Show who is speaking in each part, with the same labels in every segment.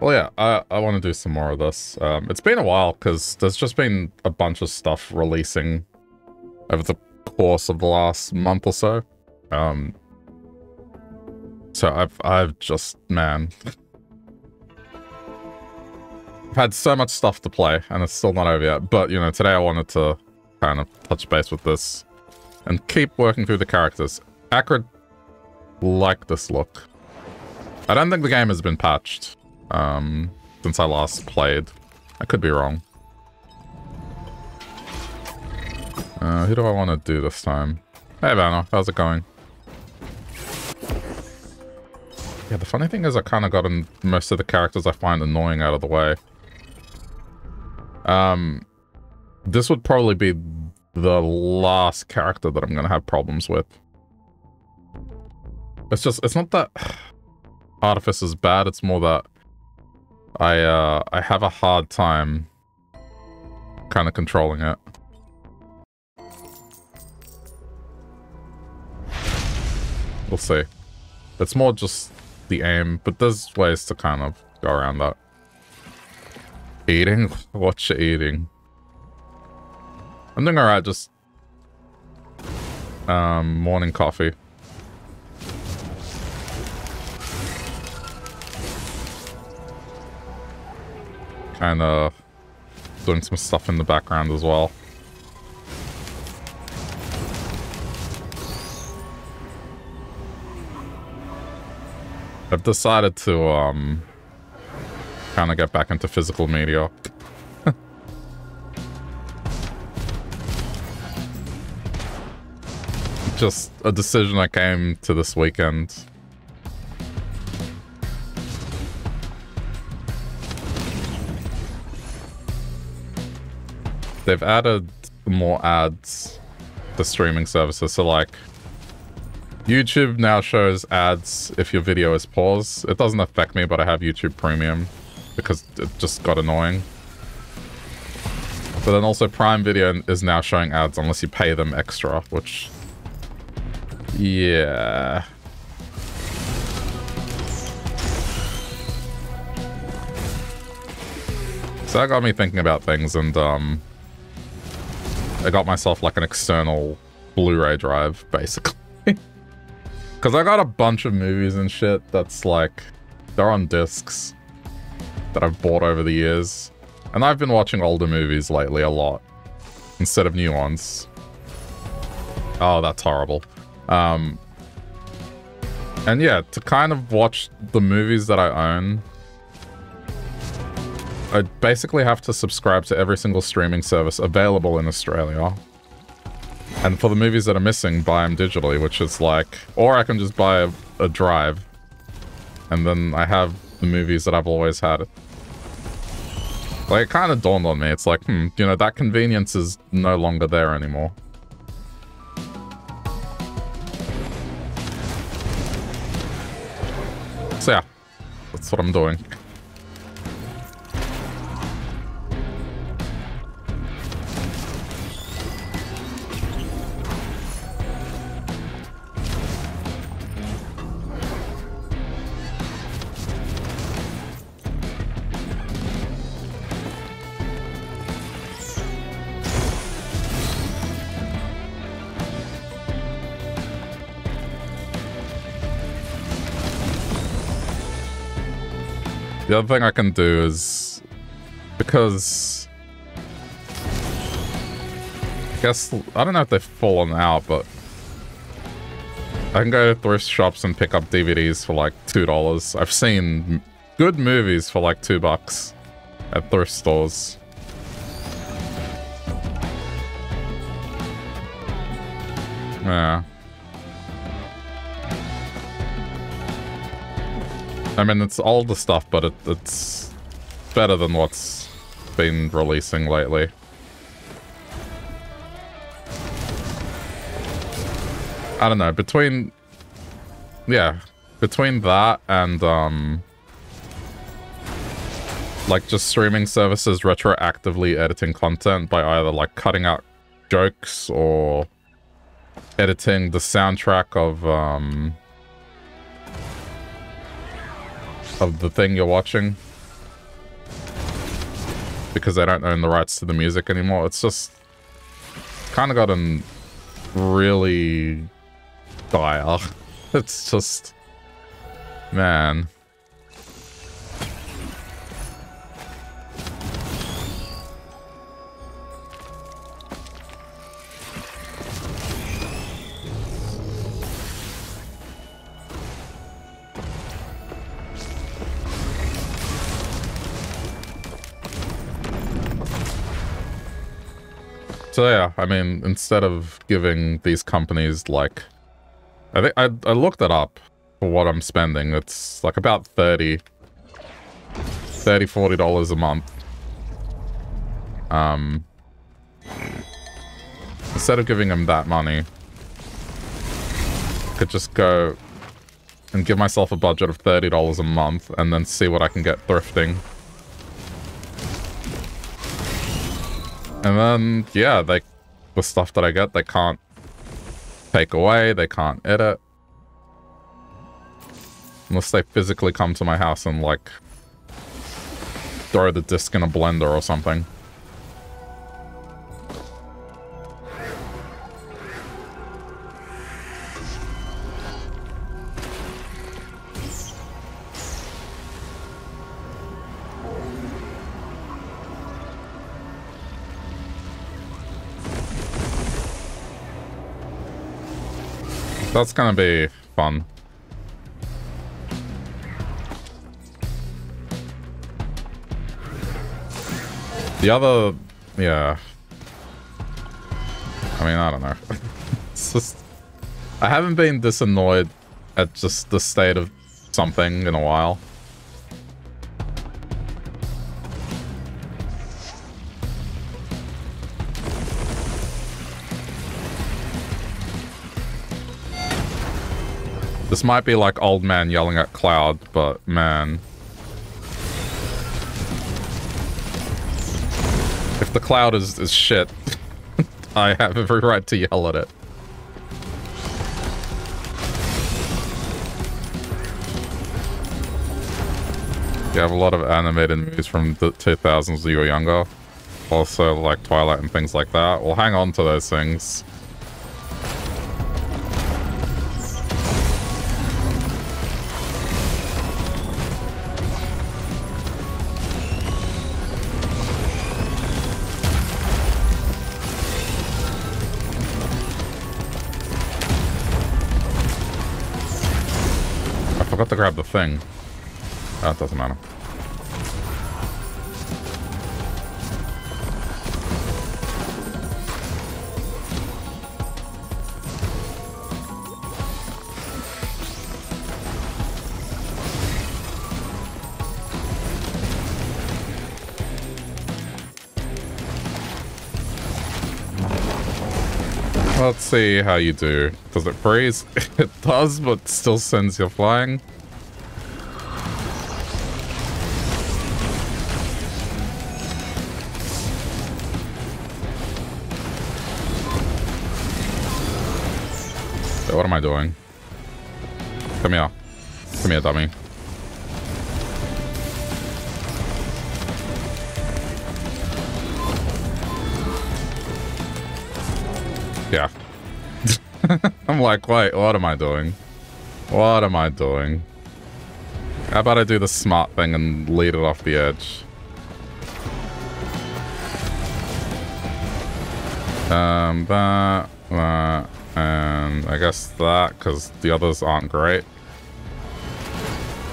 Speaker 1: Well, yeah, I, I want to do some more of this. Um, it's been a while because there's just been a bunch of stuff releasing over the course of the last month or so. Um, so I've I've just man, I've had so much stuff to play, and it's still not over yet. But you know, today I wanted to kind of touch base with this and keep working through the characters. Acrid like this look. I don't think the game has been patched um, since I last played. I could be wrong. Uh, who do I want to do this time? Hey, Vanna, how's it going? Yeah, the funny thing is I kind of gotten most of the characters I find annoying out of the way. Um, this would probably be the last character that I'm going to have problems with. It's just, it's not that Artificer is bad, it's more that I, uh, I have a hard time kind of controlling it. We'll see. It's more just the aim, but there's ways to kind of go around that. Eating? What you eating? I'm doing alright, just... Um, morning coffee. And, of doing some stuff in the background as well. I've decided to, um, kind of get back into physical media. Just a decision I came to this weekend. They've added more ads to streaming services, so like YouTube now shows ads if your video is paused. It doesn't affect me, but I have YouTube Premium because it just got annoying. But then also Prime Video is now showing ads unless you pay them extra, which... Yeah... So that got me thinking about things and, um... I got myself like an external Blu-ray drive, basically. Because I got a bunch of movies and shit that's like, they're on discs that I've bought over the years. And I've been watching older movies lately a lot instead of new ones. Oh, that's horrible. Um, and yeah, to kind of watch the movies that I own, I basically have to subscribe to every single streaming service available in Australia. And for the movies that are missing, buy them digitally, which is like... Or I can just buy a, a drive. And then I have the movies that I've always had. Like, it kind of dawned on me. It's like, hmm, you know, that convenience is no longer there anymore. So yeah, that's what I'm doing. The other thing I can do is... Because... I guess... I don't know if they've fallen out, but... I can go to thrift shops and pick up DVDs for like $2. I've seen good movies for like 2 bucks at thrift stores. Yeah. I mean, it's all the stuff, but it, it's better than what's been releasing lately. I don't know, between... Yeah, between that and, um... Like, just streaming services retroactively editing content by either, like, cutting out jokes or editing the soundtrack of, um of the thing you're watching because they don't own the rights to the music anymore. It's just kind of gotten really dire. It's just, man. So yeah, I mean, instead of giving these companies like, I think I, I looked it up for what I'm spending. It's like about 30, 30, 40 dollars a month. Um, instead of giving them that money, I could just go and give myself a budget of $30 a month and then see what I can get thrifting. And then, yeah, they, the stuff that I get, they can't take away, they can't edit. Unless they physically come to my house and, like, throw the disc in a blender or something. That's gonna be fun. The other... yeah. I mean, I don't know. it's just... I haven't been this annoyed at just the state of something in a while. This might be like old man yelling at cloud, but man. If the cloud is, is shit, I have every right to yell at it. You have a lot of animated movies from the 2000s when you were younger. Also, like Twilight and things like that. Well, hang on to those things. Grab the thing. Ah, that doesn't matter. Let's see how you do. Does it freeze? it does, but still sends you flying. I doing? Come here. Come here, dummy. Yeah. I'm like, wait, what am I doing? What am I doing? How about I do the smart thing and lead it off the edge? Um, that, that, and I guess that, because the others aren't great.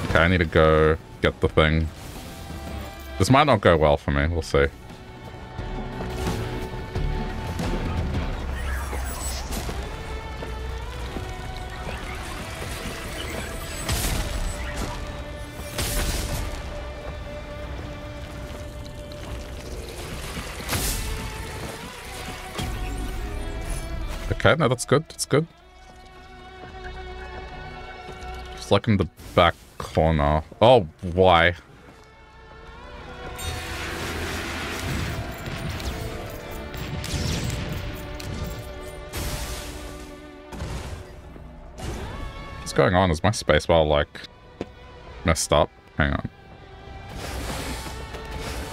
Speaker 1: Okay, I need to go get the thing. This might not go well for me, we'll see. Okay, no, that's good. That's good. It's like in the back corner. Oh, why? What's going on? Is my spacebar, like, messed up? Hang on.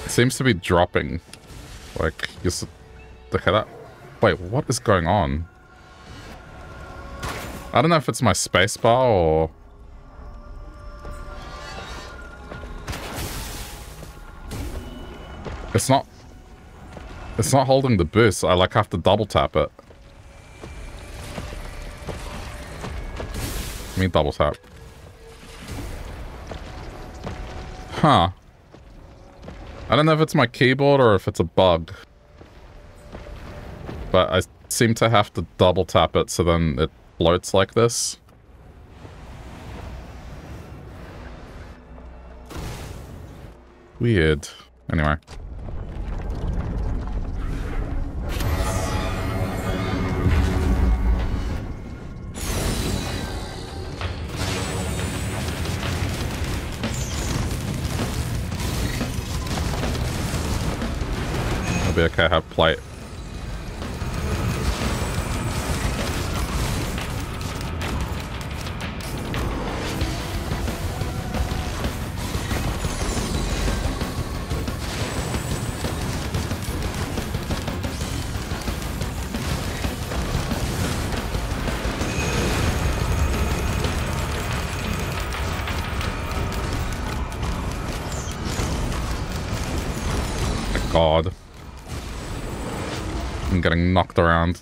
Speaker 1: It seems to be dropping. Like, just look at that. Wait, what is going on? I don't know if it's my spacebar or... It's not... It's not holding the boost. I like have to double tap it. Let me double tap. Huh. I don't know if it's my keyboard or if it's a bug. But I seem to have to double tap it so then it floats like this. Weird. Anyway. I'll be okay, I have plate. God. I'm getting knocked around.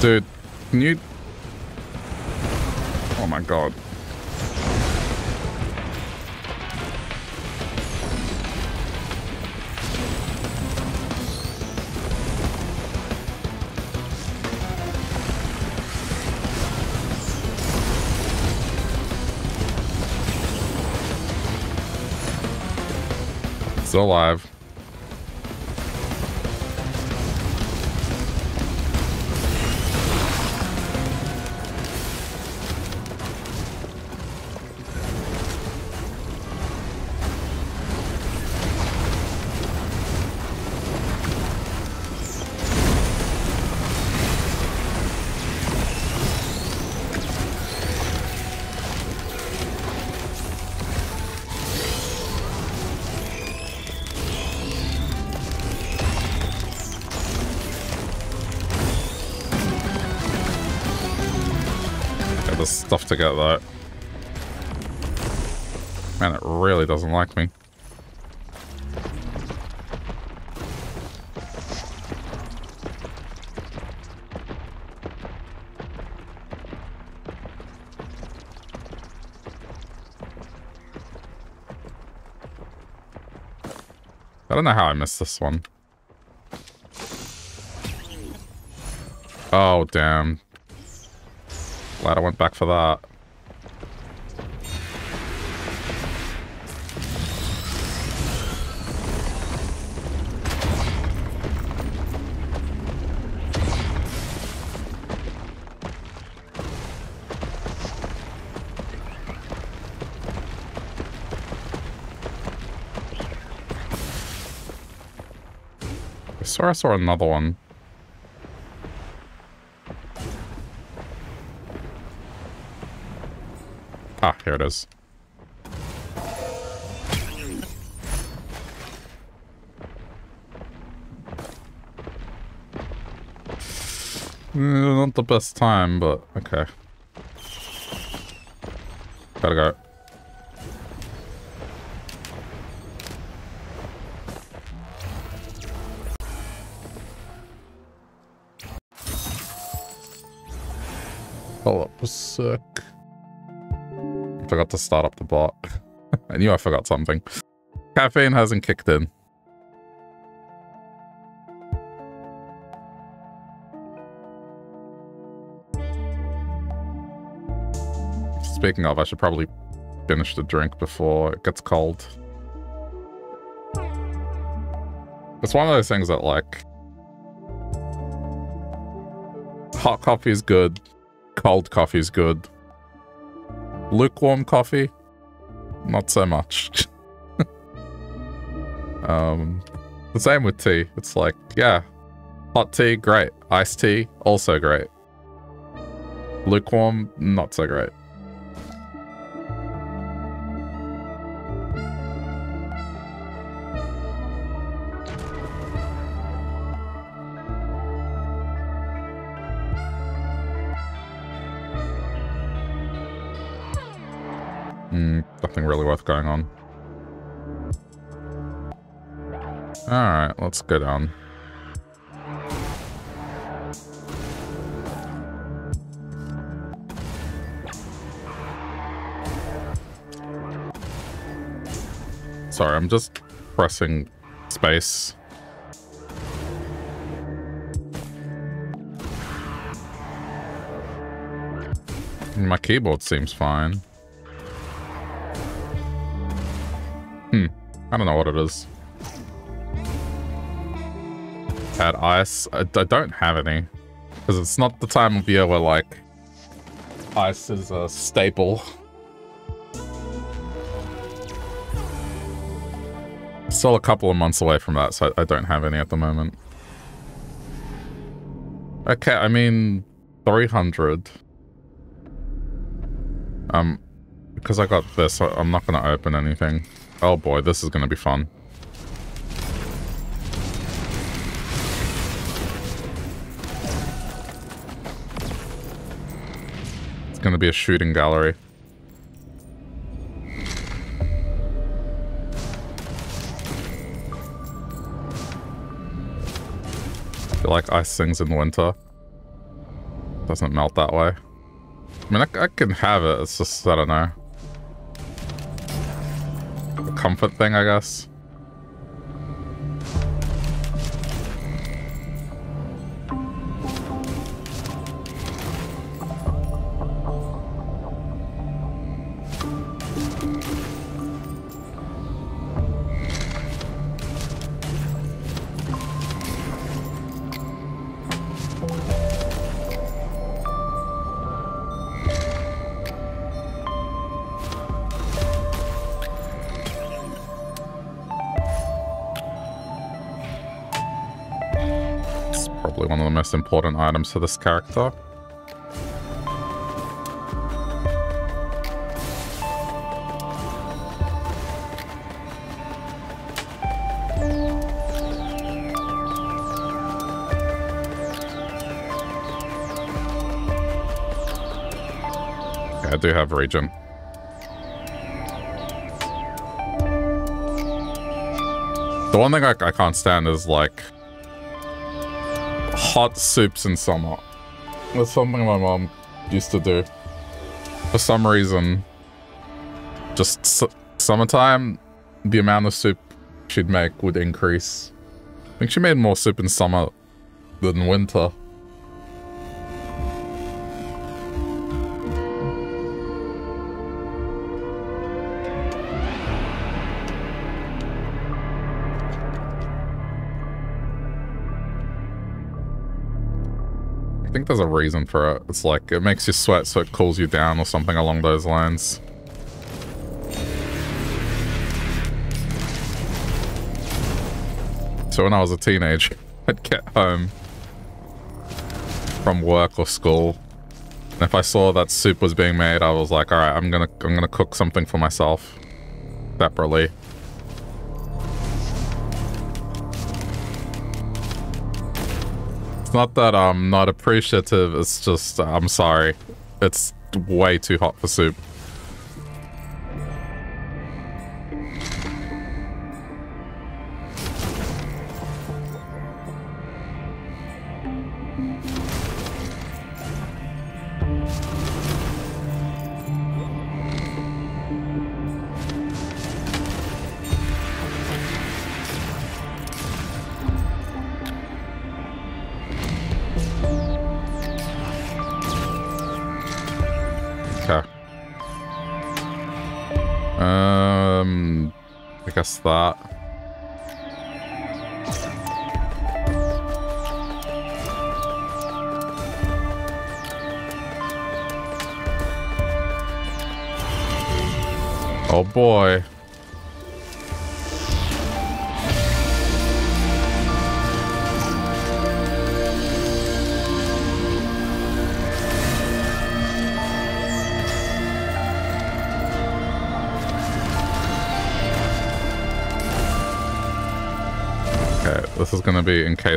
Speaker 1: Dude, can you... Oh my god. Still alive. Get that. Man, it really doesn't like me. I don't know how I missed this one. Oh, damn. Glad I went back for that. Swear I saw another one. Ah, here it is. Eh, not the best time, but okay. Gotta go. Hold up a sec. Forgot to start up the bot. I knew I forgot something. Caffeine hasn't kicked in. Speaking of, I should probably finish the drink before it gets cold. It's one of those things that, like, hot coffee is good, cold coffee is good. Lukewarm coffee, not so much. um, the same with tea. It's like, yeah, hot tea, great. Iced tea, also great. Lukewarm, not so great. Nothing really worth going on. Alright, let's go down. Sorry, I'm just pressing space. My keyboard seems fine. I don't know what it is. Add ice. I, I don't have any. Because it's not the time of year where, like, ice is a staple. Still a couple of months away from that, so I, I don't have any at the moment. Okay, I mean, 300. Um, because I got this, I'm not going to open anything. Oh boy, this is going to be fun. It's going to be a shooting gallery. I feel like ice things in winter. Doesn't melt that way. I mean, I, I can have it, it's just, I don't know. Comfort thing, I guess. Important items for this character. I do have regen. The one thing I, I can't stand is like hot soups in summer. That's something my mom used to do. For some reason, just summertime, the amount of soup she'd make would increase. I think she made more soup in summer than winter. There's a reason for it. It's like, it makes you sweat so it cools you down or something along those lines. So when I was a teenager, I'd get home from work or school. And if I saw that soup was being made, I was like, alright, I'm gonna I'm gonna cook something for myself separately. It's not that I'm not appreciative, it's just, I'm sorry. It's way too hot for soup.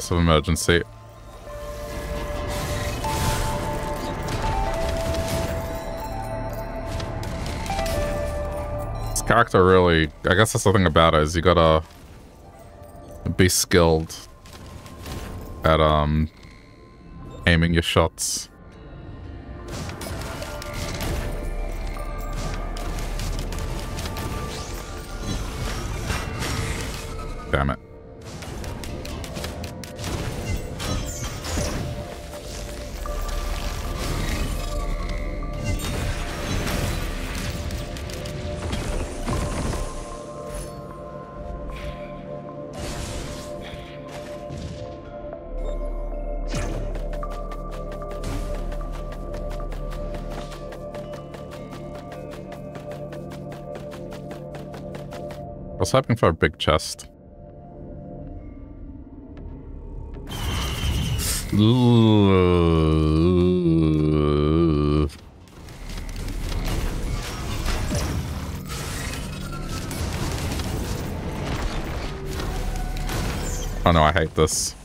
Speaker 1: Case of emergency. This character really... I guess that's the thing about it, is you gotta be skilled at um aiming your shots. Hoping for a big chest. Oh no, I hate this.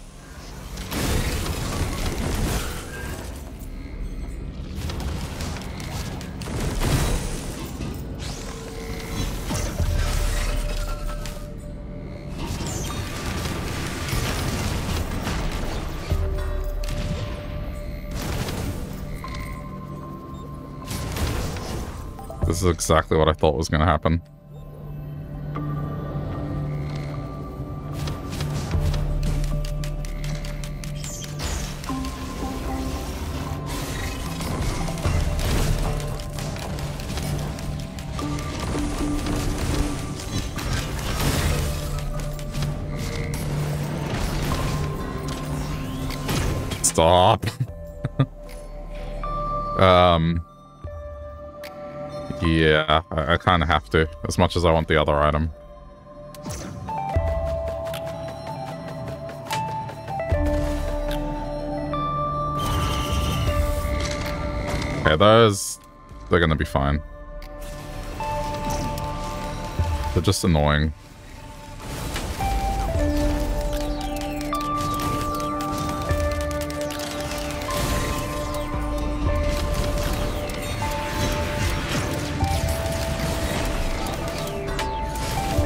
Speaker 1: This is exactly what I thought was going to happen. Have to, as much as I want the other item. Okay, those... They're gonna be fine. They're just annoying.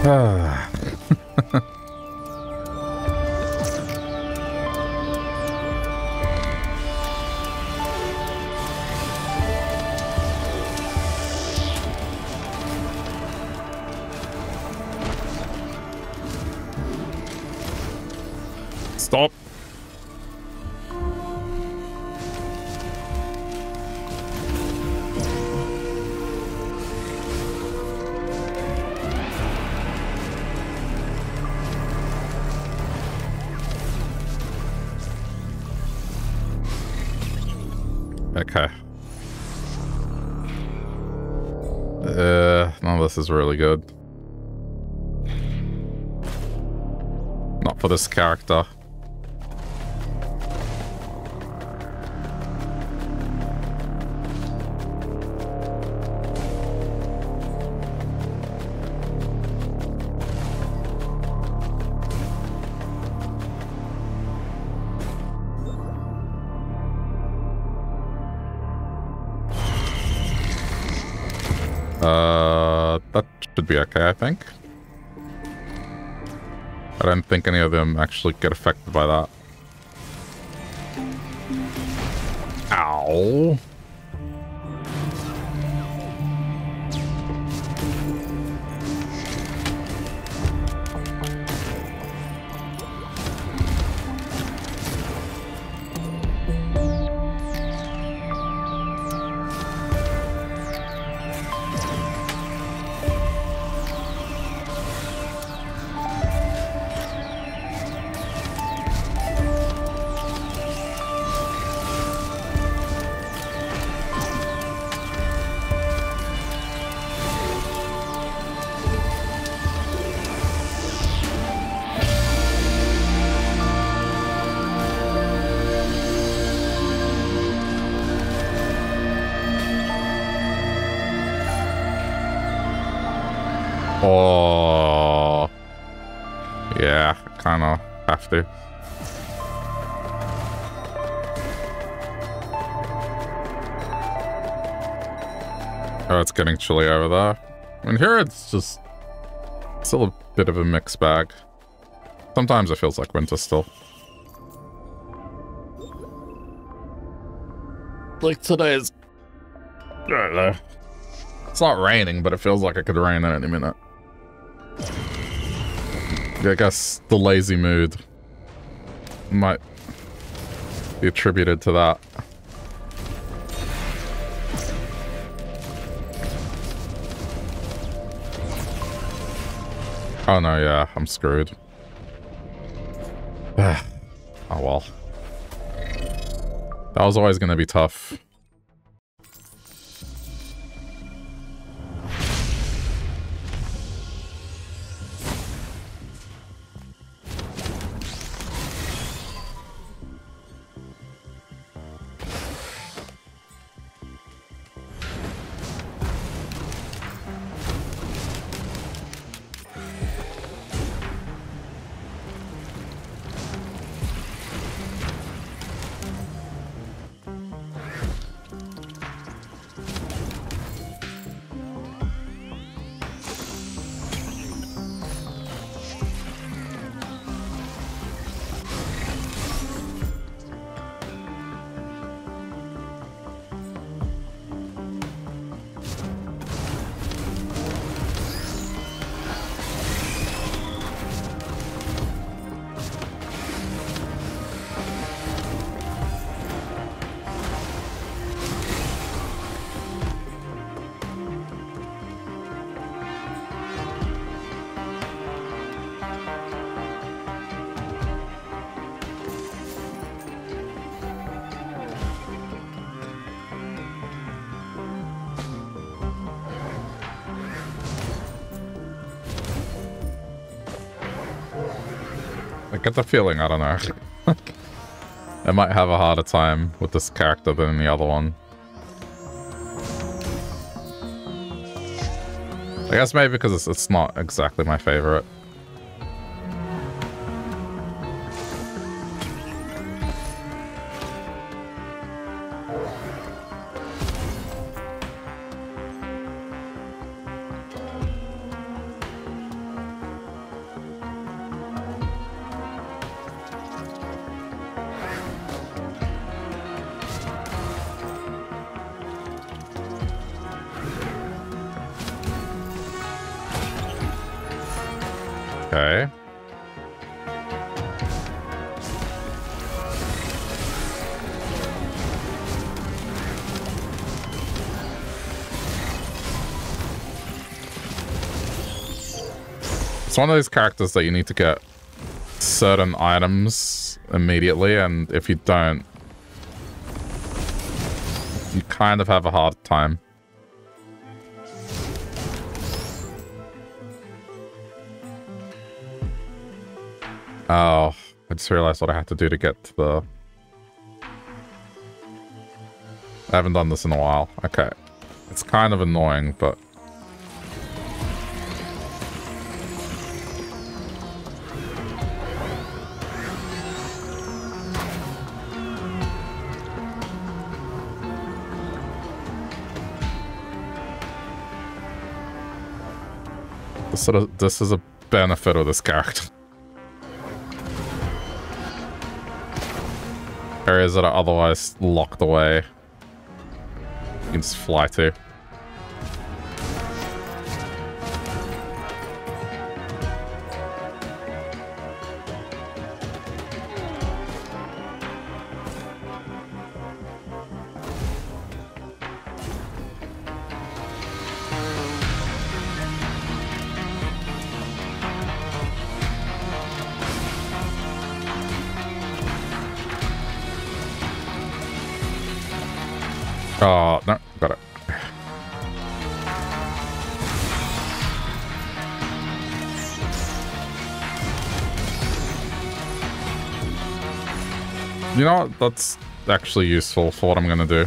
Speaker 1: Ah. This is really good. Not for this character. Should be okay, I think. I don't think any of them actually get affected by that. Ow. Getting chilly over there. And here it's just still a bit of a mixed bag. Sometimes it feels like winter still. Like today's... I don't know. It's not raining, but it feels like it could rain at any minute. I guess the lazy mood might be attributed to that. Oh no, yeah, I'm screwed. oh well. That was always going to be tough. Get the feeling, I don't know. I might have a harder time with this character than the other one. I guess maybe because it's, it's not exactly my favorite. One of those characters that you need to get certain items immediately, and if you don't, you kind of have a hard time. Oh, I just realized what I had to do to get to the... I haven't done this in a while. Okay. It's kind of annoying, but of this is a benefit of this character. Areas that are otherwise locked away. You can just fly to. You know what? That's actually useful for what I'm gonna do.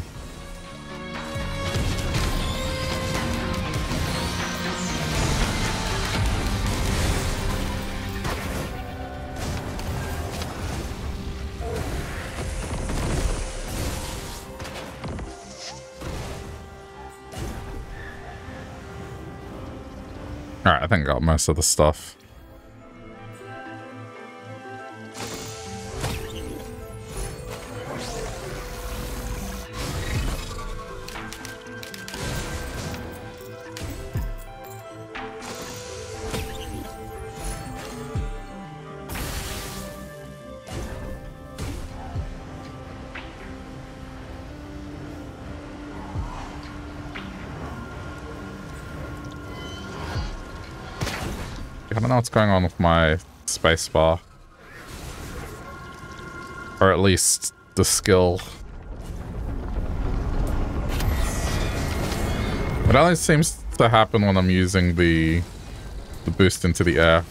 Speaker 1: Alright, I think I got most of the stuff. What's going on with my spacebar. Or at least the skill. It only seems to happen when I'm using the, the boost into the air.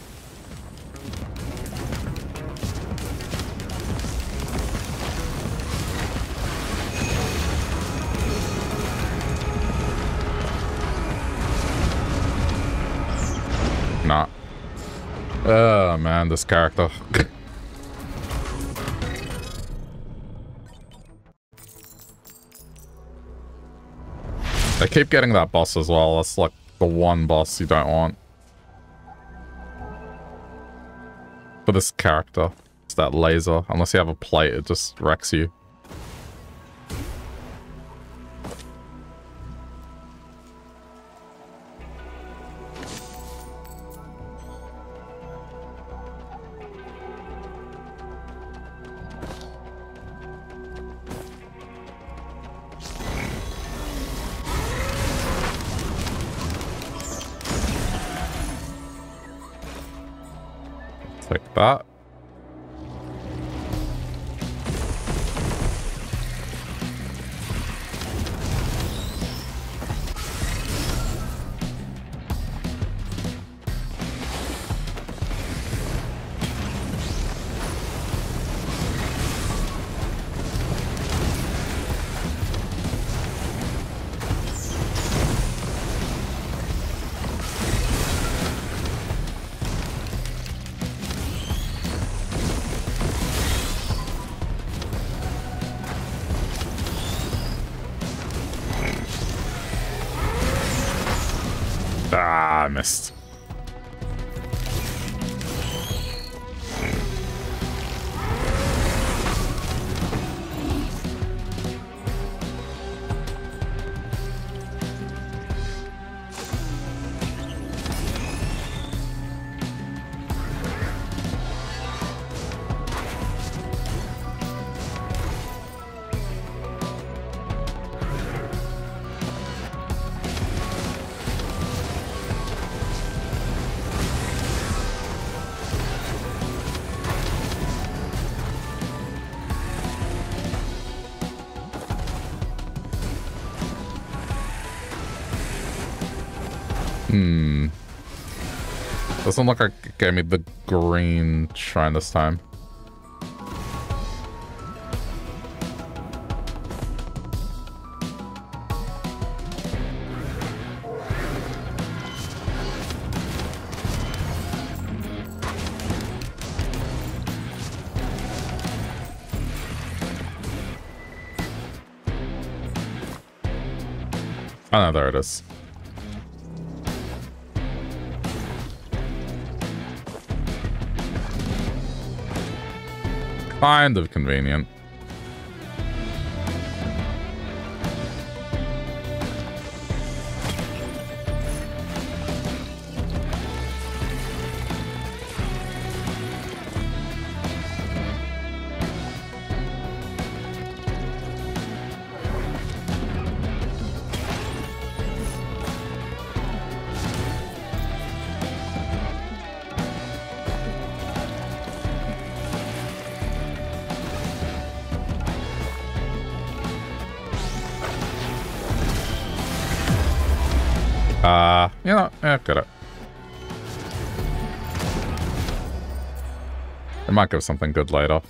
Speaker 1: This character. I keep getting that boss as well. That's like the one boss you don't want. For this character. It's that laser. Unless you have a plate, it just wrecks you. Me the green shrine this time. Oh no, there it is. Kind of convenient. Might give something good later.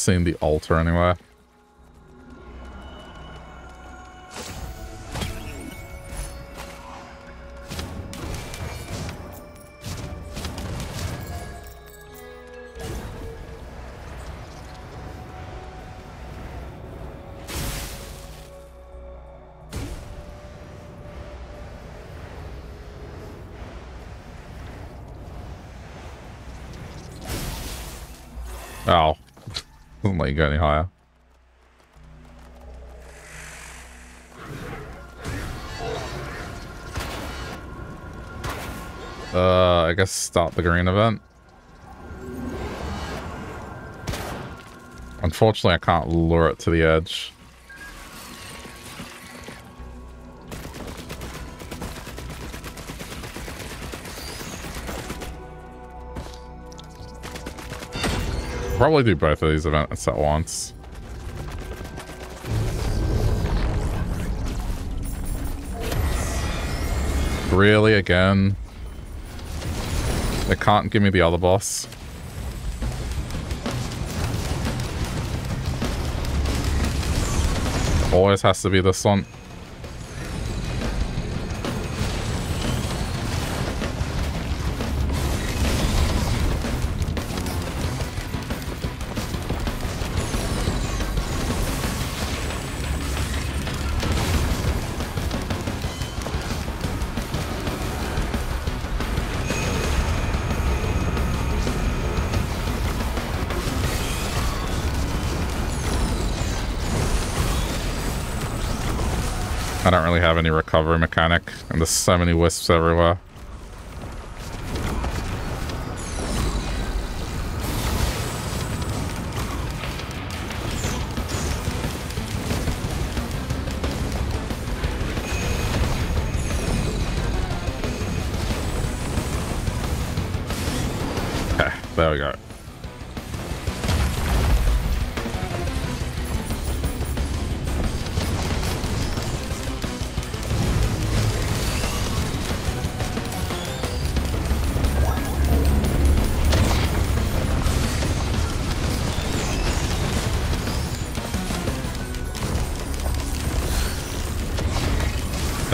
Speaker 1: Seen the altar anywhere. You go any higher. Uh, I guess start the green event. Unfortunately, I can't lure it to the edge. Probably do both of these events at once. Really, again? They can't give me the other boss. Always has to be this one. I don't really have any recovery mechanic, and there's so many wisps everywhere.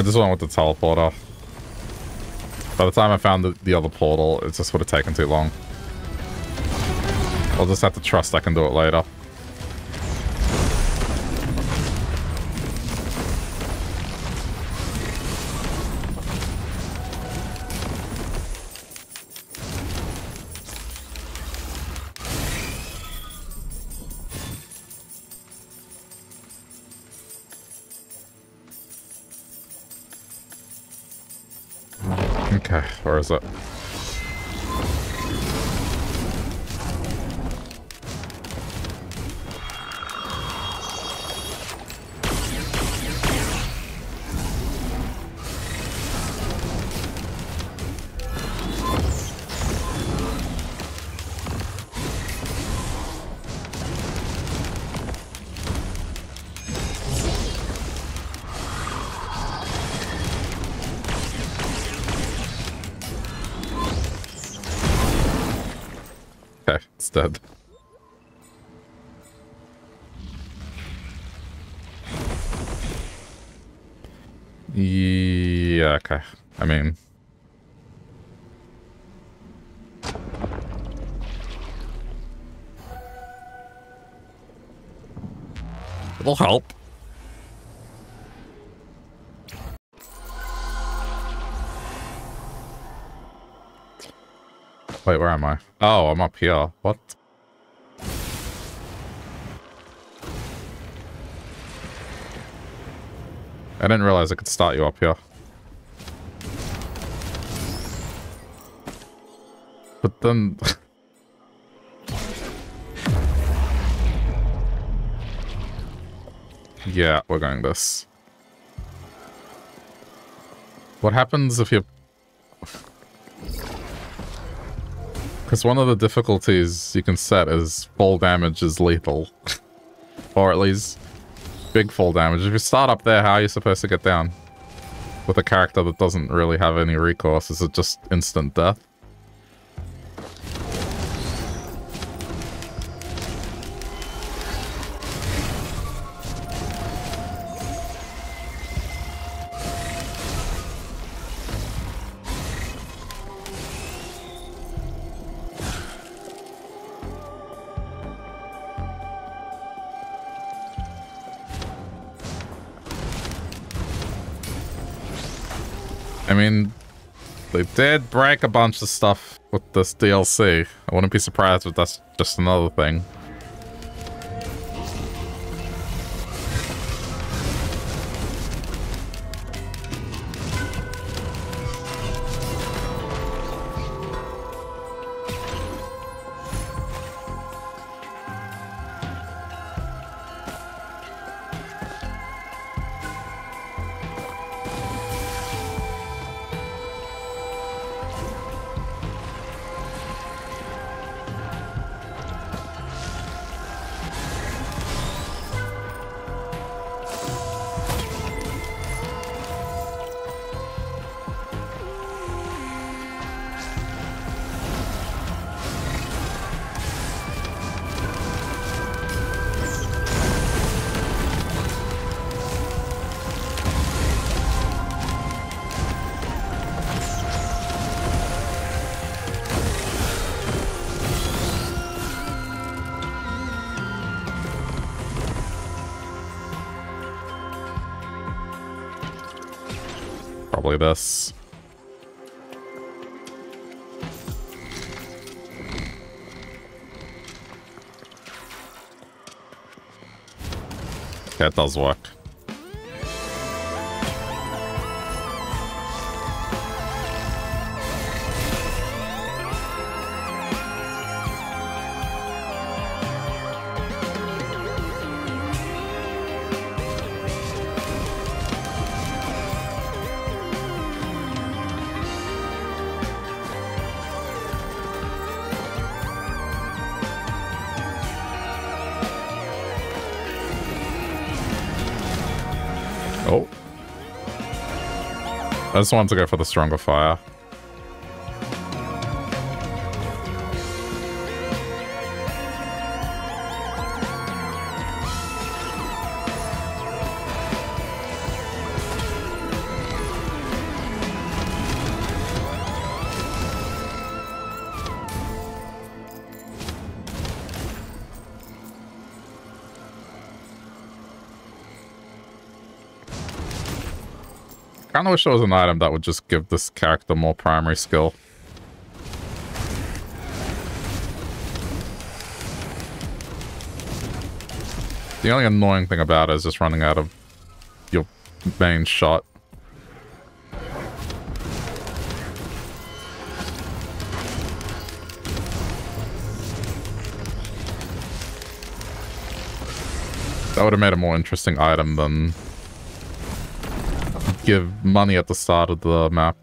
Speaker 1: Just went with the teleporter. By the time I found the, the other portal, it just would have taken too long. I'll just have to trust I can do it later. Is okay. I mean... It'll help. Wait, where am I? Oh, I'm up here. What? I didn't realize I could start you up here. But then... yeah, we're going this. What happens if you Because one of the difficulties you can set is fall damage is lethal. or at least big fall damage. If you start up there, how are you supposed to get down? With a character that doesn't really have any recourse, is it just instant death? Did break a bunch of stuff with this DLC. I wouldn't be surprised if that's just another thing. It does just wanted to go for the stronger fire. Kind of wish there was an item that would just give this character more primary skill. The only annoying thing about it is just running out of your main shot. That would have made a more interesting item than give money at the start of the map.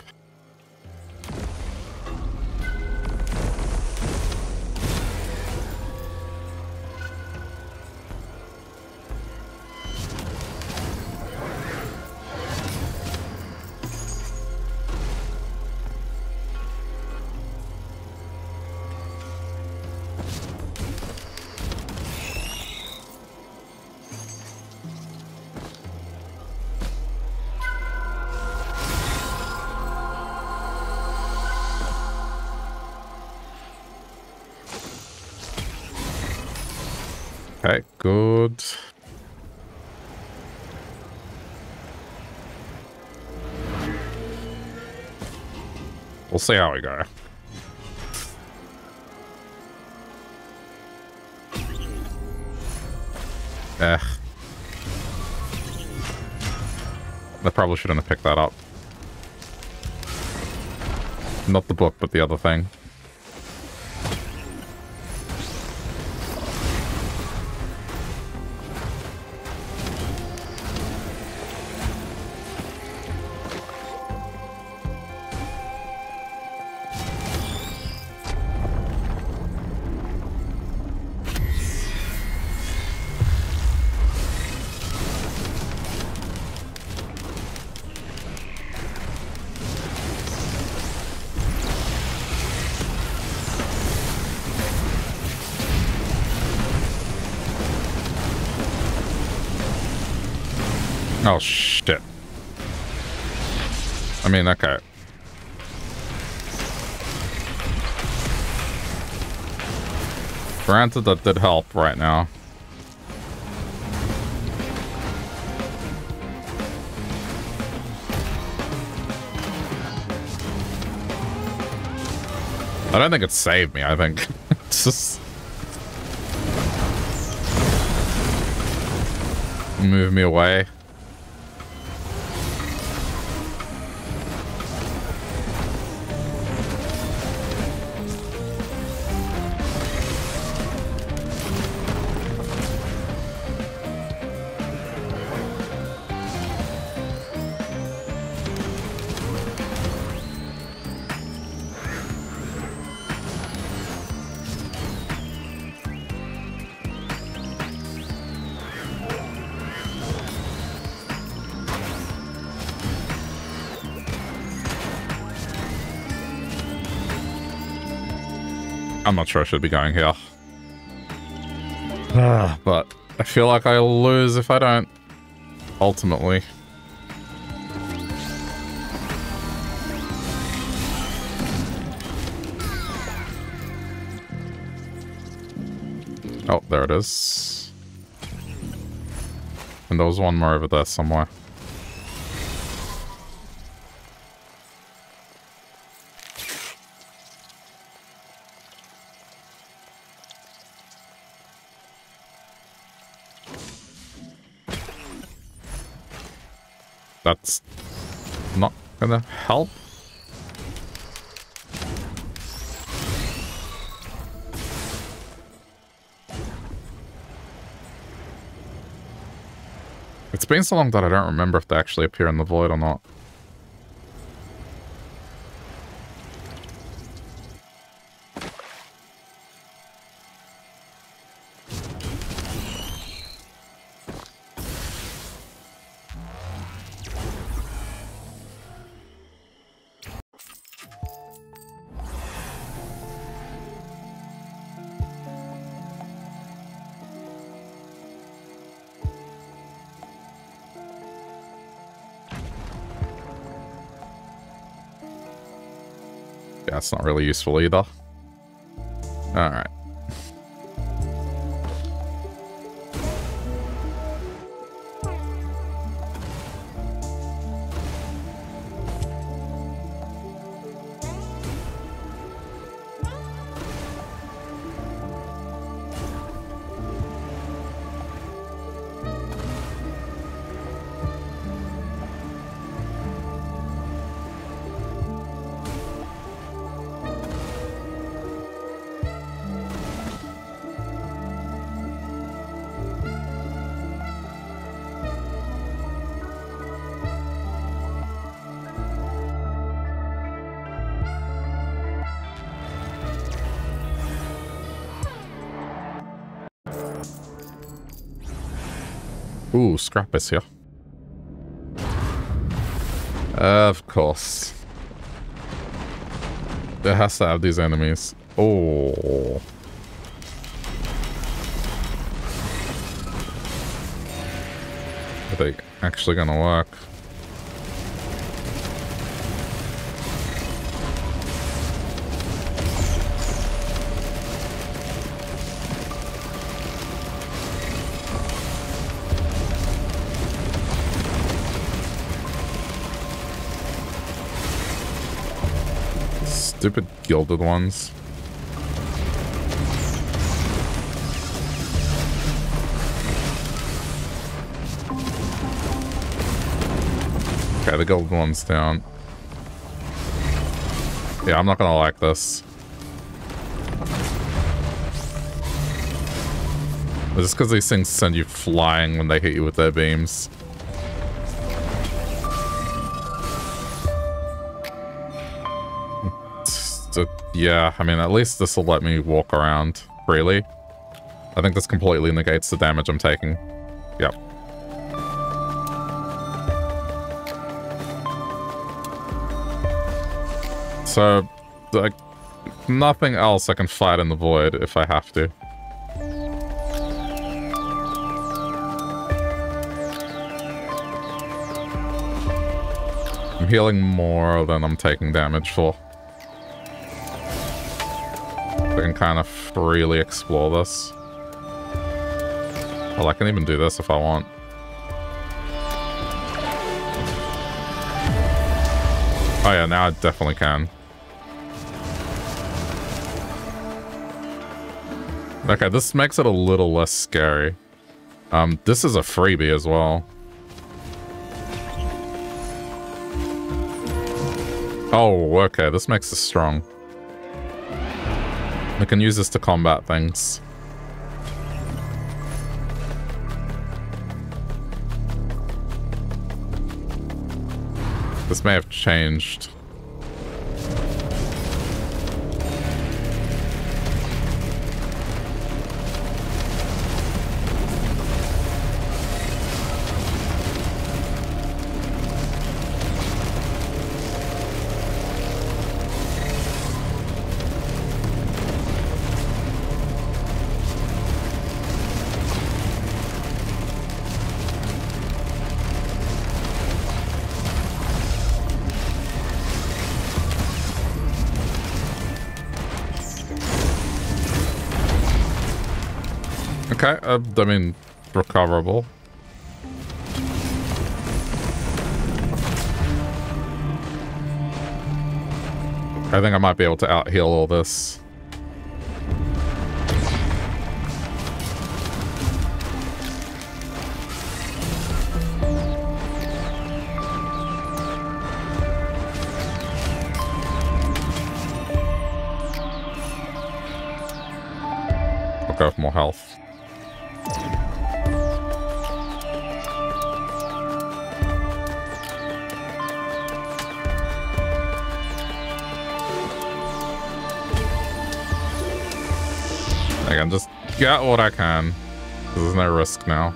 Speaker 1: See how we go. Eh. I probably shouldn't have picked that up. Not the book, but the other thing. granted, that did help right now. I don't think it saved me, I think. it's just... Move me away. I'm not sure I should be going here. Ah, but I feel like I'll lose if I don't. Ultimately. Oh, there it is. And there was one more over there somewhere. Gonna help. It's been so long that I don't remember if they actually appear in the void or not. Not really useful either. Scrap is here. Of course. It has to have these enemies. Oh. Are they actually gonna work? Stupid gilded ones. Okay, the gilded one's down. Yeah, I'm not gonna like this. Just because these things send you flying when they hit you with their beams. Yeah, I mean, at least this will let me walk around freely. I think this completely negates the damage I'm taking. Yep. So, like, nothing else I can fight in the void if I have to. I'm healing more than I'm taking damage for. Kind of freely explore this. Well, I can even do this if I want. Oh yeah, now I definitely can. Okay, this makes it a little less scary. Um, this is a freebie as well. Oh, okay, this makes us strong. We can use this to combat things. This may have changed. Okay, uh, I mean, recoverable. I think I might be able to out-heal all this. Get what I can. There's no risk now.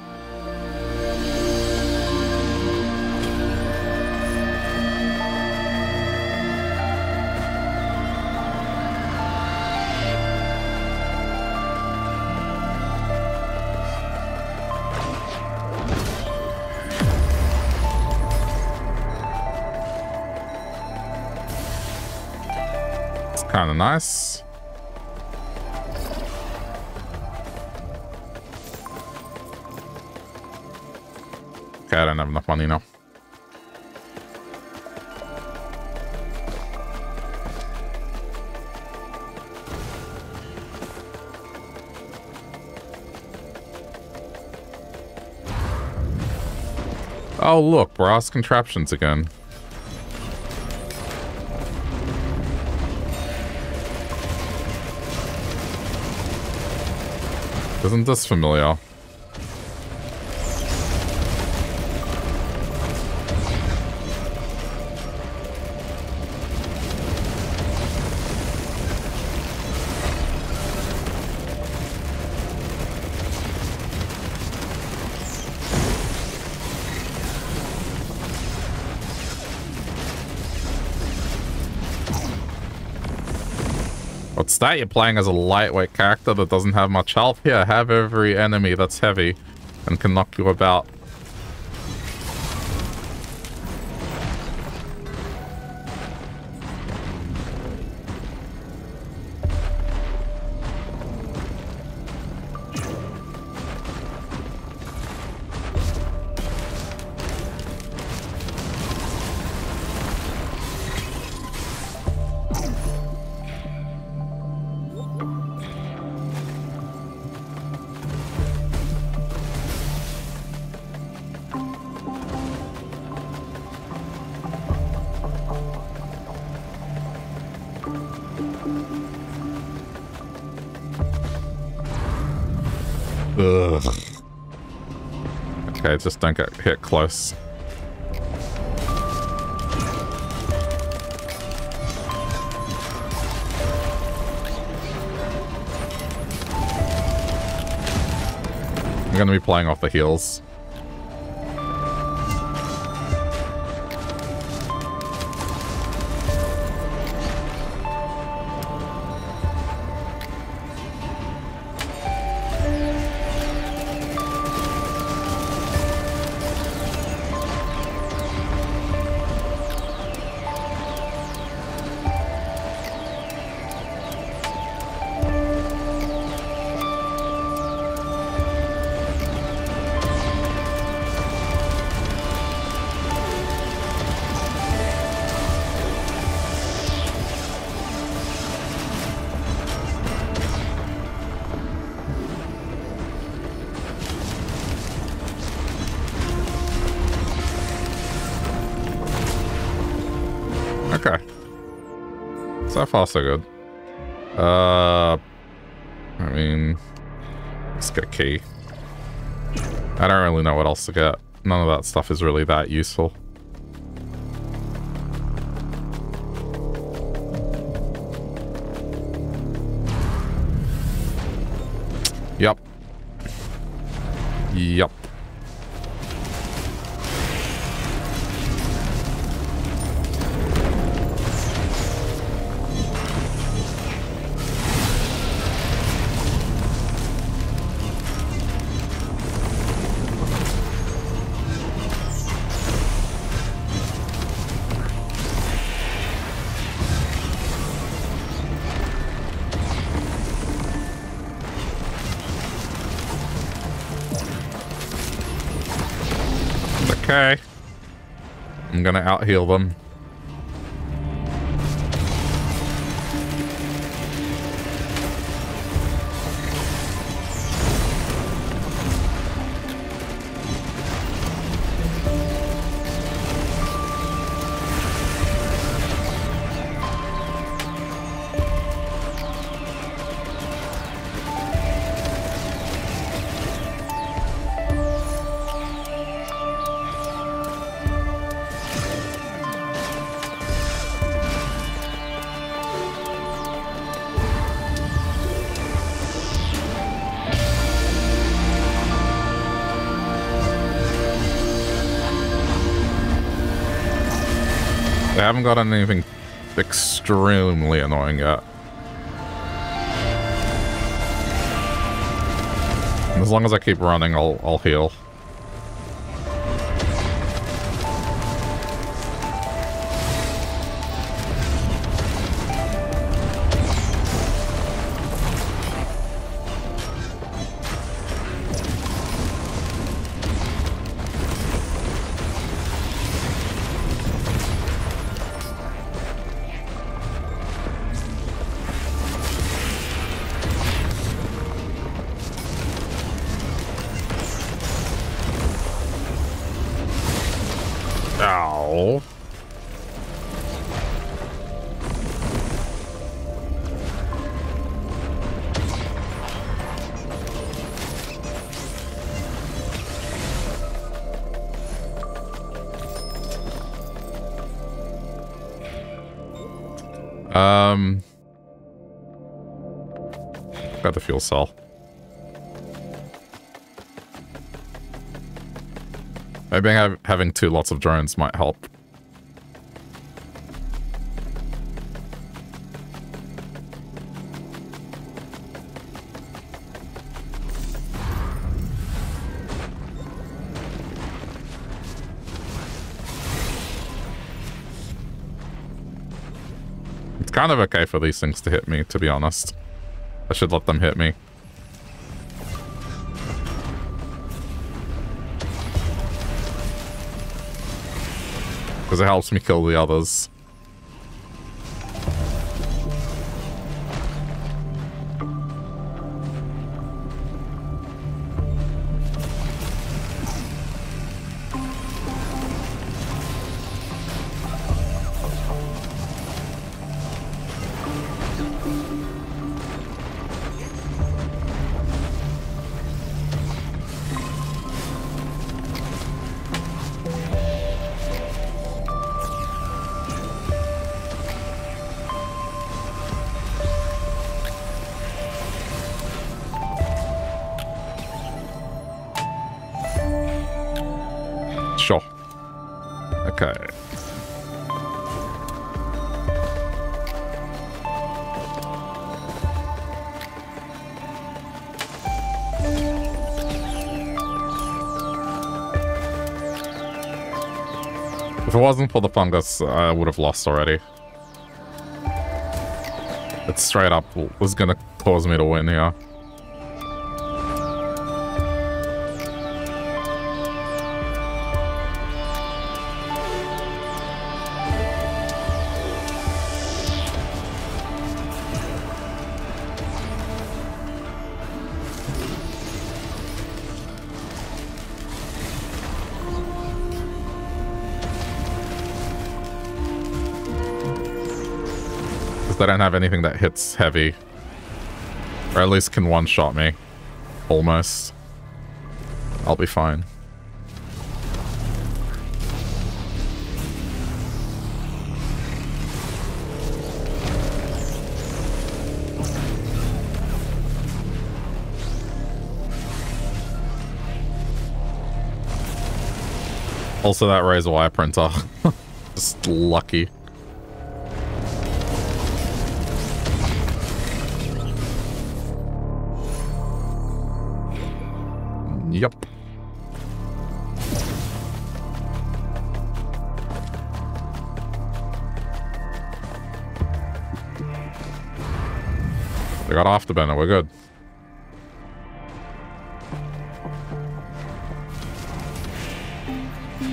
Speaker 1: It's kind of nice. Oh, look, brass contraptions again. Isn't this familiar? What's that? You're playing as a lightweight character that doesn't have much health? Here, have every enemy that's heavy and can knock you about. Okay, just don't get hit close. I'm gonna be playing off the heels. Far, so good. Uh, I mean, let's get key. I don't really know what else to get. None of that stuff is really that useful. Out heal them. They haven't got anything extremely annoying yet. As long as I keep running, I'll, I'll heal. Fuel cell. Maybe having two lots of drones might help. It's kind of okay for these things to hit me, to be honest. I should let them hit me. Because it helps me kill the others. Fungus, I uh, would have lost already. It straight up was gonna cause me to win here. Don't have anything that hits heavy. Or at least can one-shot me. Almost. I'll be fine. Also that Razorwire printer. Just lucky. Got Afterburner, we're good.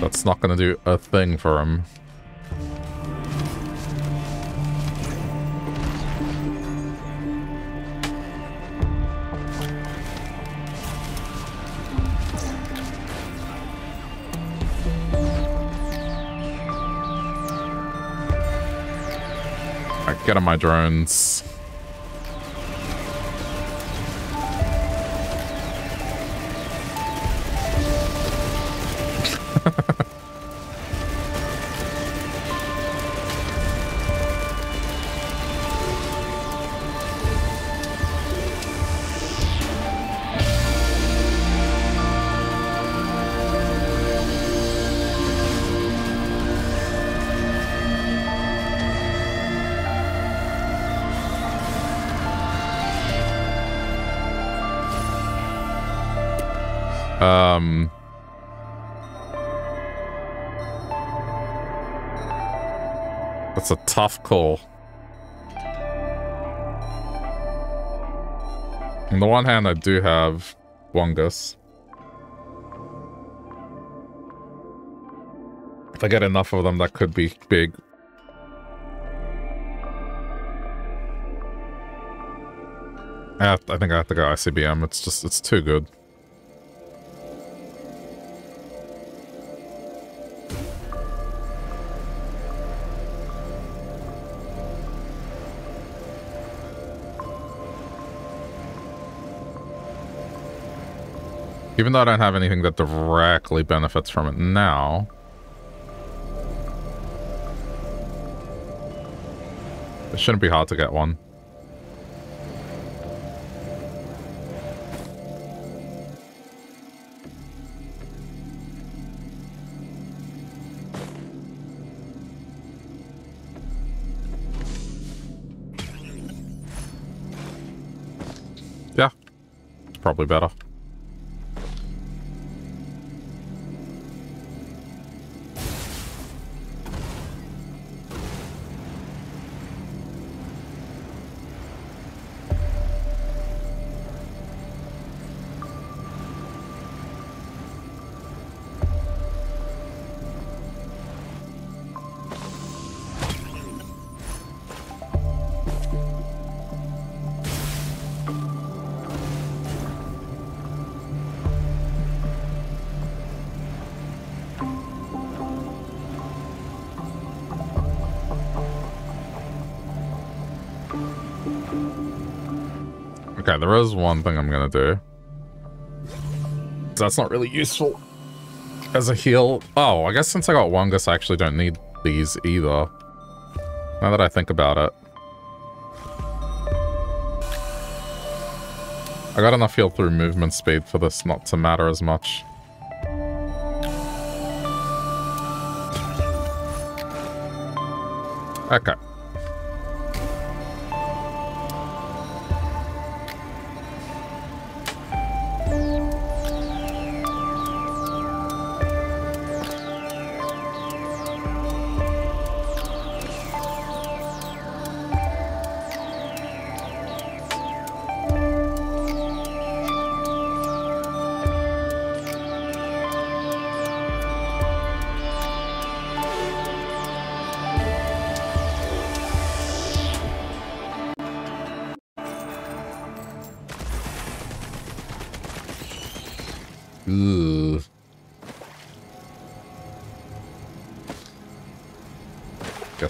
Speaker 1: That's not gonna do a thing for him. I get on my drones. That's a tough call. On the one hand, I do have Wongus. If I get enough of them, that could be big. I, I think I have to go ICBM. It's just, it's too good. Even though I don't have anything that directly benefits from it now. It shouldn't be hard to get one. Yeah, it's probably better. There is one thing I'm gonna do. That's not really useful as a heal. Oh, I guess since I got Wongus, I actually don't need these either. Now that I think about it. I got enough heal through movement speed for this not to matter as much. Okay.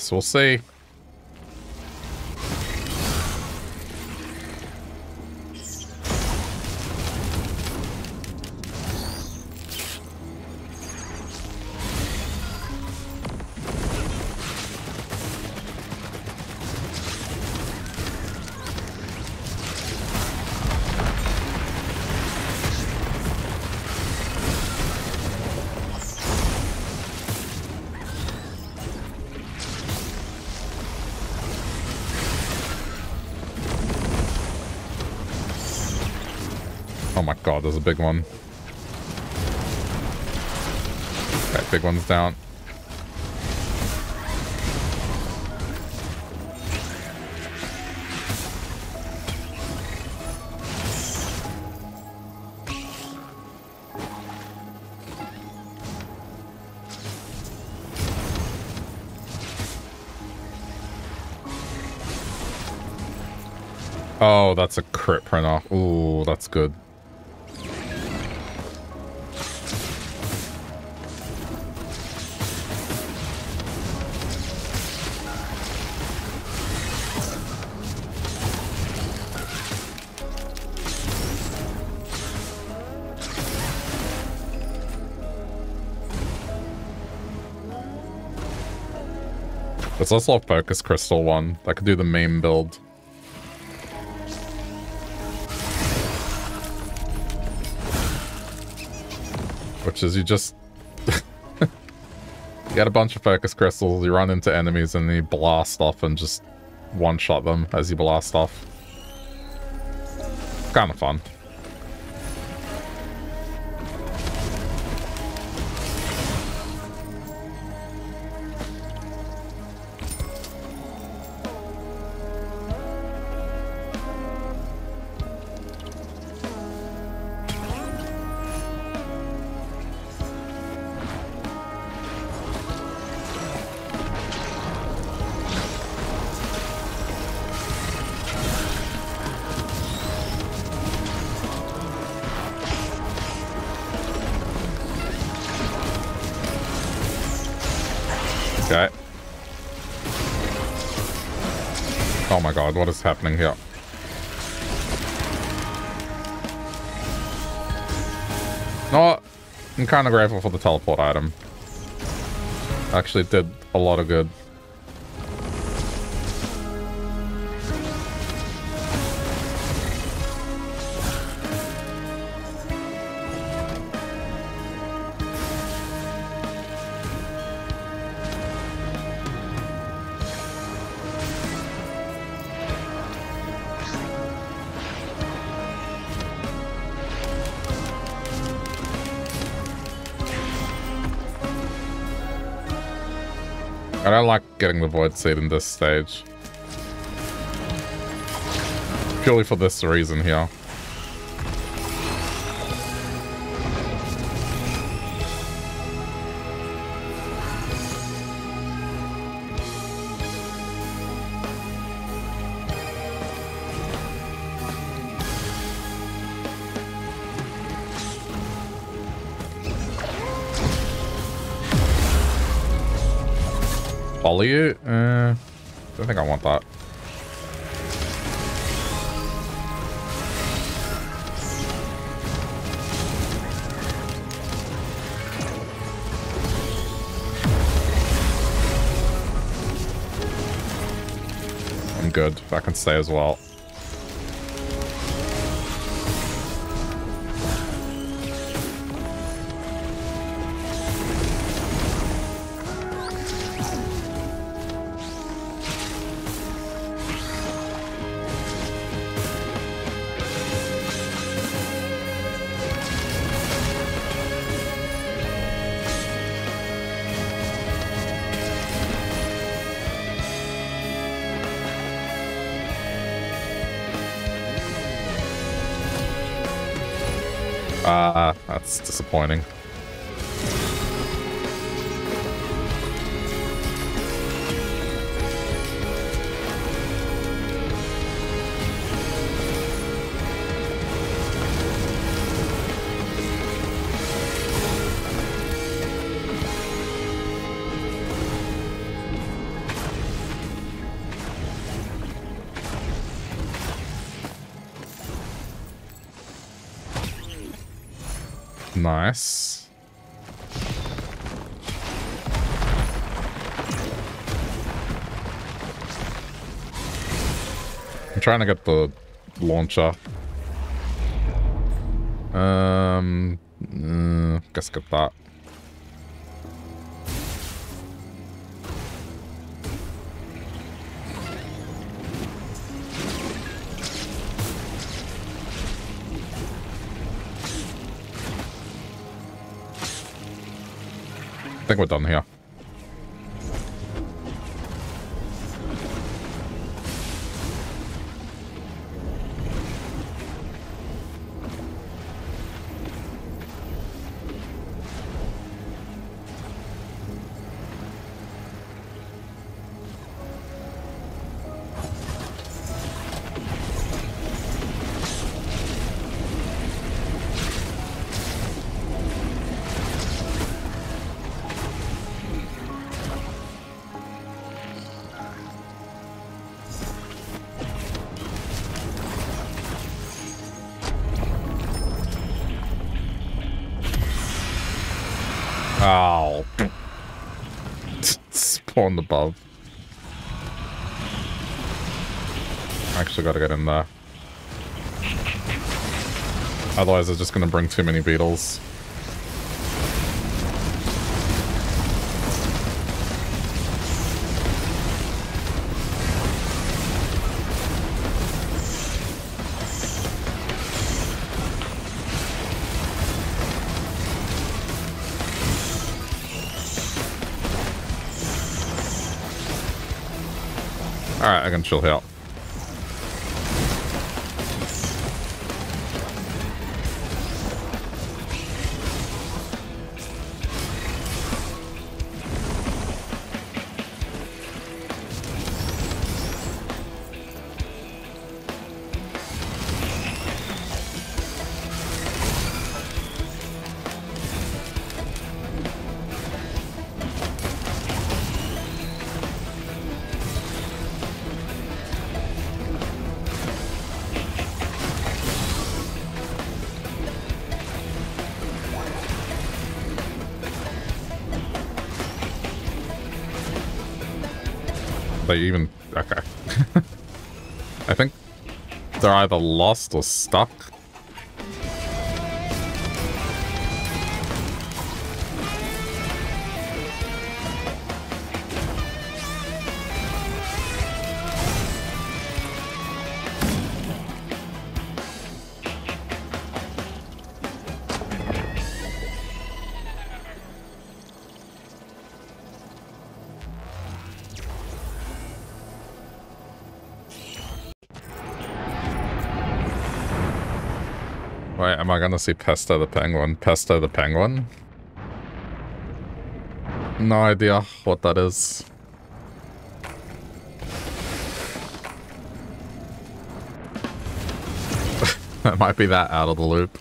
Speaker 1: Guess we'll see. Big one. Okay, big one's down. Oh, that's a crit print off. Ooh, that's good. There's also a focus crystal one that could do the main build. which is you just... you get a bunch of focus crystals, you run into enemies, and you blast off and just one-shot them as you blast off. Kind of fun. What is happening here? No, I'm kind of grateful for the teleport item. Actually did a lot of good. Getting the Void Seed in this stage. Purely for this reason here. You? Uh, don't think I want that. I'm good. I can stay as well. Disappointing. Nice. I'm trying to get the launcher. Um, uh, guess get that. I think we're done Otherwise they're just gonna bring too many beetles. Alright, I can chill here. Either lost or stuck. Gonna see Pesto the Penguin? Pesto the Penguin? No idea what that is. that might be that out of the loop.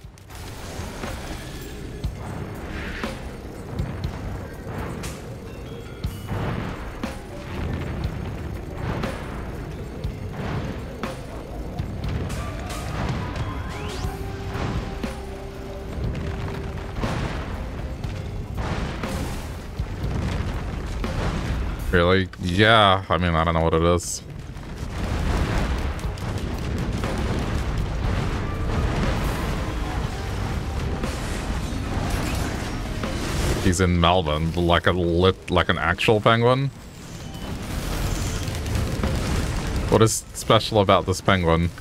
Speaker 1: Really? Yeah, I mean, I don't know what it is. He's in Melbourne, like a lit, like an actual penguin. What is special about this penguin?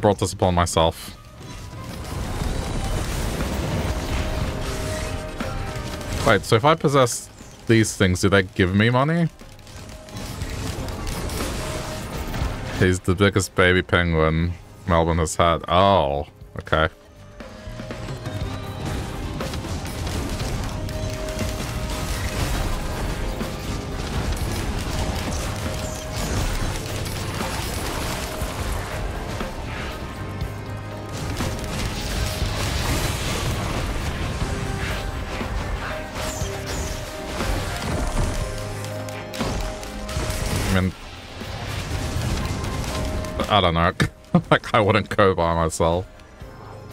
Speaker 1: Brought this upon myself. Wait, so if I possess these things, do they give me money? He's the biggest baby penguin Melbourne has had. Oh, okay. I wouldn't go by myself.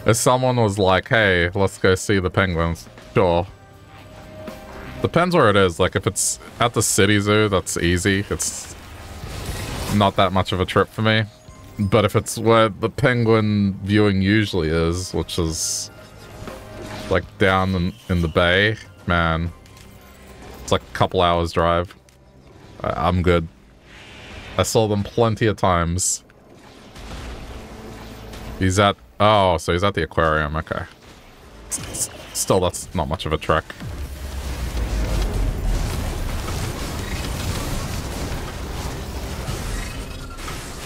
Speaker 1: if someone was like, hey, let's go see the penguins, sure. Depends where it is. Like, if it's at the city zoo, that's easy. It's not that much of a trip for me. But if it's where the penguin viewing usually is, which is like down in, in the bay, man, it's like a couple hours drive. I, I'm good. I saw them plenty of times. He's at Oh, so he's at the aquarium. Okay. Still, that's not much of a trek.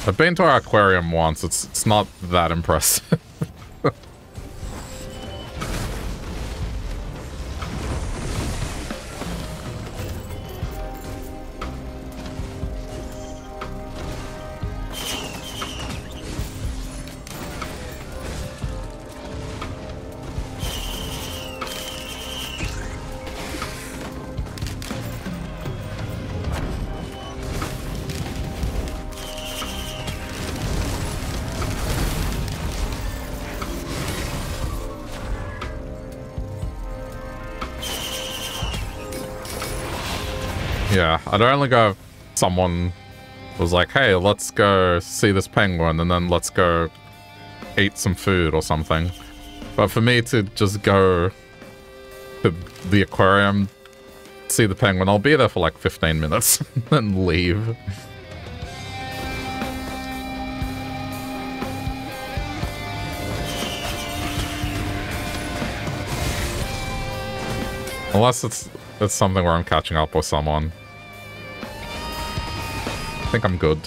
Speaker 1: I've been to our aquarium once. It's it's not that impressive. I'd only go someone was like, hey, let's go see this penguin and then let's go eat some food or something. But for me to just go to the aquarium, see the penguin, I'll be there for like 15 minutes and leave. Unless it's it's something where I'm catching up with someone think I'm good.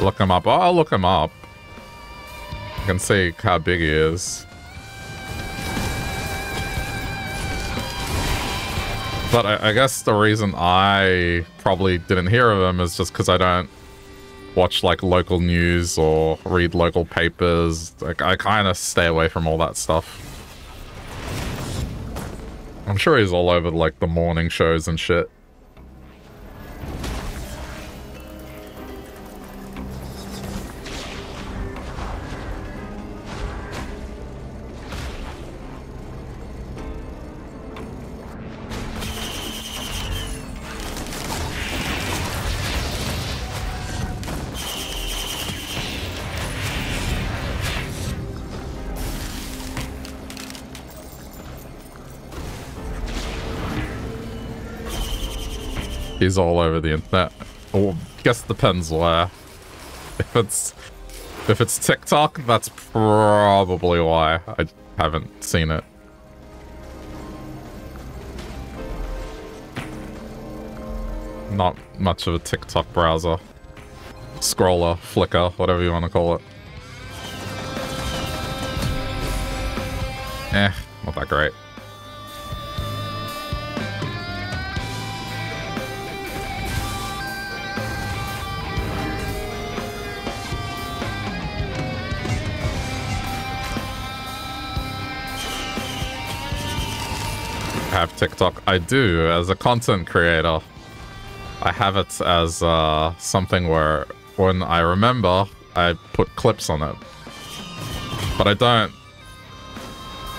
Speaker 1: Look him up. Oh, I'll look him up. I can see how big he is. But I, I guess the reason I probably didn't hear of him is just because I don't watch like local news or read local papers. Like I kind of stay away from all that stuff. I'm sure he's all over like the morning shows and shit. All over the internet. Oh, guess depends where. If it's if it's TikTok, that's probably why I haven't seen it. Not much of a TikTok browser. Scroller, flicker, whatever you want to call it. Eh, not that great. Have TikTok. I do, as a content creator. I have it as uh, something where when I remember, I put clips on it. But I don't...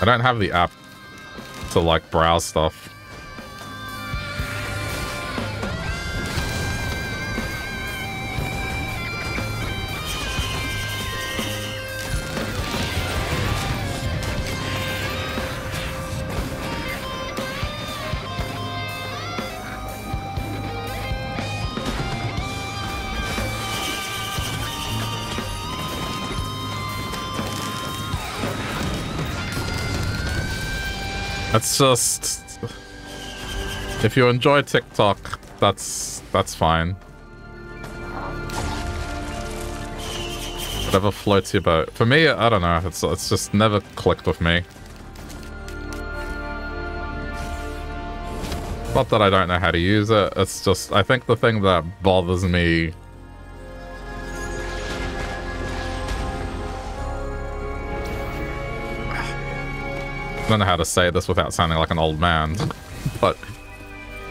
Speaker 1: I don't have the app to, like, browse stuff. Just... If you enjoy TikTok, that's that's fine. Whatever floats your boat. For me, I don't know. It's, it's just never clicked with me. Not that I don't know how to use it. It's just, I think the thing that bothers me I don't know how to say this without sounding like an old man, but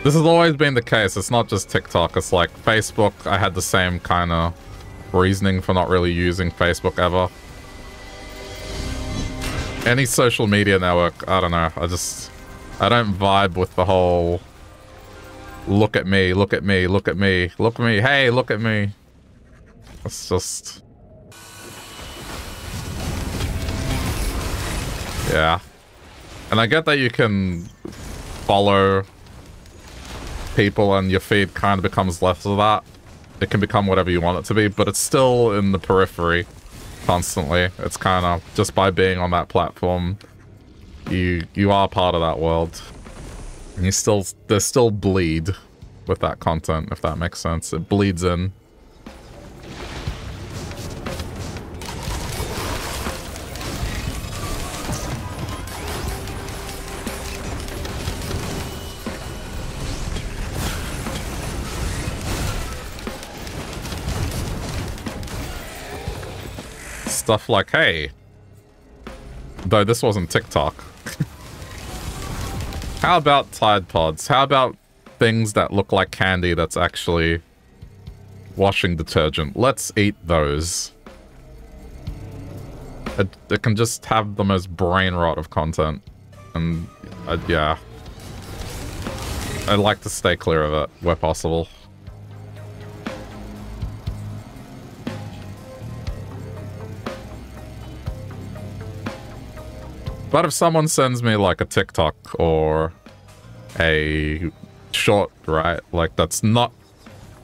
Speaker 1: this has always been the case. It's not just TikTok. It's like Facebook. I had the same kind of reasoning for not really using Facebook ever. Any social media network, I don't know. I just, I don't vibe with the whole look at me, look at me, look at me, look at me, hey, look at me. It's just... Yeah. And I get that you can follow people and your feed kind of becomes less of that. It can become whatever you want it to be, but it's still in the periphery constantly. It's kind of just by being on that platform, you you are part of that world. And you still there's still bleed with that content, if that makes sense. It bleeds in. Stuff like, hey, though this wasn't TikTok. How about Tide Pods? How about things that look like candy that's actually washing detergent? Let's eat those. It, it can just have the most brain rot of content. And, uh, yeah. I'd like to stay clear of it where possible. But if someone sends me like a TikTok or a short, right, like that's not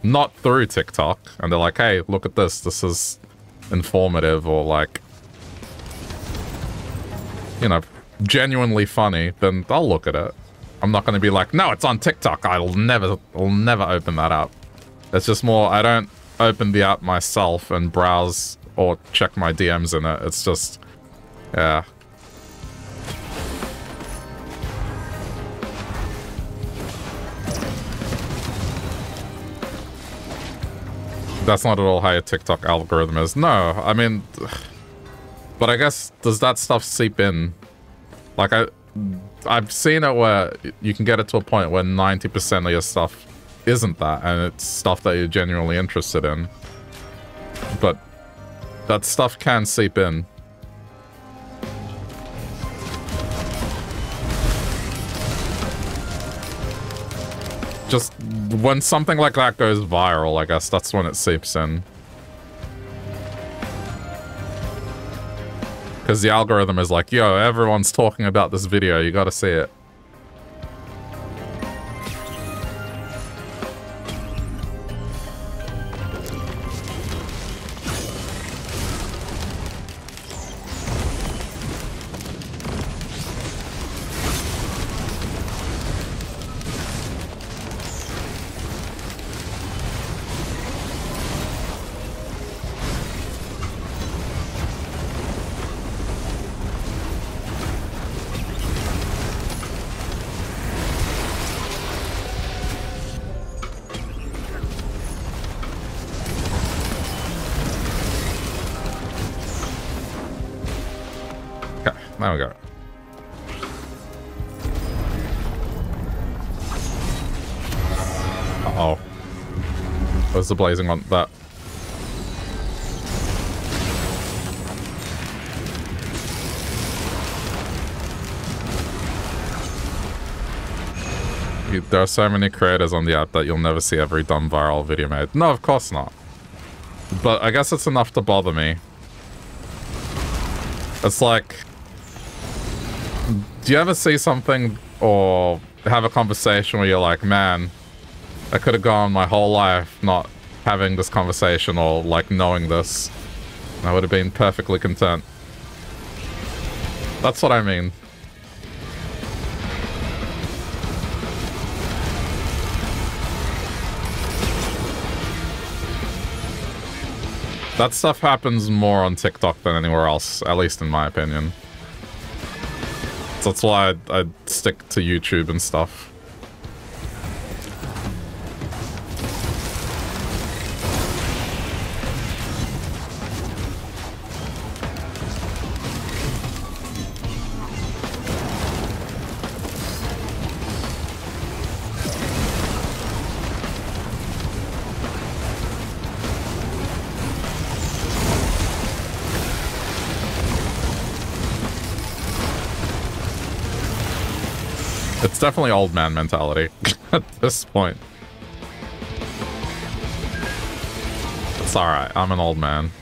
Speaker 1: not through TikTok, and they're like, hey, look at this, this is informative or like, you know, genuinely funny, then I'll look at it. I'm not going to be like, no, it's on TikTok. I'll never, I'll never open that up. It's just more, I don't open the app myself and browse or check my DMs in it. It's just, yeah. That's not at all how your TikTok algorithm is. No, I mean... But I guess, does that stuff seep in? Like, I... I've seen it where you can get it to a point where 90% of your stuff isn't that, and it's stuff that you're genuinely interested in. But that stuff can seep in. just when something like that goes viral, I guess that's when it seeps in. Because the algorithm is like, yo, everyone's talking about this video, you gotta see it. Blazing one? That. There are so many creators on the app that you'll never see every dumb viral video made. No, of course not. But I guess it's enough to bother me. It's like do you ever see something or have a conversation where you're like, man, I could have gone my whole life not having this conversation or like knowing this. I would have been perfectly content. That's what I mean. That stuff happens more on TikTok than anywhere else, at least in my opinion. So That's why I, I stick to YouTube and stuff. Definitely old man mentality at this point. It's alright, I'm an old man.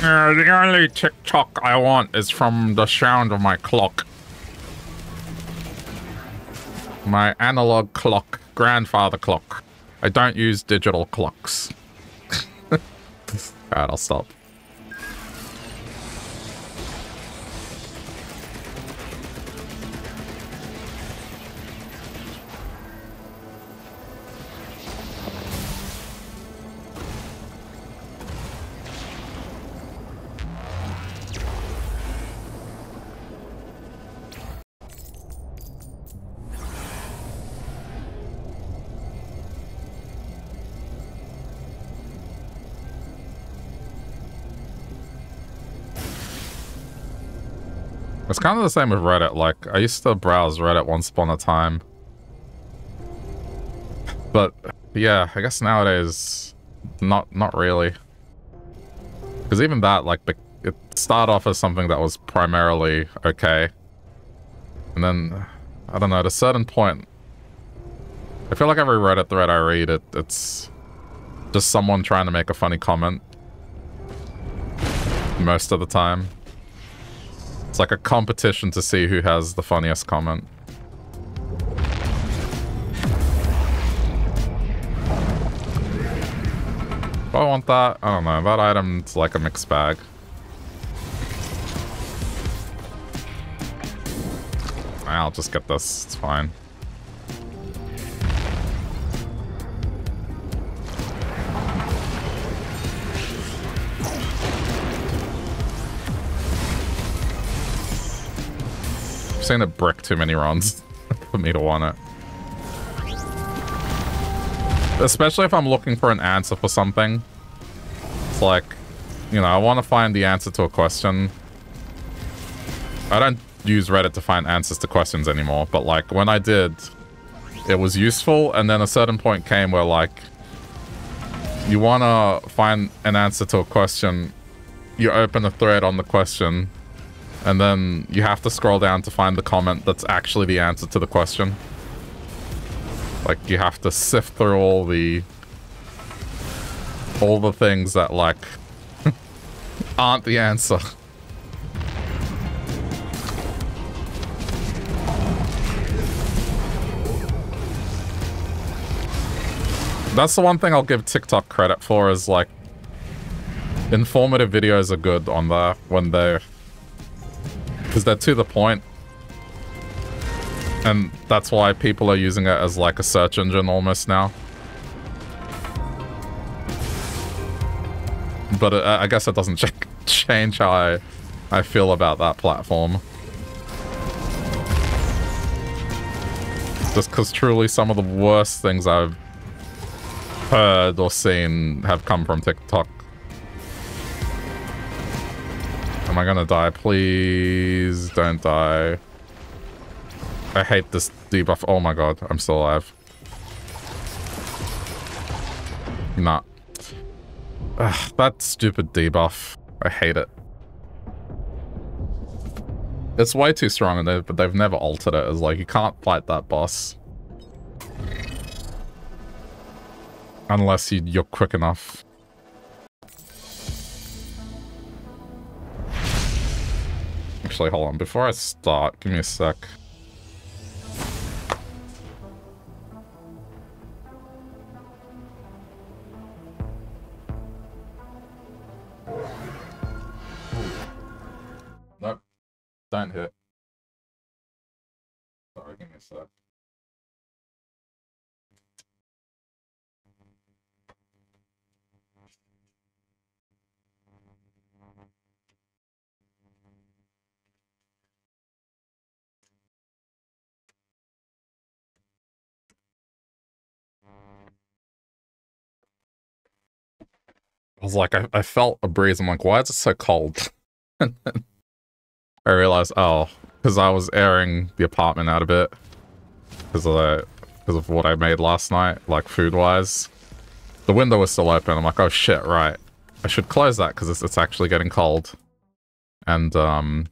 Speaker 1: The only TikTok I want is from the sound of my clock. My analog clock, grandfather clock. I don't use digital clocks. Alright, I'll stop. It's kind of the same with Reddit. Like, I used to browse Reddit once upon a time. But, yeah, I guess nowadays, not not really. Because even that, like, it started off as something that was primarily okay. And then, I don't know, at a certain point, I feel like every Reddit thread I read, it, it's just someone trying to make a funny comment. Most of the time. It's like a competition to see who has the funniest comment. If I want that, I don't know. That item's like a mixed bag. I'll just get this. It's fine. Seen it brick too many runs for me to want it. Especially if I'm looking for an answer for something. It's like, you know, I want to find the answer to a question. I don't use Reddit to find answers to questions anymore, but like when I did, it was useful and then a certain point came where like you want to find an answer to a question, you open a thread on the question, and then you have to scroll down to find the comment that's actually the answer to the question. Like, you have to sift through all the... All the things that, like, aren't the answer. That's the one thing I'll give TikTok credit for is, like, informative videos are good on there when they're because they're to the point. And that's why people are using it as like a search engine almost now. But it, I guess it doesn't ch change how I, I feel about that platform. Just because truly some of the worst things I've heard or seen have come from TikTok. Am I gonna die? Please don't die. I hate this debuff. Oh my god, I'm still alive. Nah. Ugh, that stupid debuff. I hate it. It's way too strong, and but they've never altered it. It's like, you can't fight that boss. Unless you, you're quick enough. Actually, hold on. Before I start, give me a sec. Nope. Don't hit. I was like, I, I felt a breeze. I'm like, why is it so cold? I realized, oh, because I was airing the apartment out a bit because of because of what I made last night, like food-wise. The window was still open. I'm like, oh shit, right. I should close that because it's, it's actually getting cold. And um,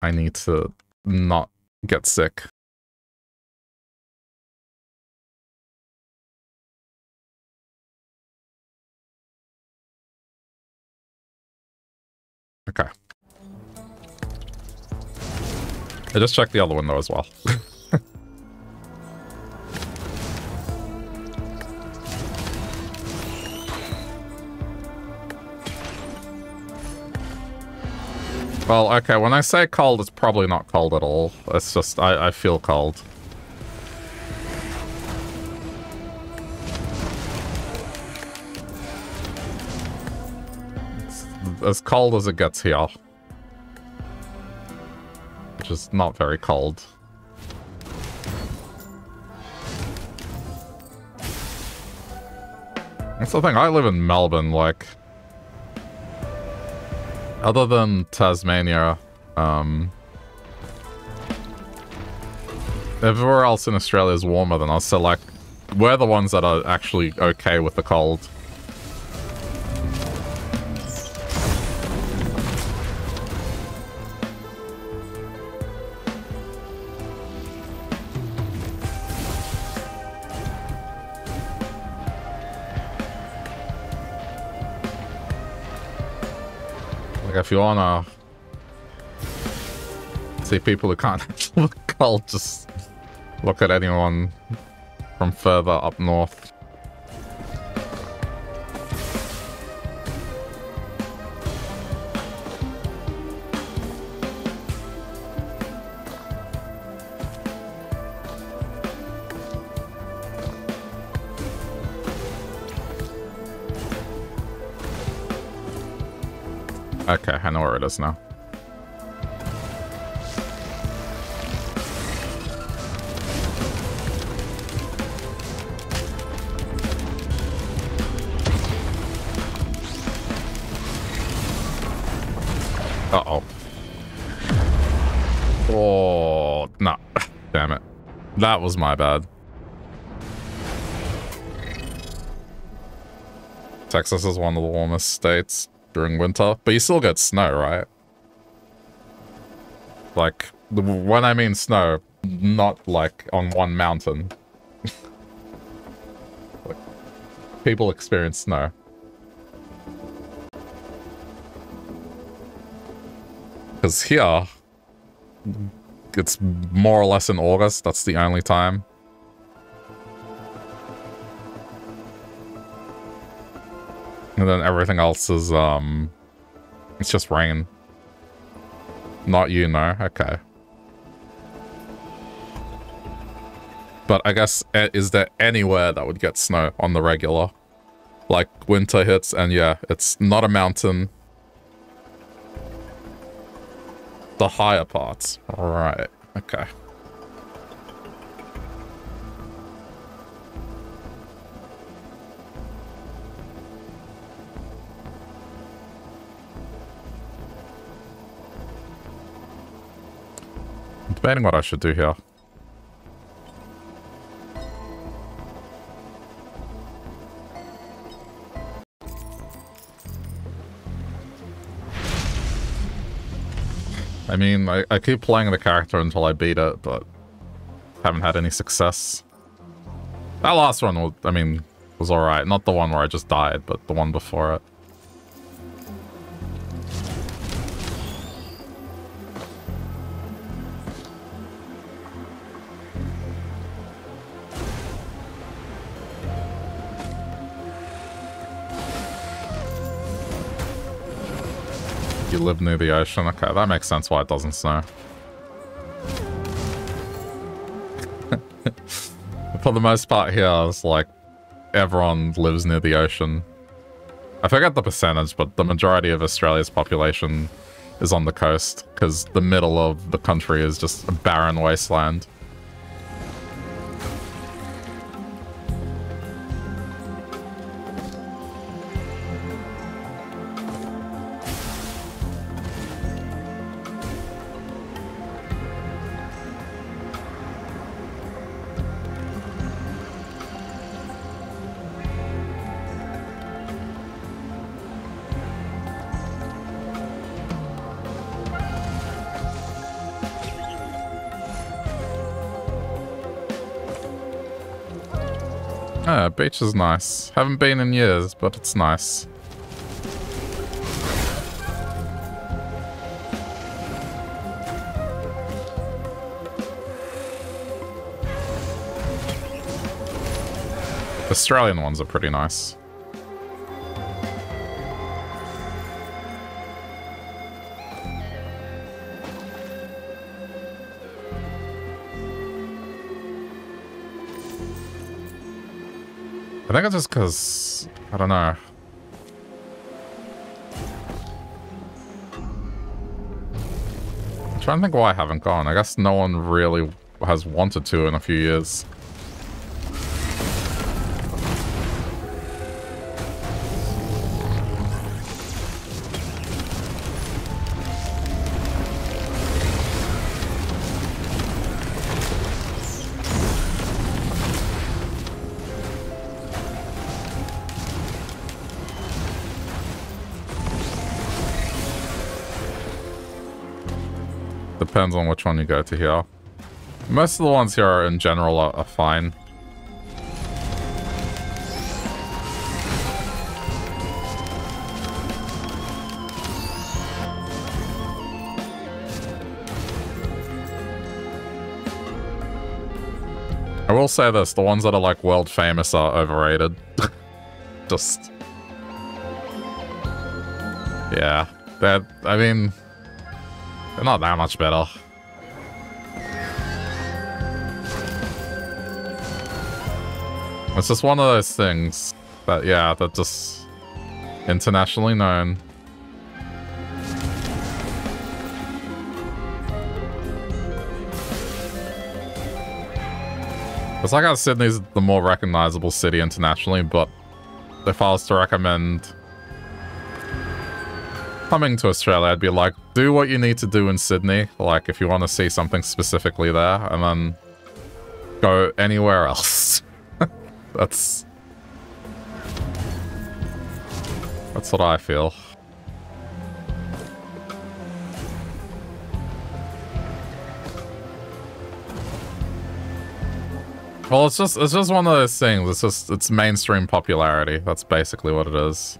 Speaker 1: I need to not get sick. Okay. I just checked the other window as well. well, okay, when I say cold, it's probably not cold at all. It's just, I, I feel cold. As cold as it gets here which is not very cold. That's the thing, I live in Melbourne, like... Other than Tasmania, um... Everywhere else in Australia is warmer than us, so like, we're the ones that are actually okay with the cold. If you wanna see people who can't look cold, just look at anyone from further up north. Is now. Uh-oh. Oh, no. Damn it. That was my bad. Texas is one of the warmest states during winter, but you still get snow, right? Like, when I mean snow, not like on one mountain. people experience snow. Because here, it's more or less in August, that's the only time. And then everything else is, um... It's just rain. Not you, no? Okay. But I guess, is there anywhere that would get snow on the regular? Like, winter hits, and yeah, it's not a mountain. The higher parts. Right, okay. Debating what I should do here. I mean, I, I keep playing the character until I beat it, but haven't had any success. That last one, was, I mean, was alright. Not the one where I just died, but the one before it. You live near the ocean. Okay, that makes sense why it doesn't snow. For the most part here, it's like everyone lives near the ocean. I forget the percentage, but the majority of Australia's population is on the coast because the middle of the country is just a barren wasteland. Yeah, beach is nice. Haven't been in years, but it's nice. Australian ones are pretty nice. I think it's just because, I don't know. I'm trying to think why I haven't gone. I guess no one really has wanted to in a few years. Depends on which one you go to here. Most of the ones here are, in general are, are fine. I will say this, the ones that are like world famous are overrated. Just... Yeah. That, I mean, they're not that much better. It's just one of those things that, yeah, that just internationally known. It's like how Sydney's the more recognizable city internationally, but if I was to recommend coming to Australia, I'd be like, do what you need to do in Sydney, like if you want to see something specifically there, and then go anywhere else. that's... That's what I feel. Well, it's just it's just one of those things. It's just it's mainstream popularity. That's basically what it is.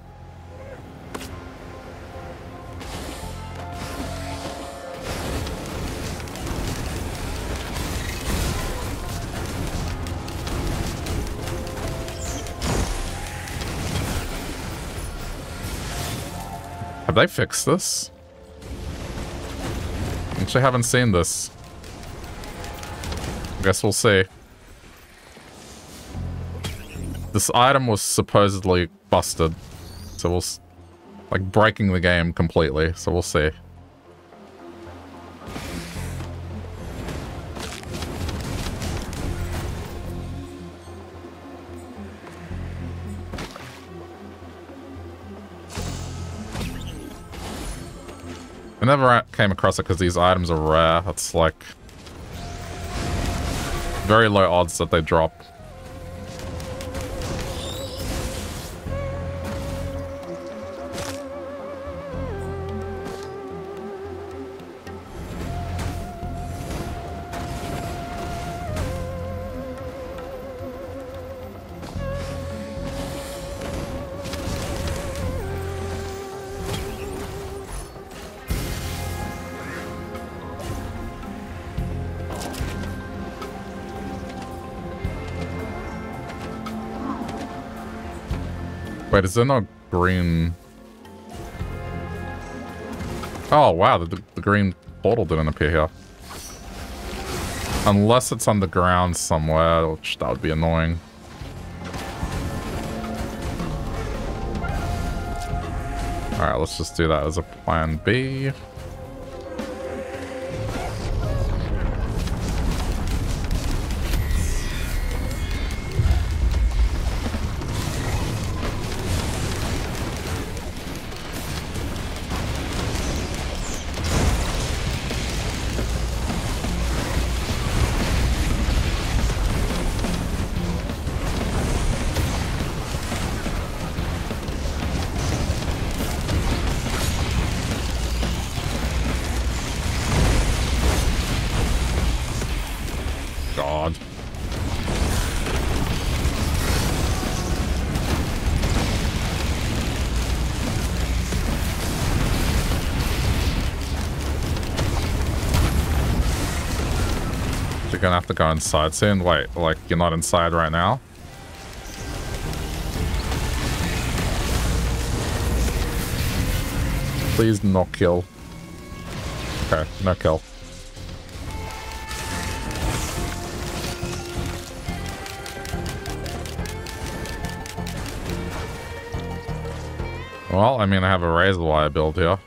Speaker 1: Have they fixed this? Actually haven't seen this. I guess we'll see. This item was supposedly busted. So we'll... Like, breaking the game completely. So we'll see. I never came across it because these items are rare. It's like very low odds that they drop. Wait, is there no green... Oh, wow, the, the green portal didn't appear here. Unless it's underground somewhere, which that would be annoying. Alright, let's just do that as a plan B. have to go inside soon? Wait, like, you're not inside right now? Please no kill. Okay, no kill. Well, I mean, I have a Razorwire build here.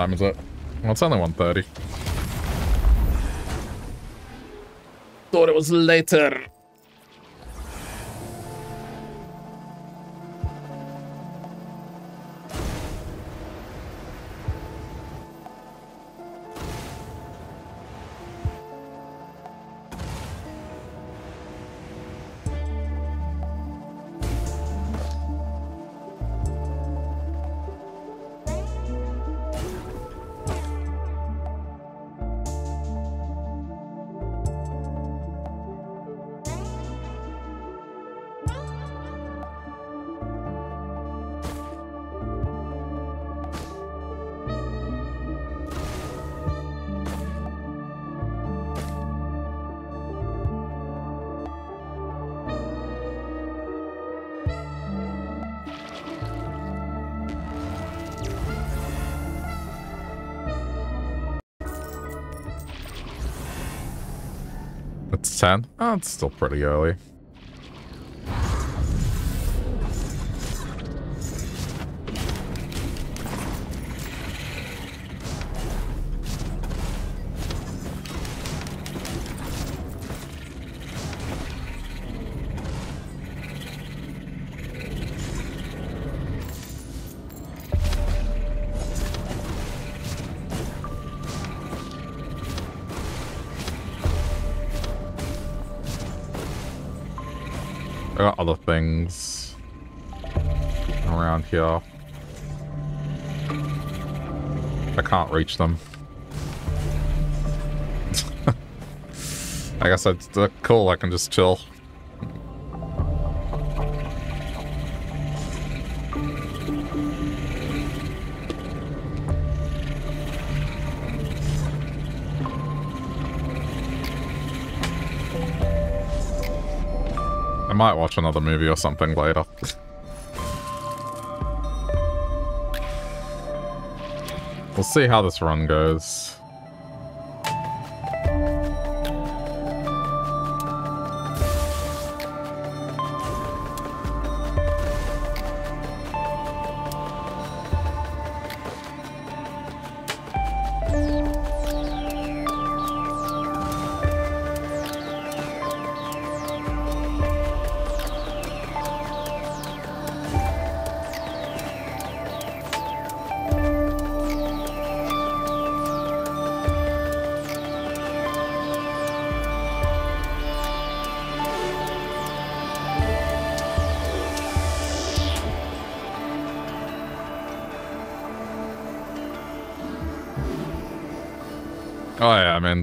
Speaker 1: Time is it? Well, it's only 1.30. Thought it was later. 10? Oh, it's still pretty early. Things around here. I can't reach them. I guess that's cool, I can just chill. Watch another movie or something later. we'll see how this run goes.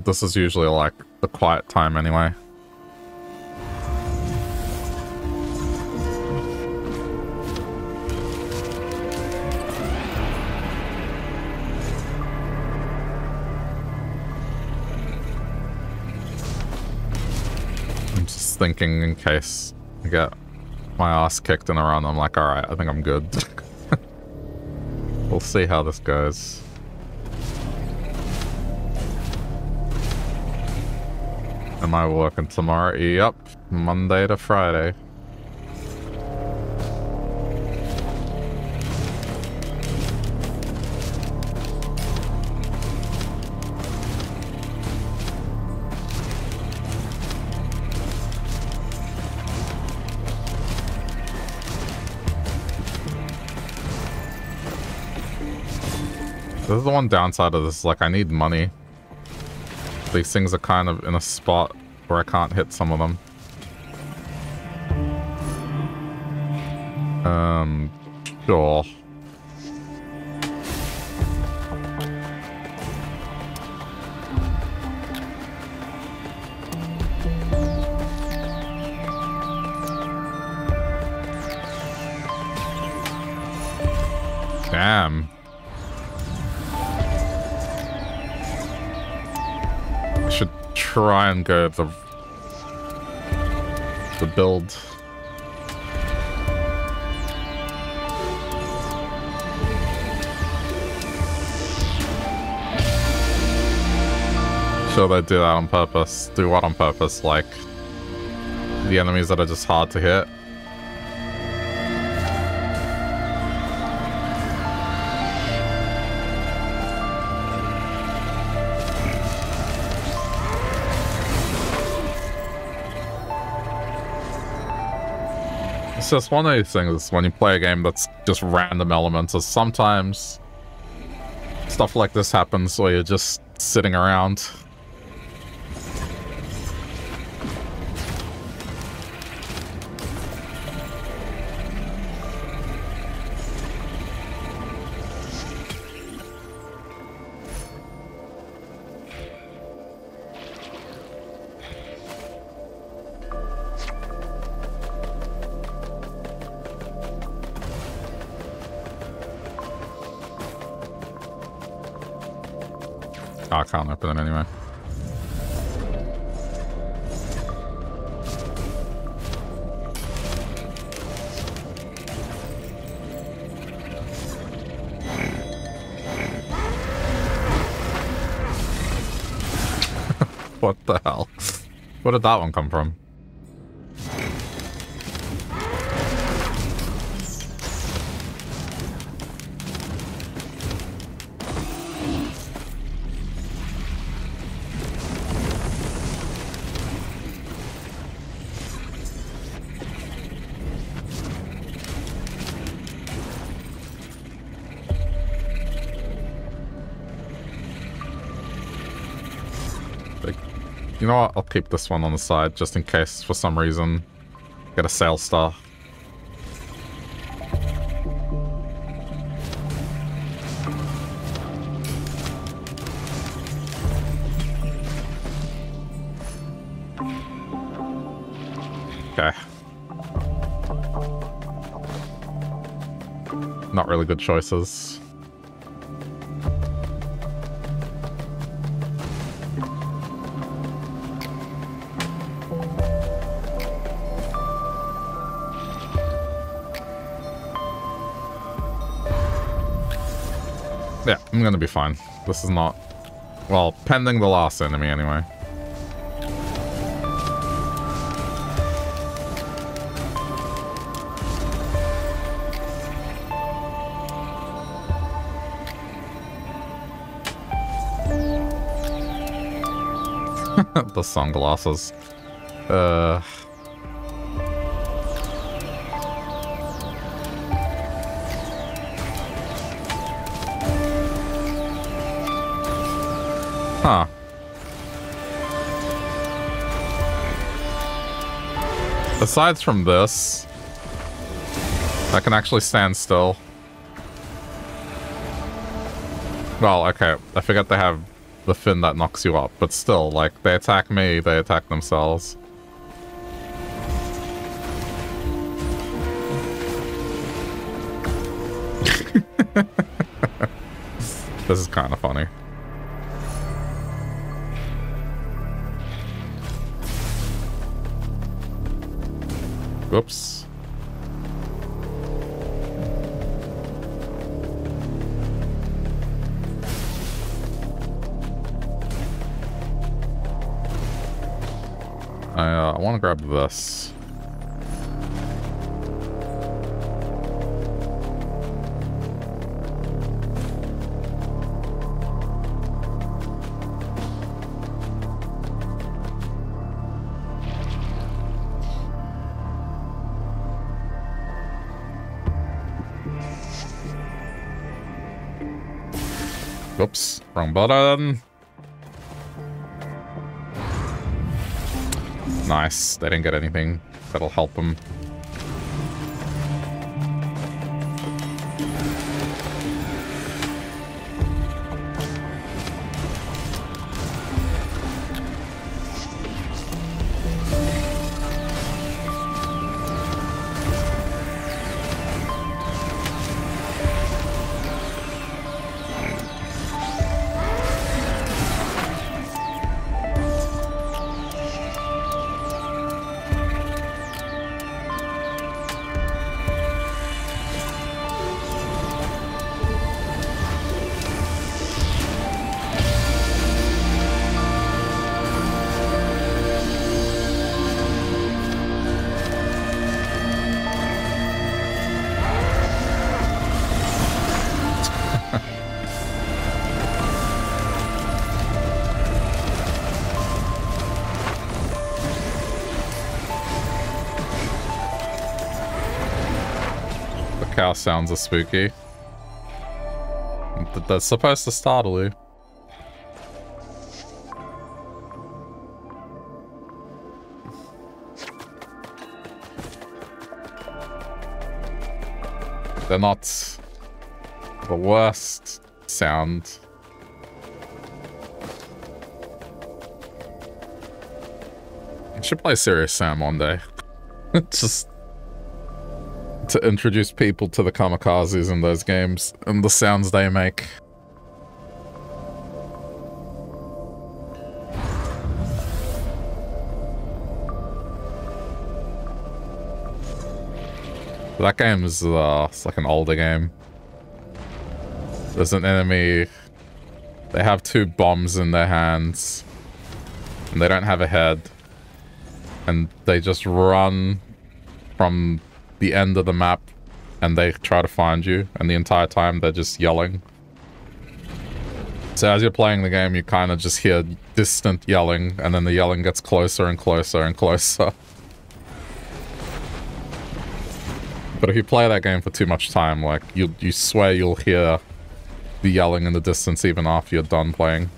Speaker 1: This is usually like the quiet time anyway. I'm just thinking in case I get my ass kicked in a run, I'm like, alright, I think I'm good. we'll see how this goes. Am I working tomorrow? Yep. Monday to Friday. This is the one downside of this, like I need money these things are kind of in a spot where I can't hit some of them. Um, sure. Try and go the the build. Sure they do that on purpose. Do what on purpose? Like the enemies that are just hard to hit? It's just one of these things when you play a game that's just random elements is sometimes stuff like this happens where you're just sitting around that one come from? You know what? I'll keep this one on the side just in case for some reason get a sale star. Okay. Not really good choices. I'm gonna be fine. This is not... Well, pending the last enemy anyway. the sunglasses. Uh... Aside from this, I can actually stand still. Well, okay, I forget they have the fin that knocks you up, but still, like, they attack me, they attack themselves. this is kind of funny. Whoops. I, uh, I want to grab this. wrong button. Nice. They didn't get anything that'll help them. Sounds are spooky. That's supposed to startle you. They're not the worst sound. I should play Serious Sam one day. Just to introduce people to the kamikazes in those games and the sounds they make. That game is uh, like an older game. There's an enemy. They have two bombs in their hands. And they don't have a head. And they just run from the end of the map and they try to find you and the entire time they're just yelling. So as you're playing the game, you kind of just hear distant yelling and then the yelling gets closer and closer and closer. But if you play that game for too much time, like, you, you swear you'll hear the yelling in the distance even after you're done playing.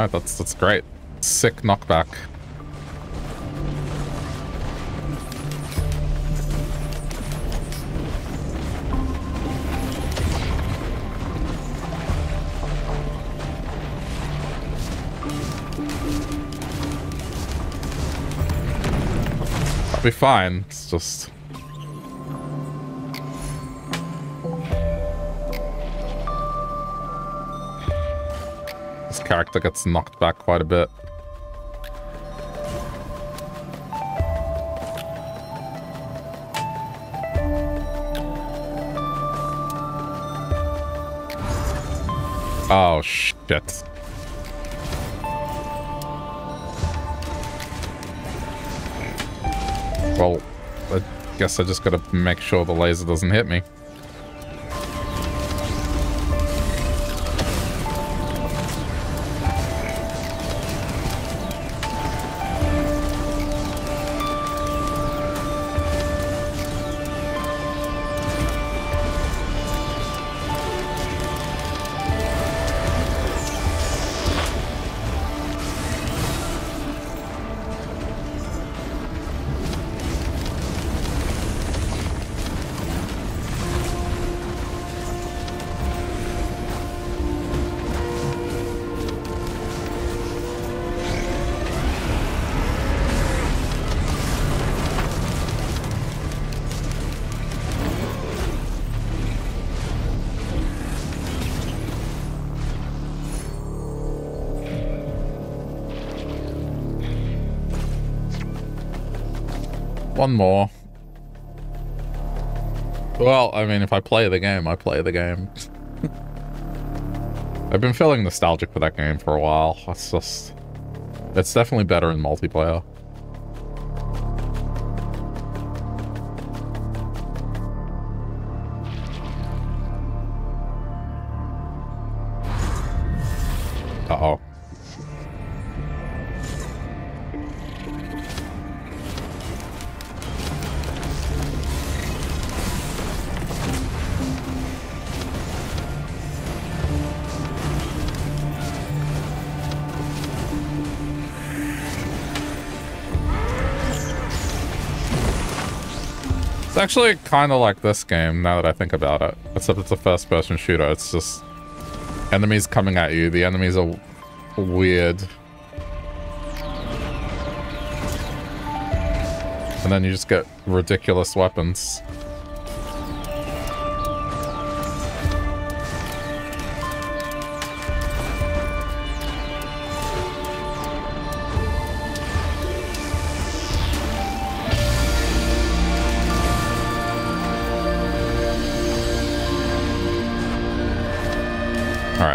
Speaker 1: No, that's that's great. Sick knockback. I'll be fine. It's just... character gets knocked back quite a bit. Oh, shit. Well, I guess I just gotta make sure the laser doesn't hit me. One more. Well, I mean, if I play the game, I play the game. I've been feeling nostalgic for that game for a while. It's just... It's definitely better in multiplayer. Actually kind of like this game, now that I think about it. Except it's a first-person shooter. It's just enemies coming at you. The enemies are weird. And then you just get ridiculous weapons.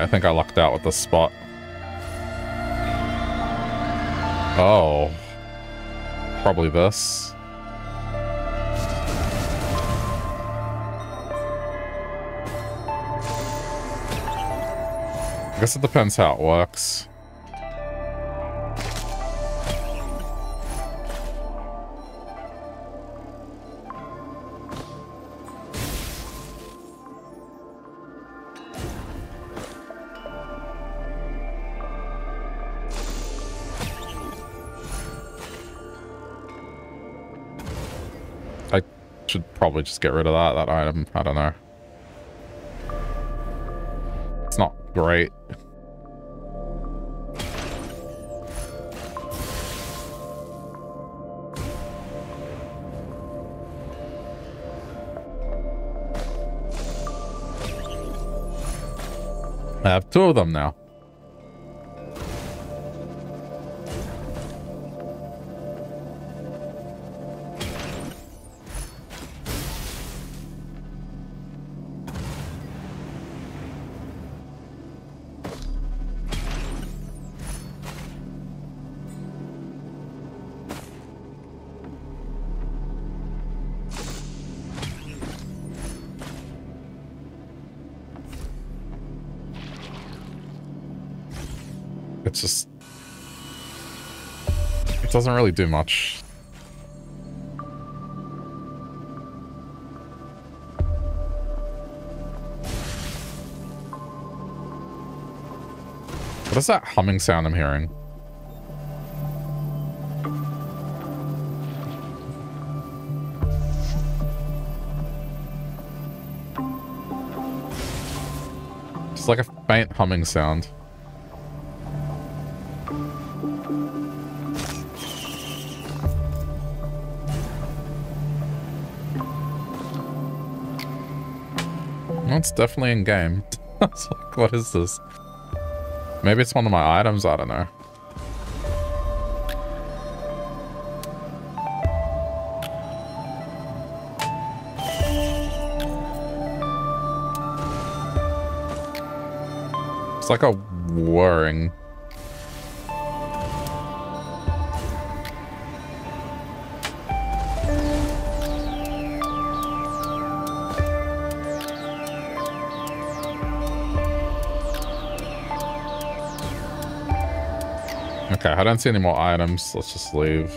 Speaker 1: I think I lucked out with the spot. Oh. Probably this. I guess it depends how it works. Probably just get rid of that, that item. I don't know. It's not great. I have two of them now. Doesn't really do much. What is that humming sound I'm hearing? It's like a faint humming sound. It's definitely in game. like, what is this? Maybe it's one of my items, I don't know. It's like a whirring Okay, I don't see any more items. Let's just leave.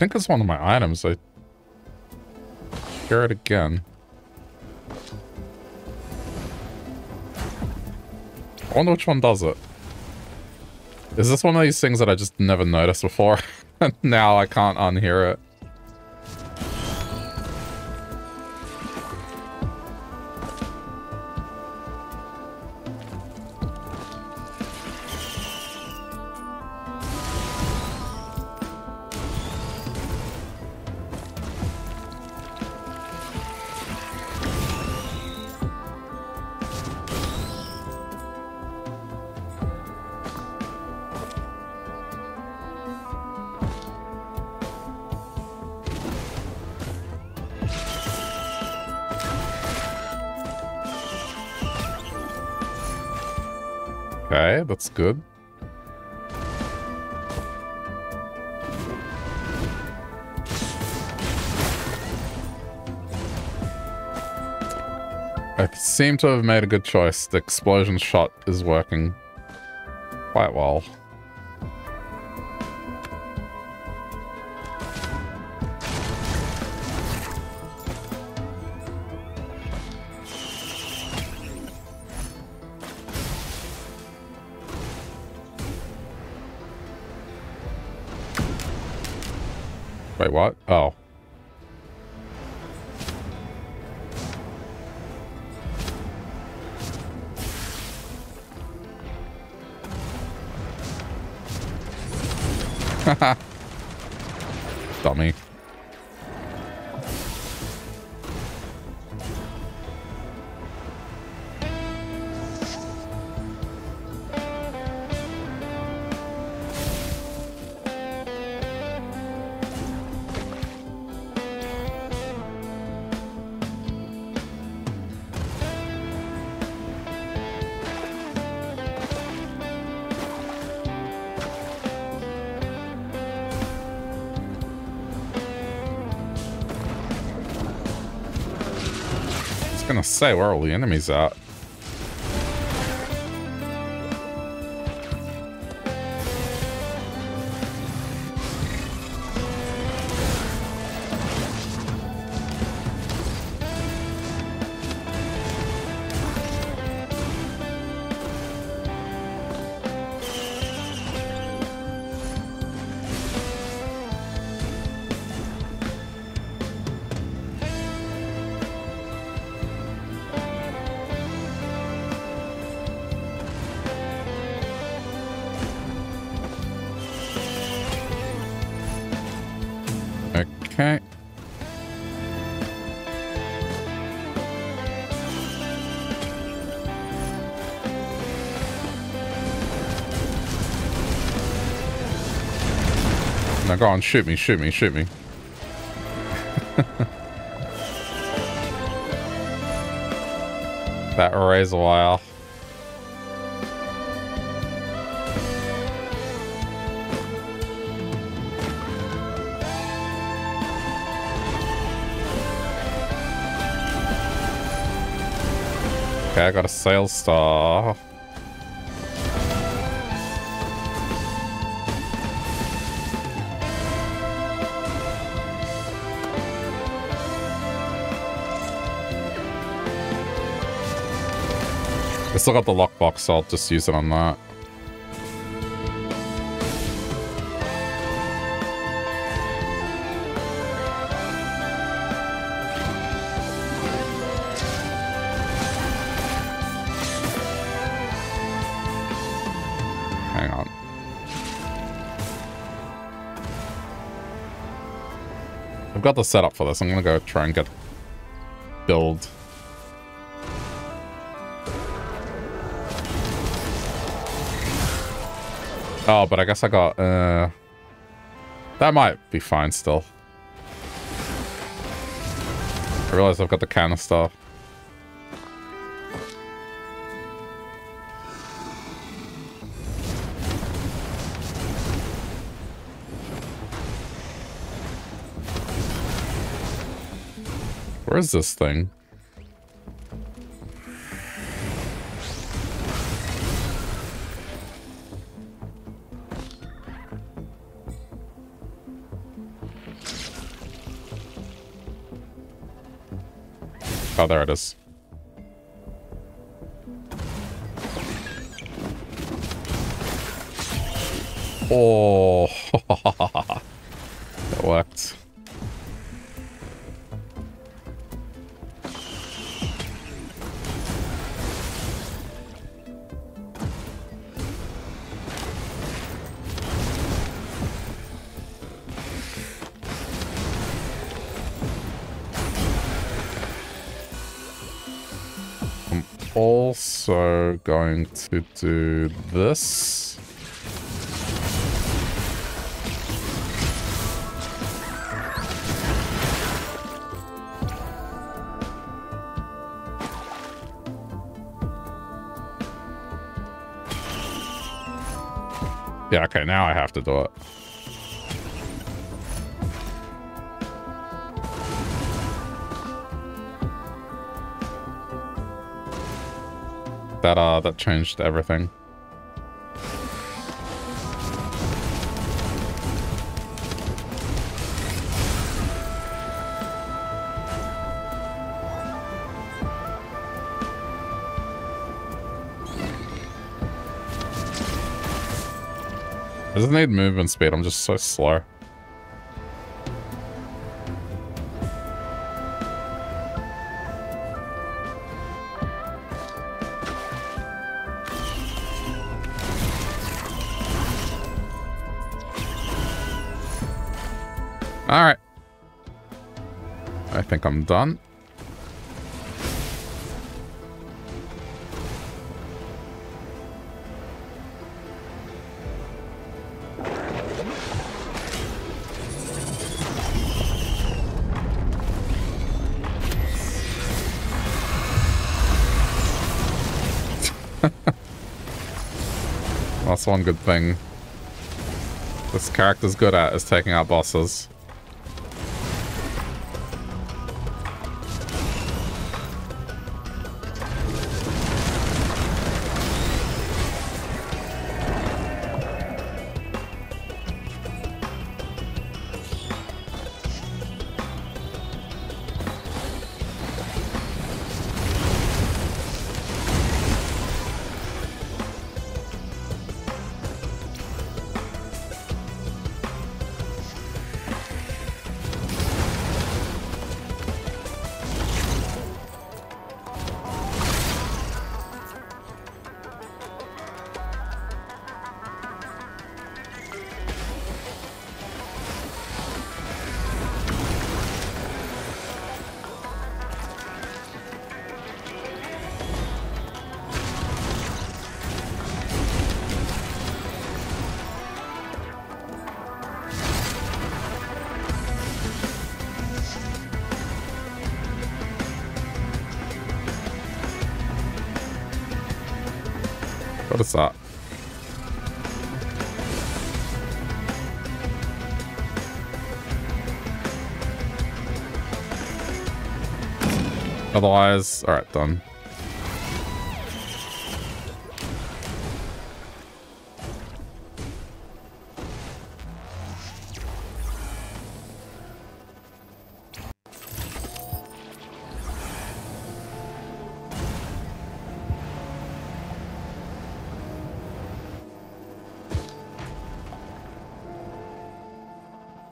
Speaker 1: Think it's one of my items. I hear it again. I wonder which one does it. Is this one of these things that I just never noticed before? now I can't unhear it. Good. I seem to have made a good choice. The explosion shot is working quite well. Where are all the enemies at? Go on, shoot me, shoot me, shoot me. that Razorwire. Okay, I got a sales star. I still got the lockbox, so I'll just use it on that. Hang on. I've got the setup for this. I'm gonna go try and get build. Oh, but I guess I got, uh... That might be fine still. I realize I've got the canister. Where is this thing? There it is. Oh, that worked. Going to do this. Yeah, okay, now I have to do it. That, uh, that changed everything. doesn't need movement speed, I'm just so slow. I'm done. That's one good thing this character's good at is taking out bosses. Otherwise, alright, done.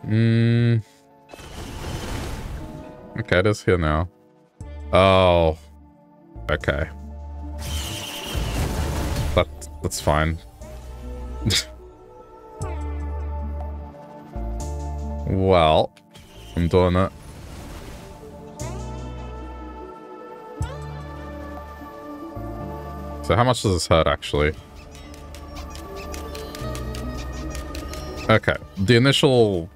Speaker 1: Mm. Okay, it is here now. Oh. Okay. That that's fine. well, I'm doing it. So how much does this hurt actually? Okay, the initial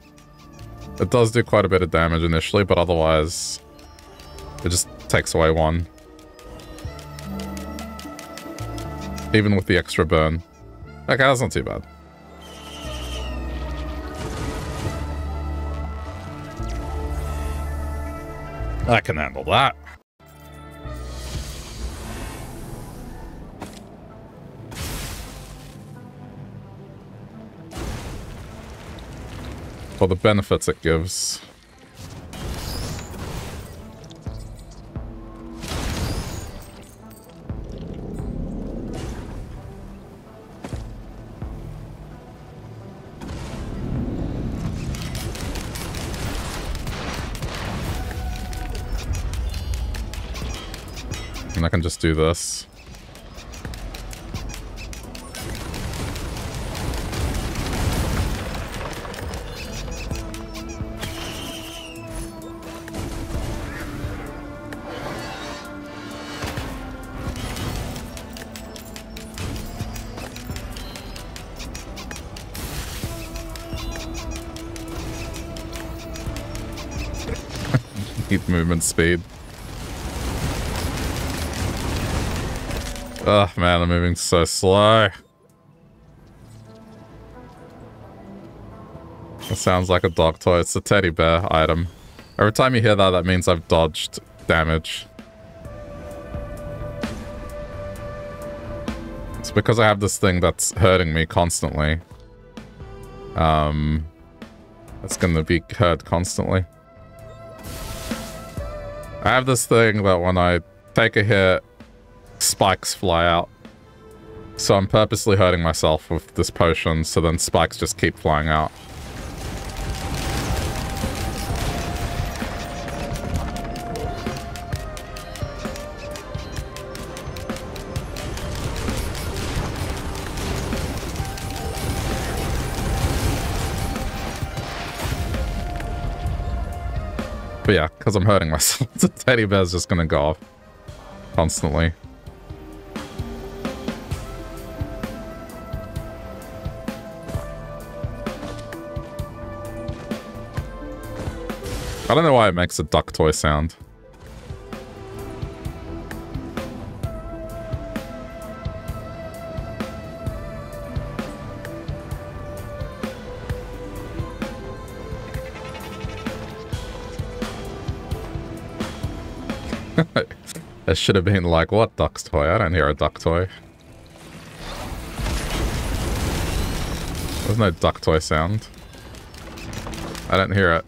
Speaker 1: it does do quite a bit of damage initially, but otherwise it just takes away one. Even with the extra burn. Okay, that's not too bad. I can handle that. for the benefits it gives. Just do this. movement speed. Oh man, I'm moving so slow. It sounds like a dog toy. It's a teddy bear item. Every time you hear that, that means I've dodged damage. It's because I have this thing that's hurting me constantly. Um, it's gonna be hurt constantly. I have this thing that when I take a hit, spikes fly out. So I'm purposely hurting myself with this potion, so then spikes just keep flying out. But yeah, because I'm hurting myself, the teddy bear's just gonna go off constantly. I don't know why it makes a duck toy sound. it should have been like, what duck's toy? I don't hear a duck toy. There's no duck toy sound. I don't hear it.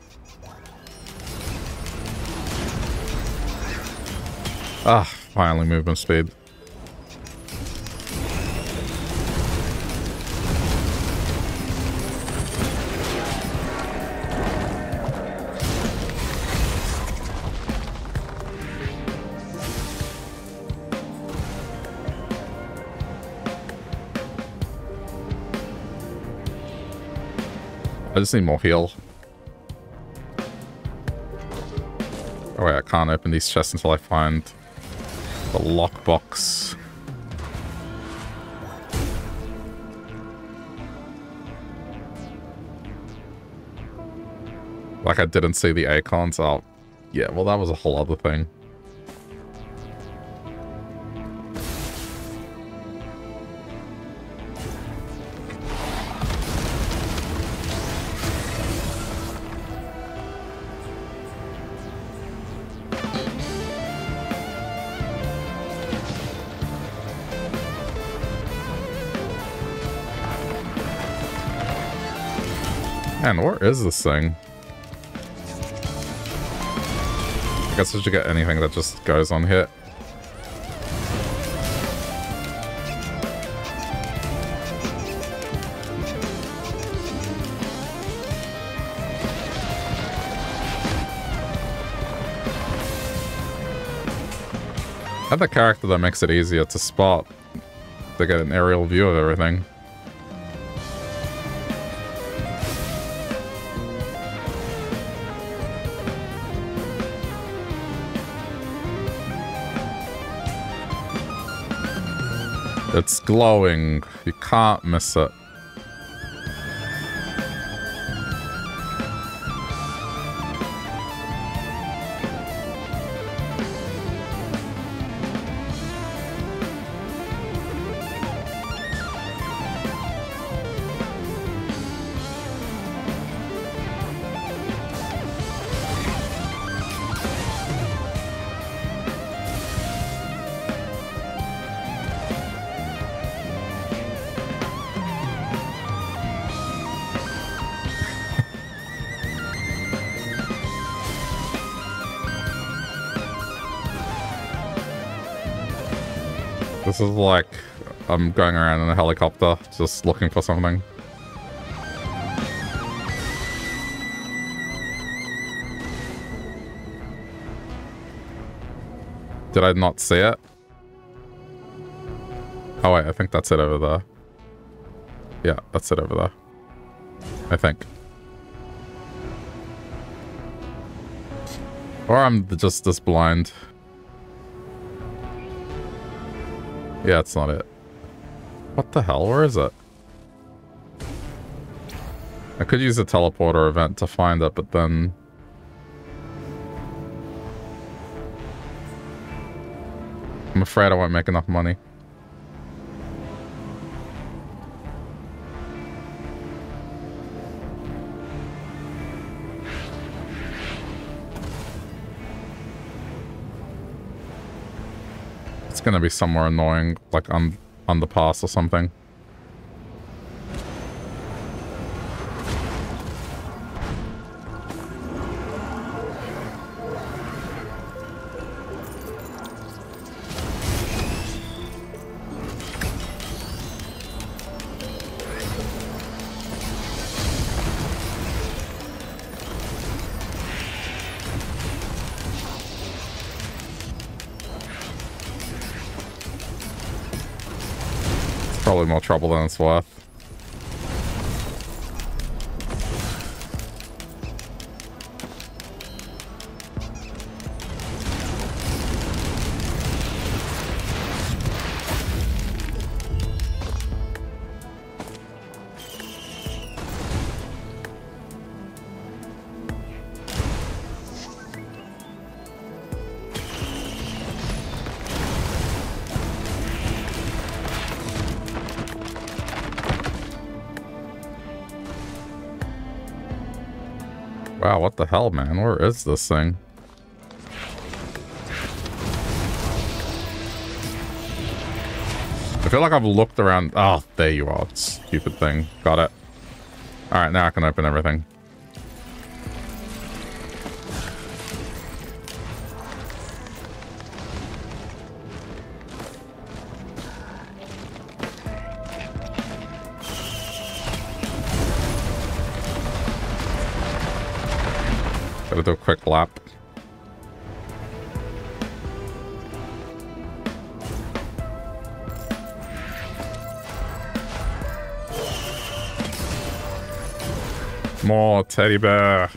Speaker 1: Ah, finally movement speed. I just need more heal. Oh wait, I can't open these chests until I find the lockbox. Like I didn't see the icons. Oh, yeah, well that was a whole other thing. Man, where is this thing? I guess I should get anything that just goes on hit. Have the character that makes it easier to spot to get an aerial view of everything. It's glowing. You can't miss it. I'm going around in a helicopter just looking for something. Did I not see it? Oh wait, I think that's it over there. Yeah, that's it over there. I think. Or I'm just this blind. Yeah, it's not it. What the hell? Where is it? I could use a teleporter event to find it, but then... I'm afraid I won't make enough money. It's gonna be somewhere annoying, like on on the pass or something. Probably more trouble than it's worth. What the hell, man? Where is this thing? I feel like I've looked around. Oh, there you are. Stupid thing. Got it. Alright, now I can open everything. Do a quick lap. More teddy bear.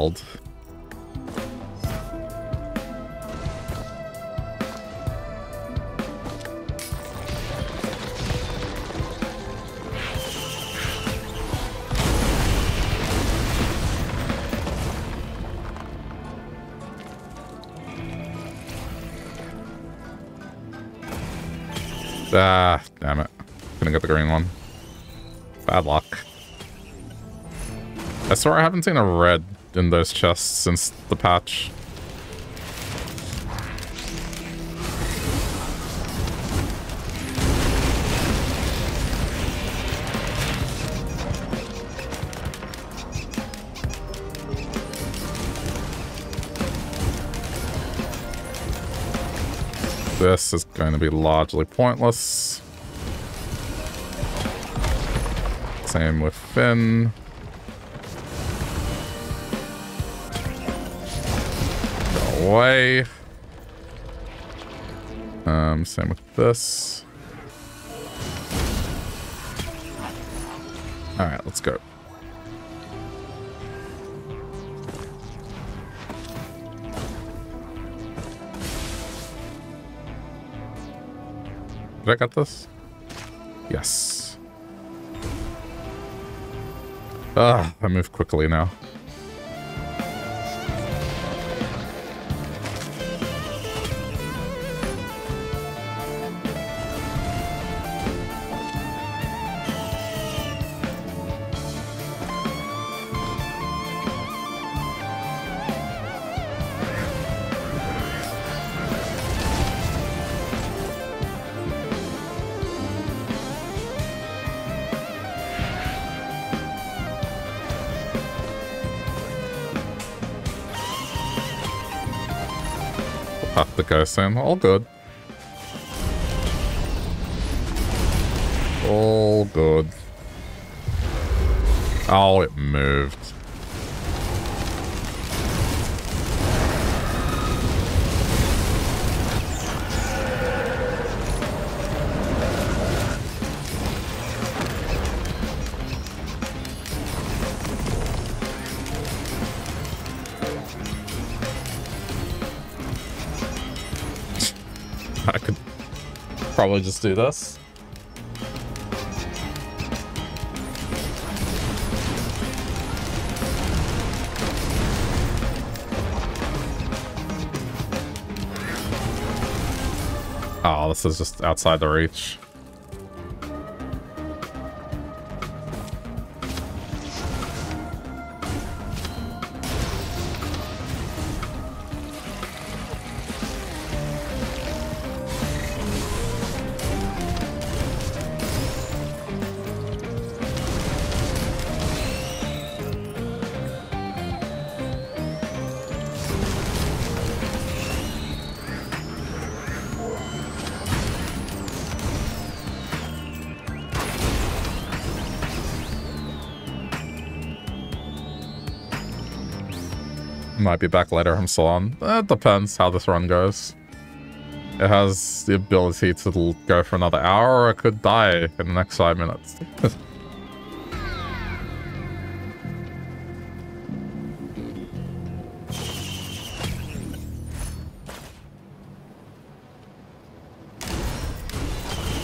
Speaker 1: Old. Ah, damn it. Gonna get the green one. Bad luck. I swear I haven't seen a red in those chests since the patch. This is going to be largely pointless. Same with Finn. Away. Um, same with this. Alright, let's go. Did I get this? Yes. Ah, I move quickly now. Saying, all good. All good. Oh, it moved. Probably just do this. Oh, this is just outside the reach. Might be back later from Salon. It depends how this run goes. It has the ability to go for another hour, or it could die in the next five minutes.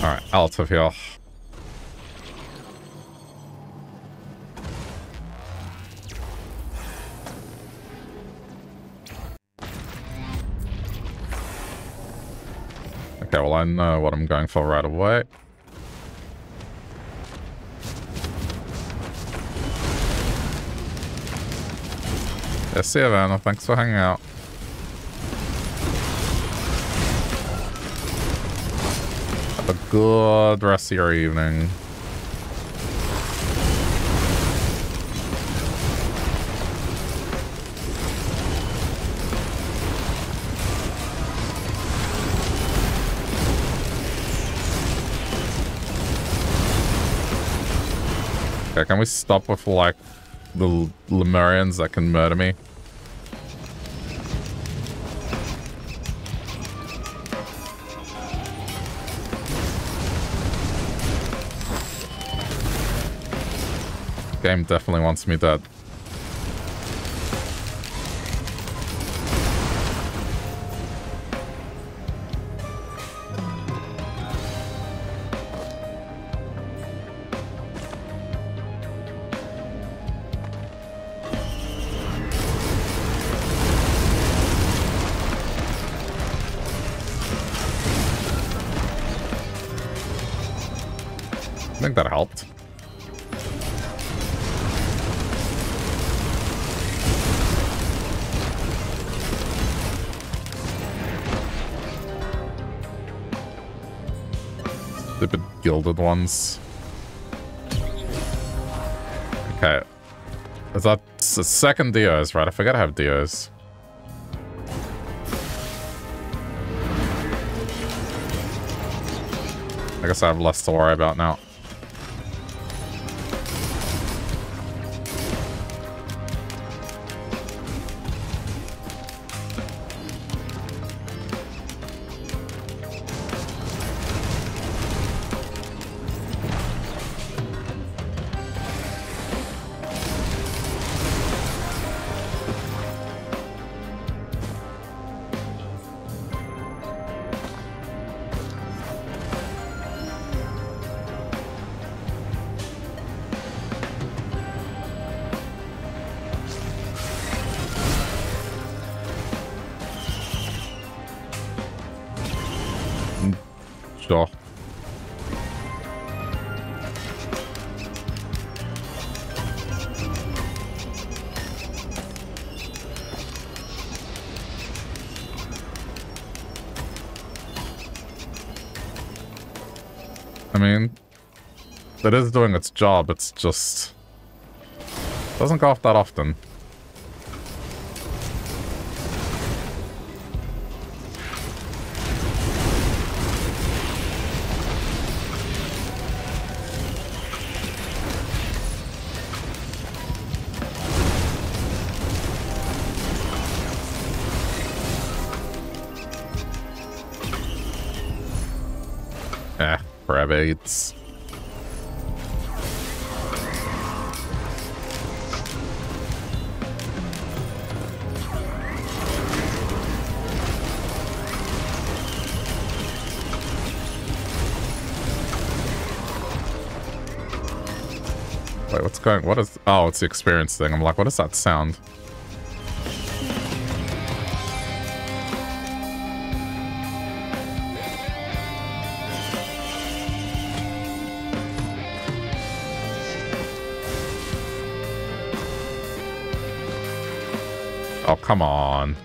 Speaker 1: Alright, out of here. Know what I'm going for right away. Yeah, see you, Vanna. Thanks for hanging out. Have a good rest of your evening. Okay, can we stop with, like, the Lemurians that can murder me? Game definitely wants me dead. Gilded ones. Okay. Is that the second Dios, right? I forgot I have Dios. I guess I have less to worry about now. Is doing its job, it's just... Doesn't go off that often. It's the experience thing. I'm like, what does that sound? Oh, come on.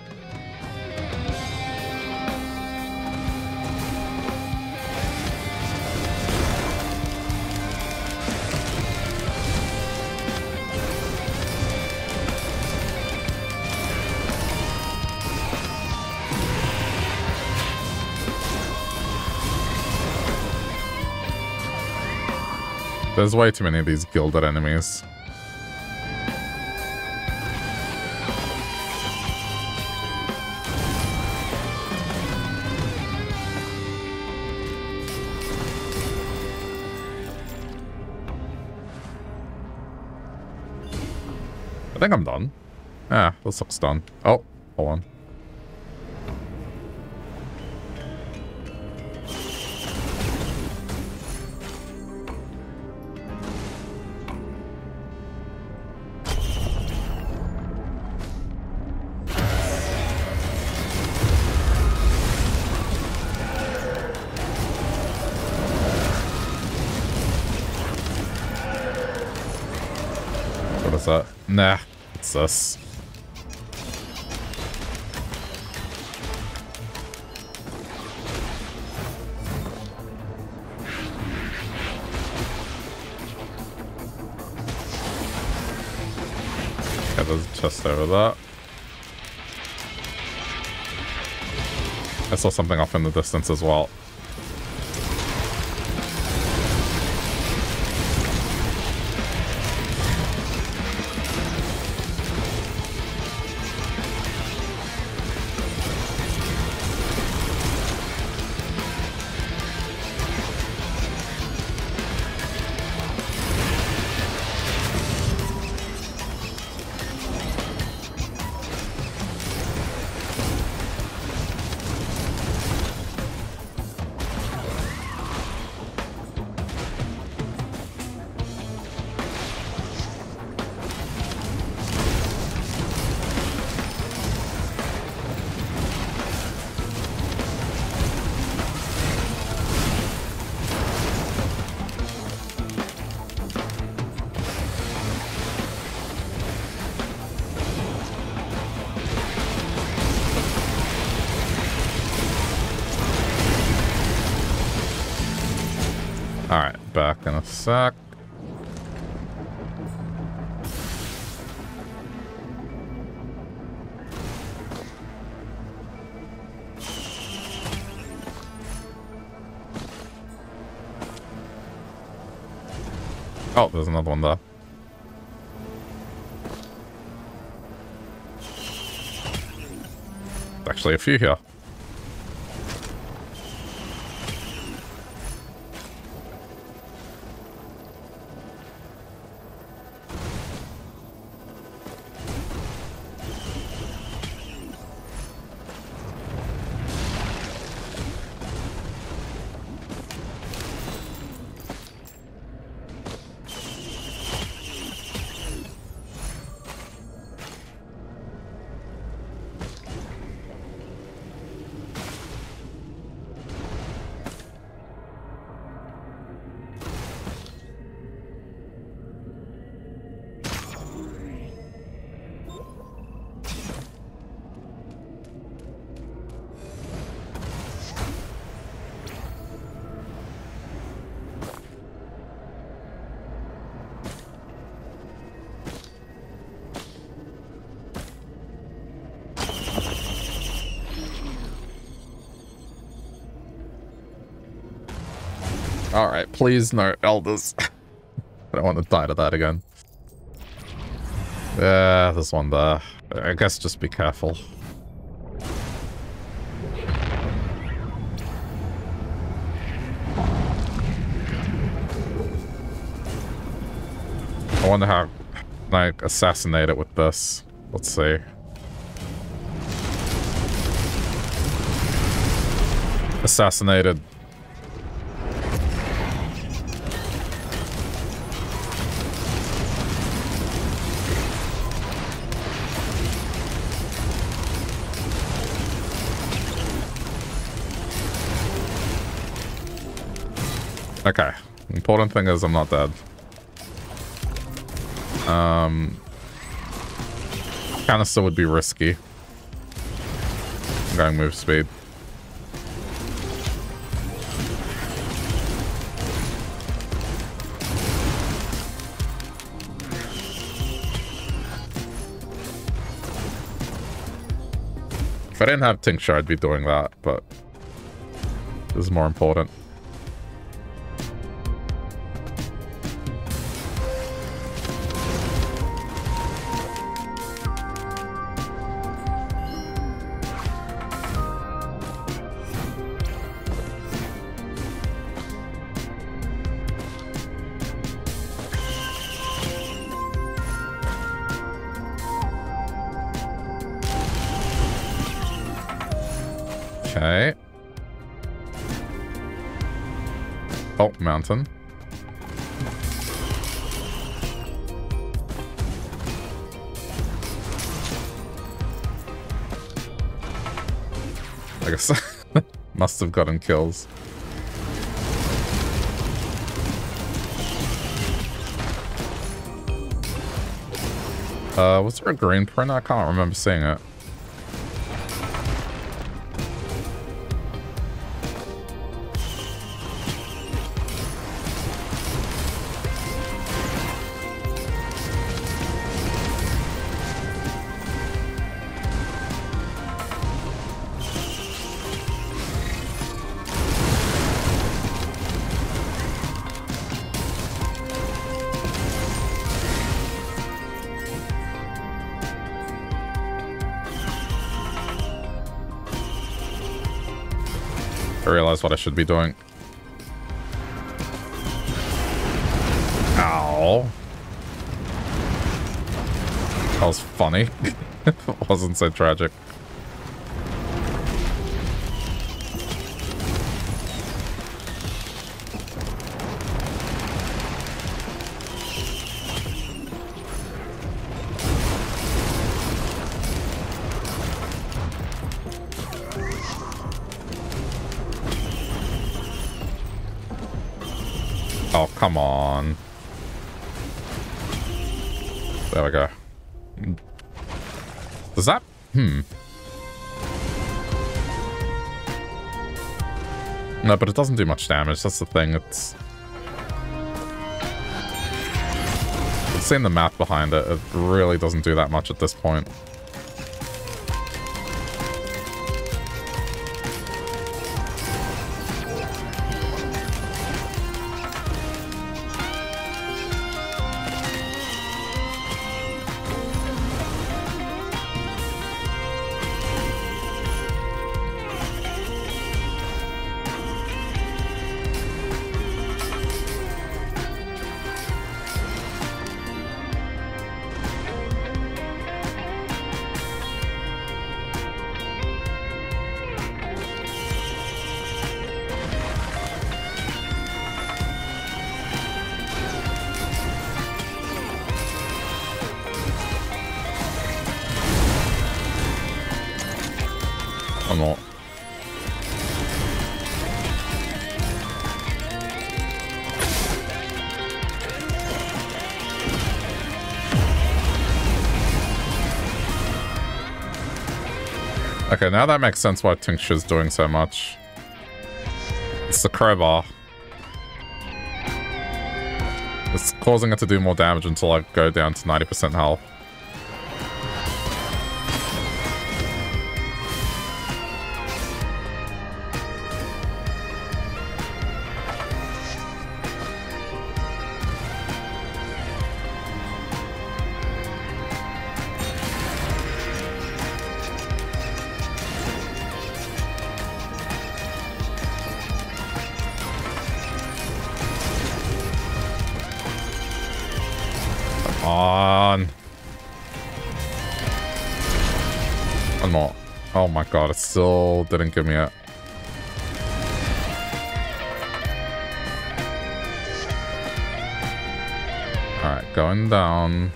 Speaker 1: There's way too many of these gilded enemies. I think I'm done. Ah, this looks done. Oh, hold on. Nah. it's us. Okay, there's a chest over there. I saw something off in the distance as well. Sec. Oh, there's another one there. Actually, a few here. Please no elders. I don't want to die to that again. Yeah, there's one there. I guess just be careful. I wonder how I assassinate it with this. Let's see. Assassinated Important thing is I'm not dead. Um, canister would be risky. I'm going move speed. If I didn't have Tincture, I'd be doing that, but this is more important. Must have gotten kills. Uh, was there a green print? I can't remember seeing it. Realize what I should be doing. Ow. That was funny. it wasn't so tragic. But it doesn't do much damage. That's the thing. It's... Seeing the math behind it. It really doesn't do that much at this point. Okay, now that makes sense why Tincture's doing so much. It's the crowbar. It's causing it to do more damage until I go down to 90% health. It still didn't give me a... Alright, going down.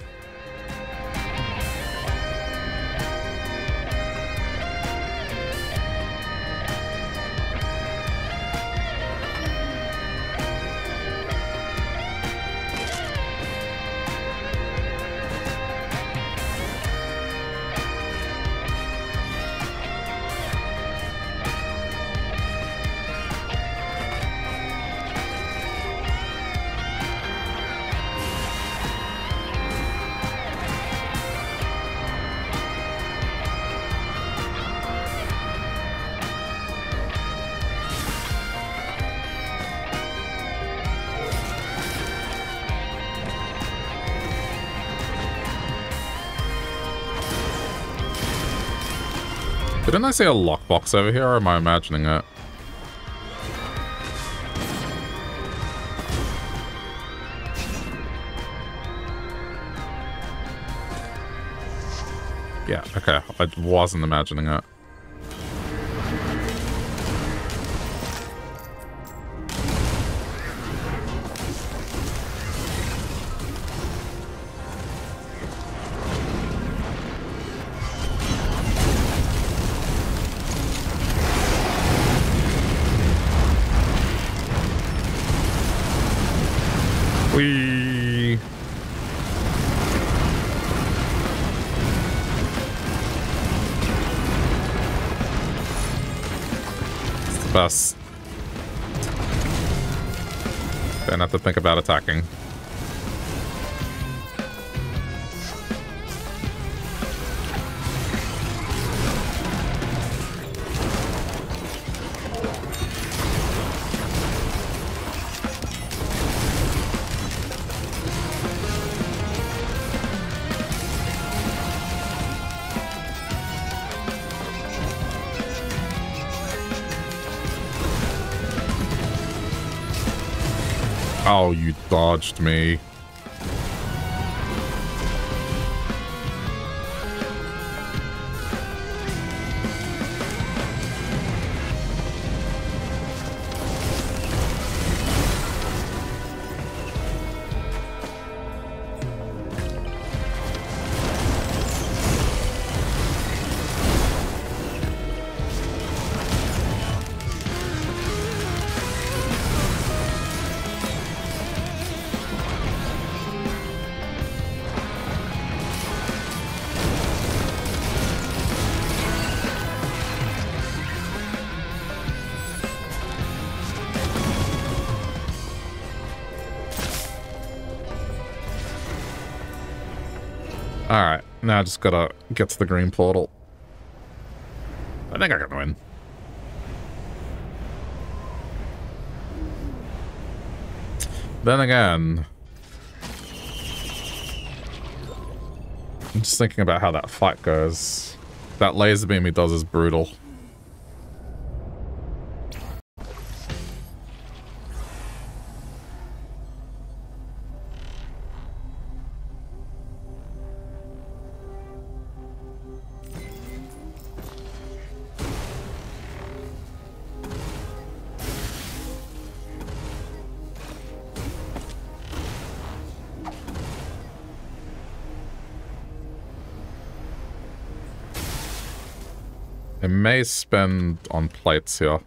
Speaker 1: Didn't I see a lockbox over here, or am I imagining it? Yeah, okay. I wasn't imagining it. Think about attacking. Dodged me. Just gotta get to the green portal. I think I can win. Then again... I'm just thinking about how that fight goes. That laser beam he does is brutal. Spend on plates here.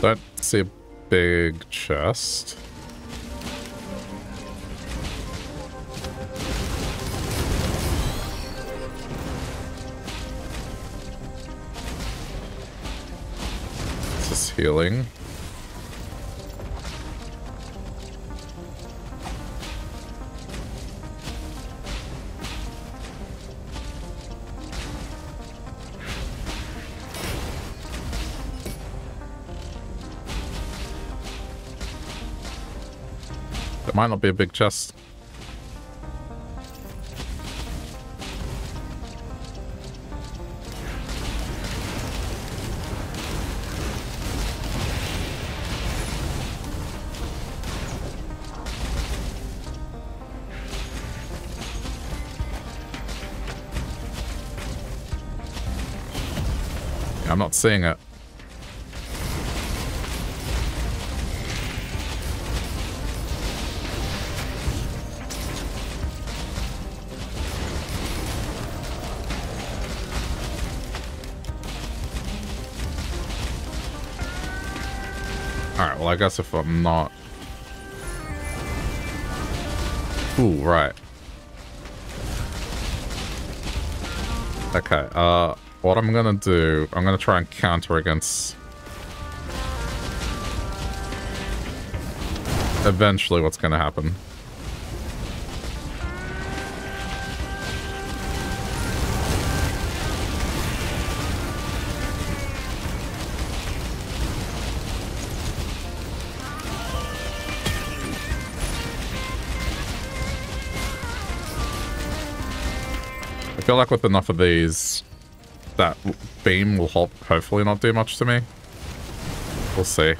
Speaker 1: Don't see a big chest. Healing. There might not be a big chest. Seeing it. Alright, well I guess if I'm not... Ooh, right. Okay, uh... What I'm gonna do, I'm gonna try and counter against... Eventually what's gonna happen. I feel like with enough of these, that beam will hopefully not do much to me. We'll see.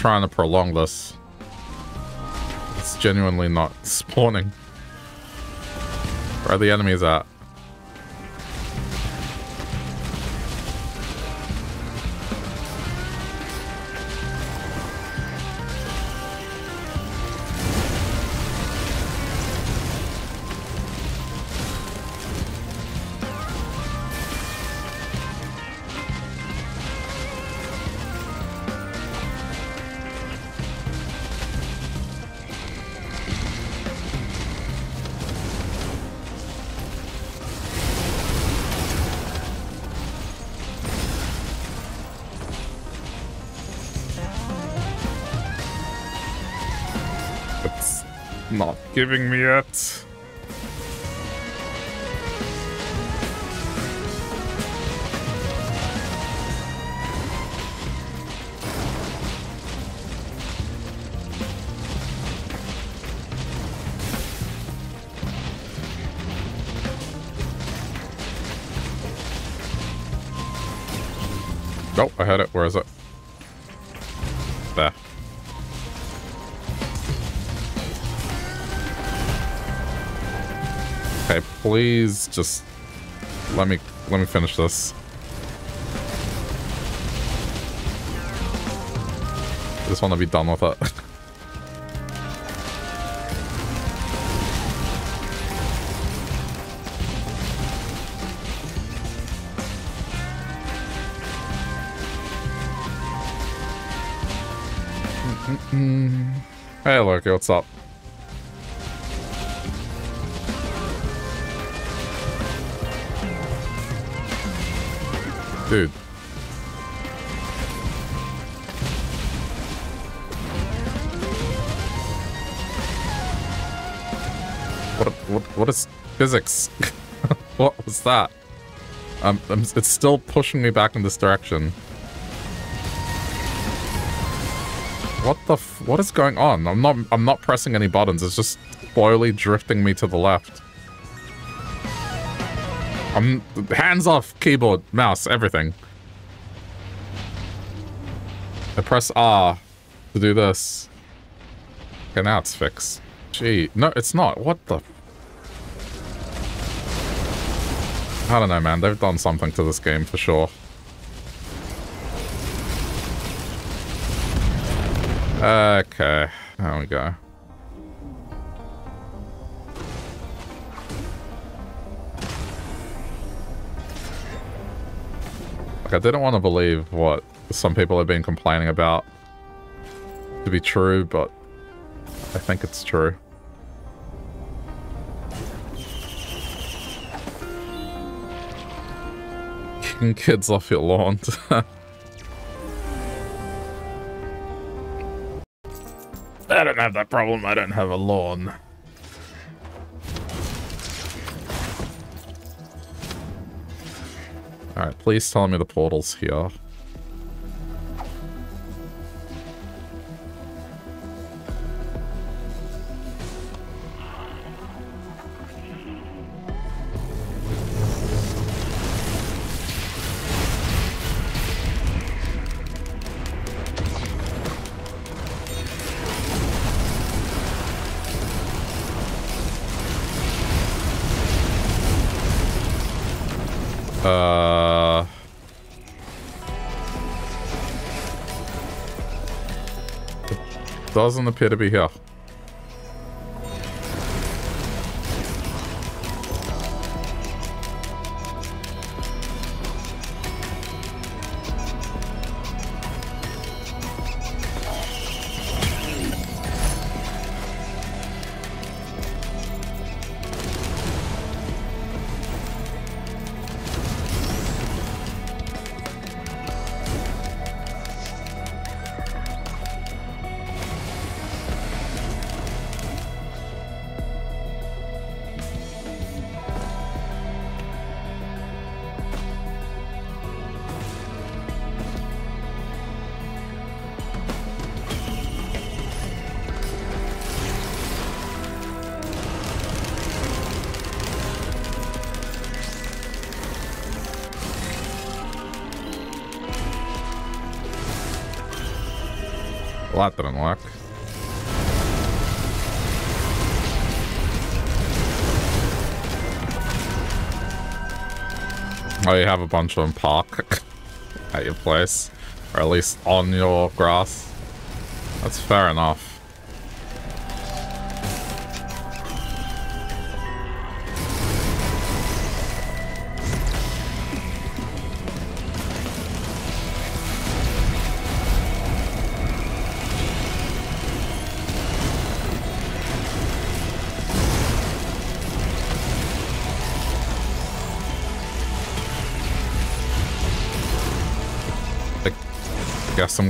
Speaker 1: trying to prolong this. It's genuinely not spawning. Where are the enemies at? Giving me it. Oh, I had it. Where is it? Please just let me let me finish this. I just want to be done with it. Mm-hmm. hey, Loki, what's up? Physics? what was that? Um, I'm, it's still pushing me back in this direction. What the what is going on? I'm not I'm not pressing any buttons. It's just slowly drifting me to the left. I'm hands off keyboard, mouse, everything. I press R to do this. Okay, now it's fixed. Gee, no, it's not. What the? I don't know, man. They've done something to this game for sure. Okay, there we go. Like, I didn't want to believe what some people have been complaining about to be true, but I think it's true. Kicking kids off your lawn. I don't have that problem. I don't have a lawn. Alright, please tell me the portal's here. Doesn't appear to be here. You have a bunch of them park at your place. Or at least on your grass. That's fair enough.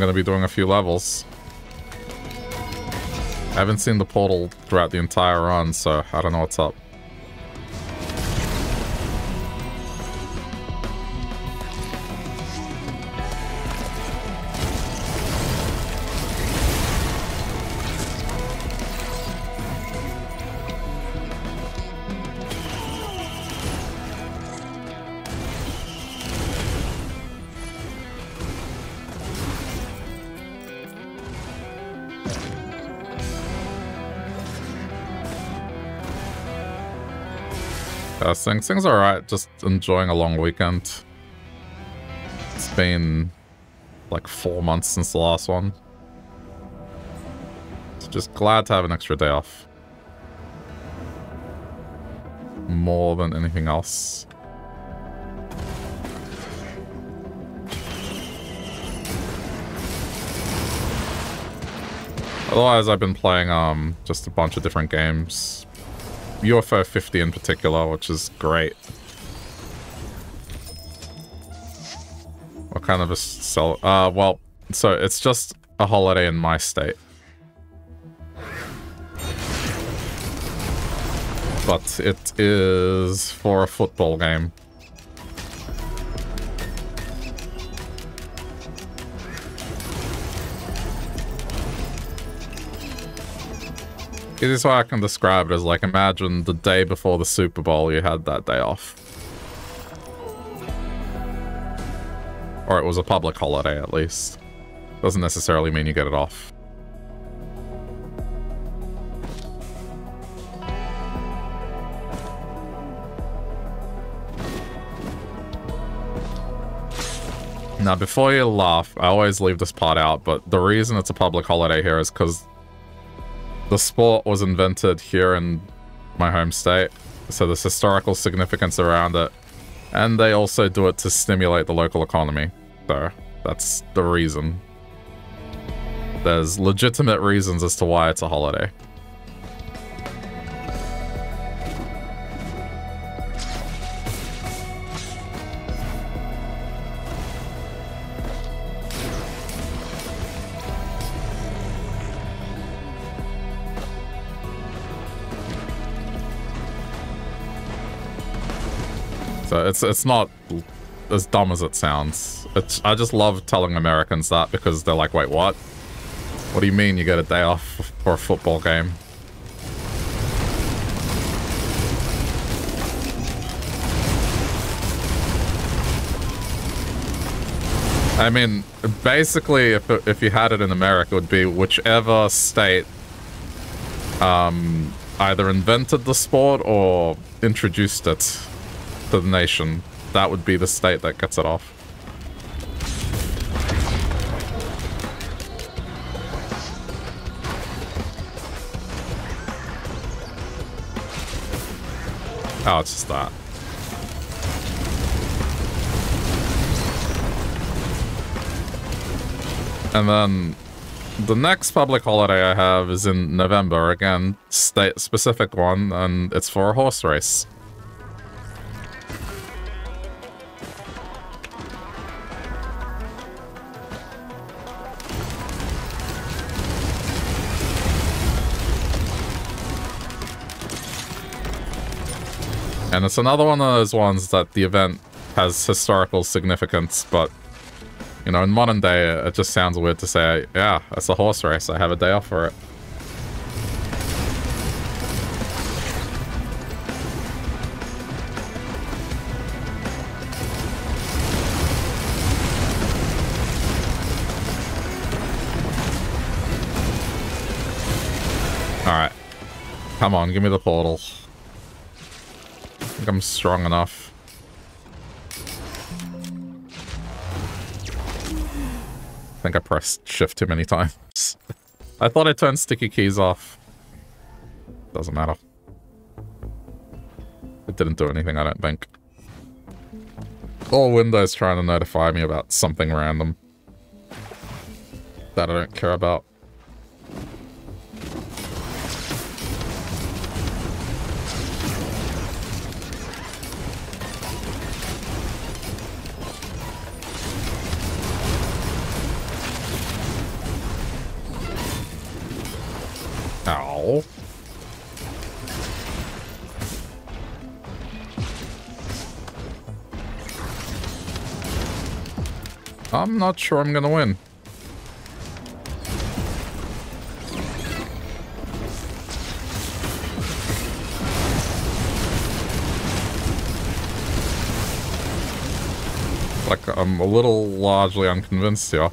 Speaker 1: Going to be doing a few levels. I haven't seen the portal throughout the entire run, so I don't know what's up. Things. Things are alright, just enjoying a long weekend. It's been like four months since the last one. So just glad to have an extra day off. More than anything else. Otherwise, I've been playing um just a bunch of different games. UFO 50 in particular, which is great. What kind of a cell? Uh, well, so it's just a holiday in my state. But it is for a football game. Is why I can describe it as like, imagine the day before the Super Bowl, you had that day off. Or it was a public holiday, at least. Doesn't necessarily mean you get it off. Now, before you laugh, I always leave this part out, but the reason it's a public holiday here is because the sport was invented here in my home state, so there's historical significance around it. And they also do it to stimulate the local economy. So that's the reason. There's legitimate reasons as to why it's a holiday. It's it's not as dumb as it sounds. It's, I just love telling Americans that because they're like, wait, what? What do you mean you get a day off for a football game? I mean, basically, if, if you had it in America, it would be whichever state um, either invented the sport or introduced it to the nation, that would be the state that gets it off. Oh, it's just that. And then the next public holiday I have is in November, again, state specific one, and it's for a horse race. And it's another one of those ones that the event has historical significance, but, you know, in modern day, it just sounds weird to say, yeah, it's a horse race, I have a day off for it. Come on, give me the portal. Think I'm strong enough. I think I pressed shift too many times. I thought I turned sticky keys off. Doesn't matter. It didn't do anything, I don't think. All Windows trying to notify me about something random. That I don't care about. Ow. I'm not sure I'm gonna win. Like, I'm a little largely unconvinced here.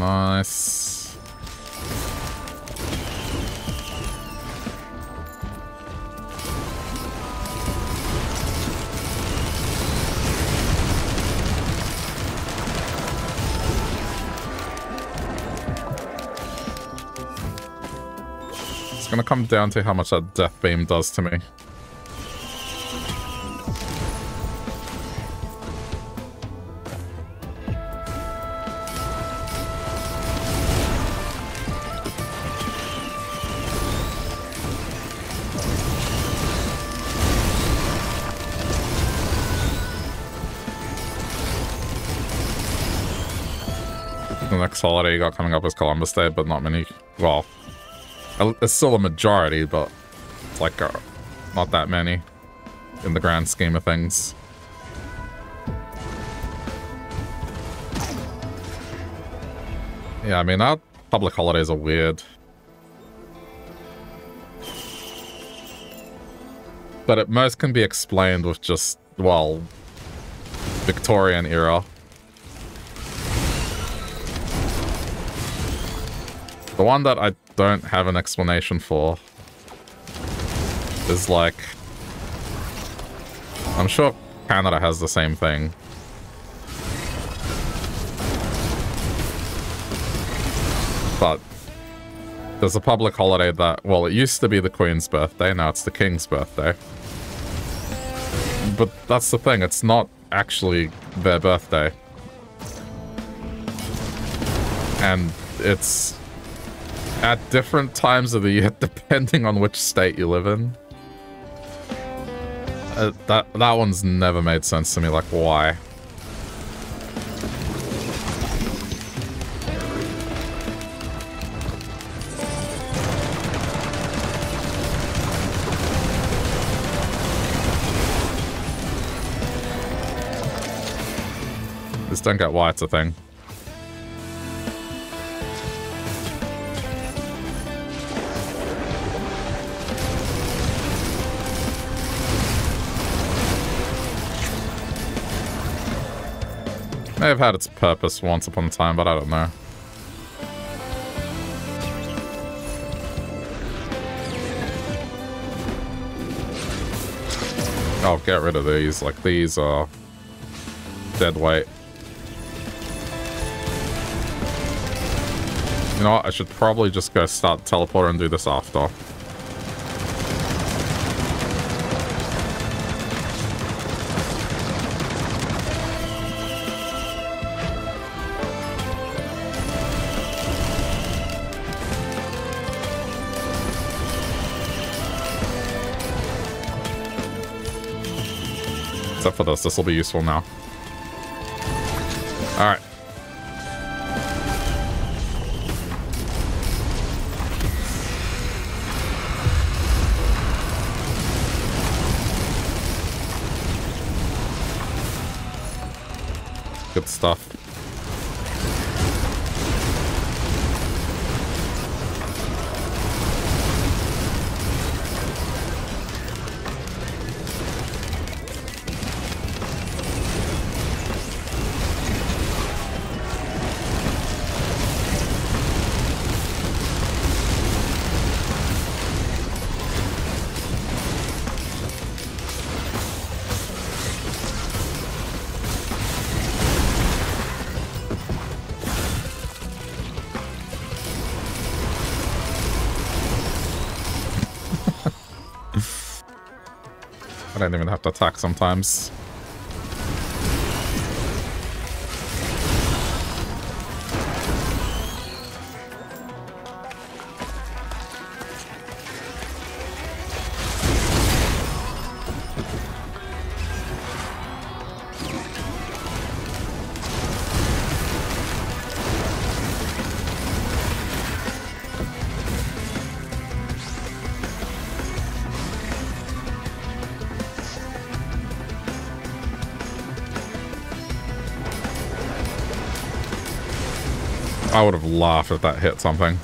Speaker 1: Nice. It's gonna come down to how much that death beam does to me. Holiday got coming up is Columbus Day, but not many. Well, it's still a majority, but it's like uh, not that many in the grand scheme of things. Yeah, I mean, our public holidays are weird. But at most can be explained with just, well, Victorian era. The one that I don't have an explanation for is like... I'm sure Canada has the same thing. But there's a public holiday that, well, it used to be the Queen's birthday, now it's the King's birthday. But that's the thing, it's not actually their birthday. And it's at different times of the year, depending on which state you live in. Uh, that that one's never made sense to me. Like, why? Just don't get why it's a thing. May have had its purpose once upon a time, but I don't know. I'll oh, get rid of these. Like, these are dead weight. You know what? I should probably just go start teleporter and do this after. This will be useful now. Alright. Good stuff. Attack sometimes. If that hit something.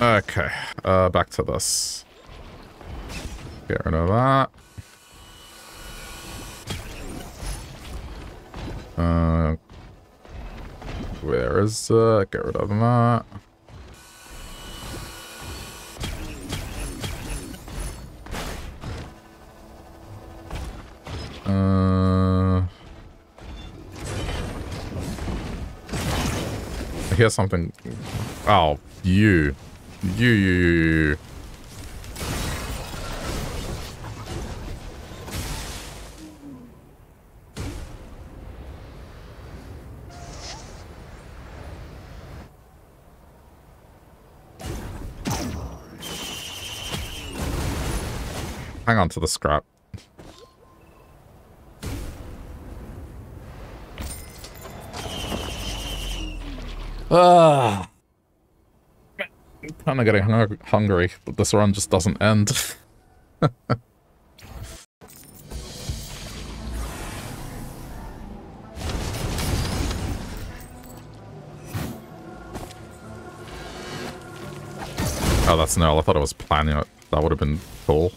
Speaker 1: Okay, uh, back to this. Get rid of that. Uh, where is it? Get rid of that. Hear something. Oh, you. You, you, you, you. Hang on to the scrap. Ah. I'm getting hung hungry, but this run just doesn't end. oh, that's no. I thought I was planning it. That would have been cool.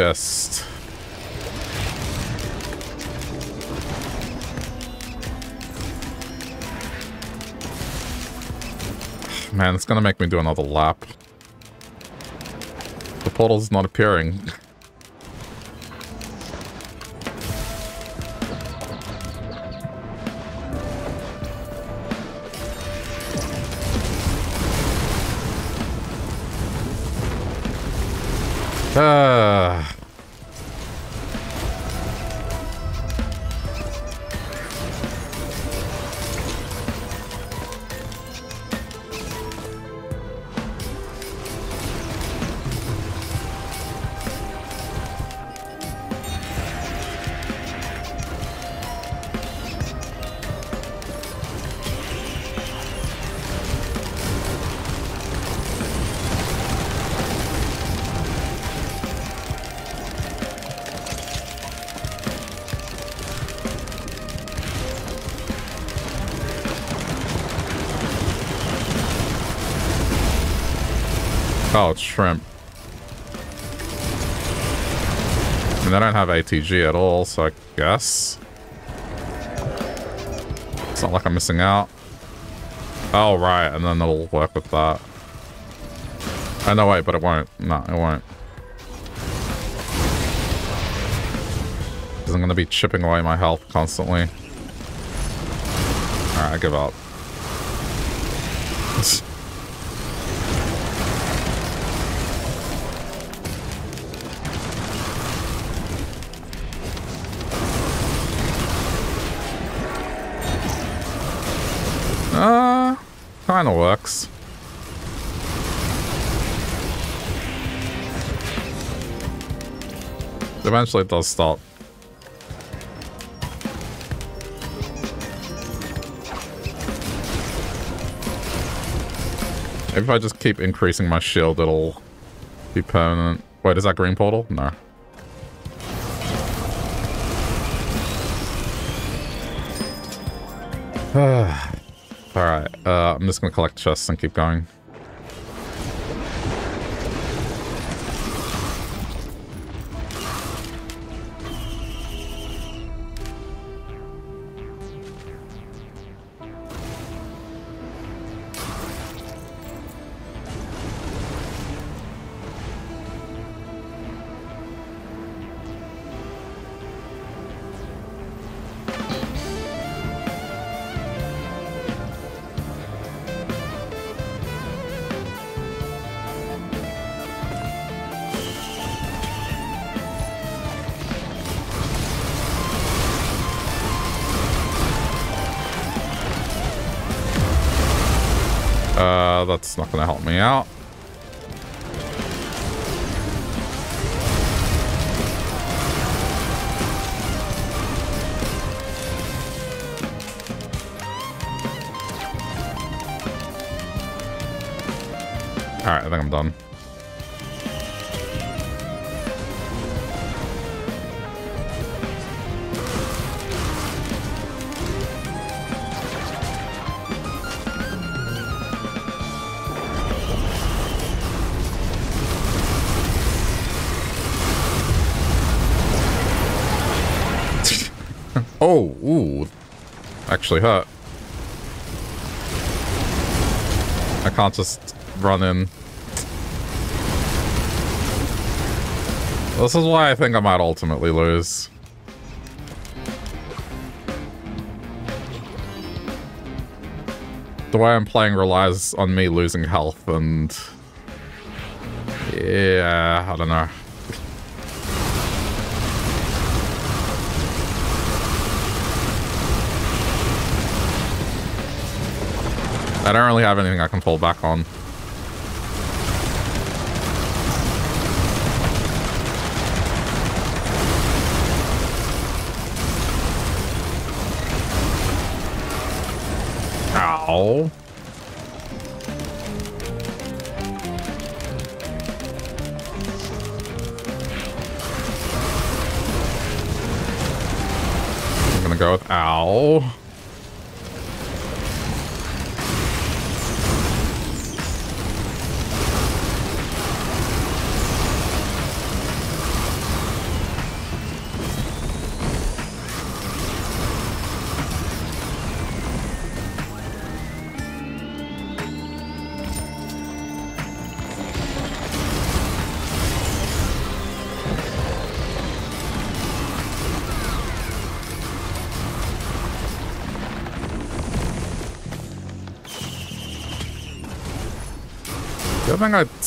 Speaker 1: Chest? Man, it's gonna make me do another lap. The portal's not appearing. ATG at all, so I guess. It's not like I'm missing out. Oh, right, and then it'll work with that. Oh, no, wait, but it won't. No, it won't. Because I'm going to be chipping away my health constantly. Alright, I give up. Eventually it does stop. If I just keep increasing my shield, it'll Be permanent. Wait, is that green portal? No. Alright, uh, I'm just gonna collect chests and keep going. Help me out. Alright, I think I'm done. Actually hurt. I can't just run in. This is why I think I might ultimately lose. The way I'm playing relies on me losing health and... Yeah, I don't know. I don't really have anything I can fall back on.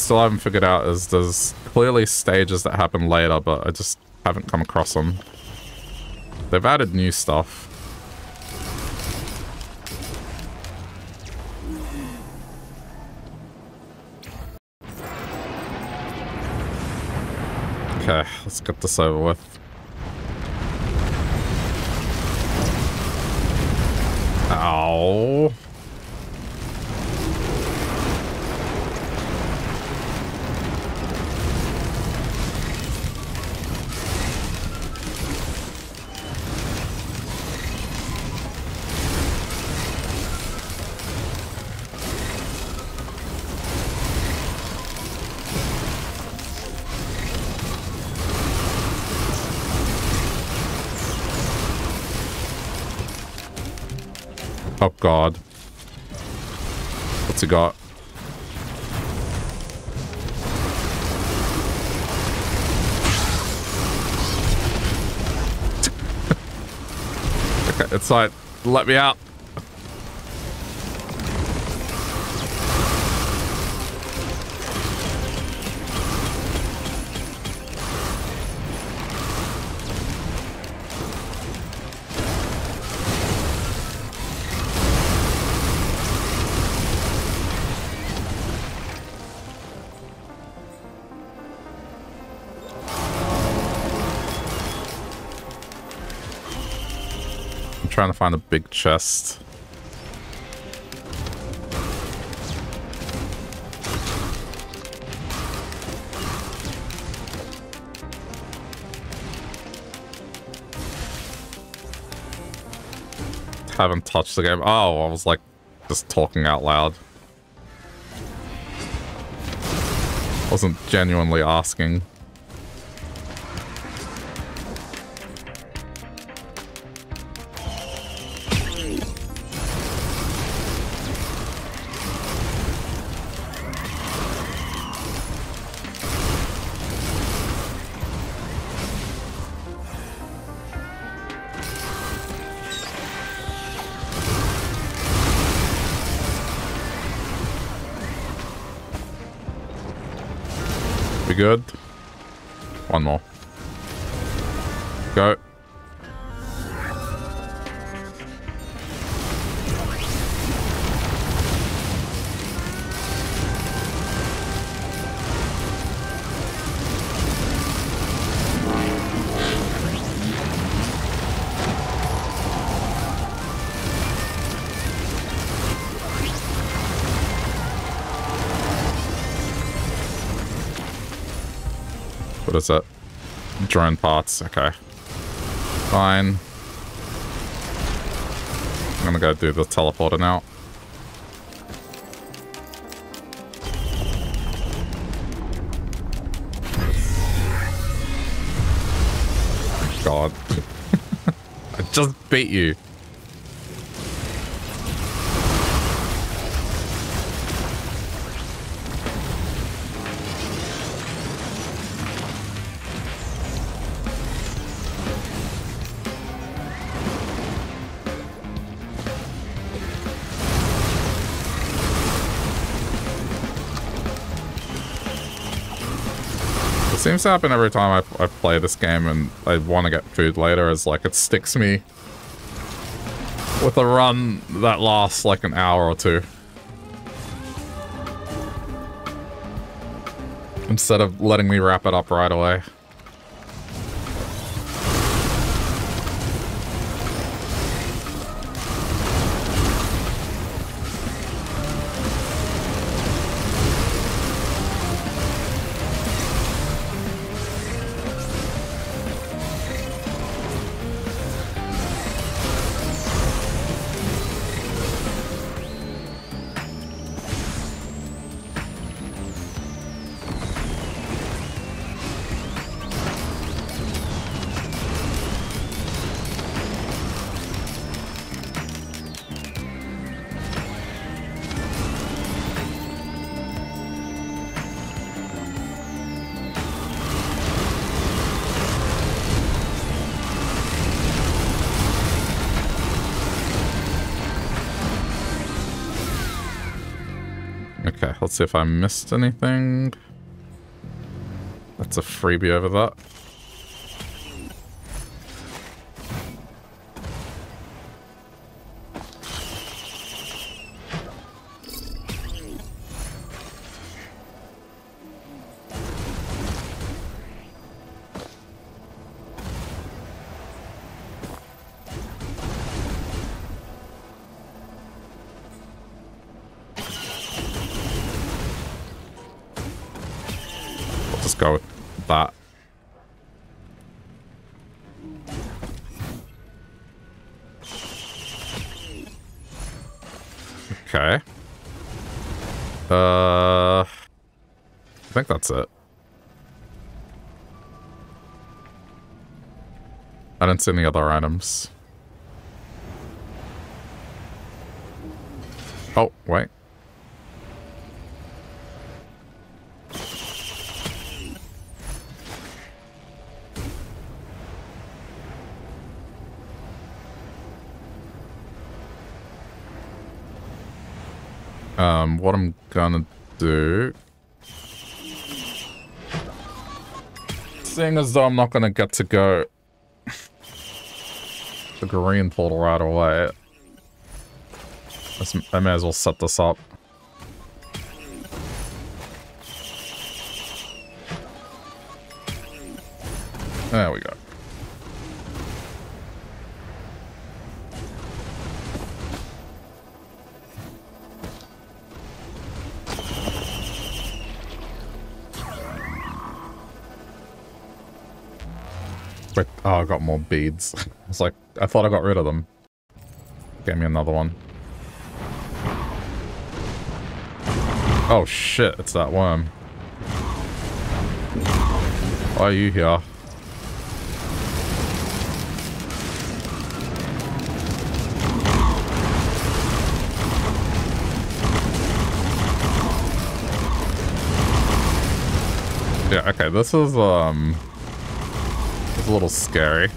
Speaker 1: Still haven't figured out is there's clearly stages that happen later, but I just haven't come across them. They've added new stuff. Okay, let's get this over with. God. What's he got? okay, it's like, let me out. trying to find a big chest. Haven't touched the game. Oh, I was like just talking out loud. Wasn't genuinely asking. Drone parts. Okay. Fine. I'm gonna go do the teleporter now. God. I just beat you. Happen every time I, I play this game and I want to get food later. is like it sticks me with a run that lasts like an hour or two. Instead of letting me wrap it up right away. Let's see if I missed anything. That's a freebie over that. That's it. I didn't see any other items. Oh, wait. Um, what I'm gonna do... Seeing as though I'm not gonna get to go the green portal right away, I may as well set this up. I got more beads. It's like, I thought I got rid of them. Get me another one. Oh shit, it's that worm. Why are you here? Yeah, okay, this is, um... It's a little scary.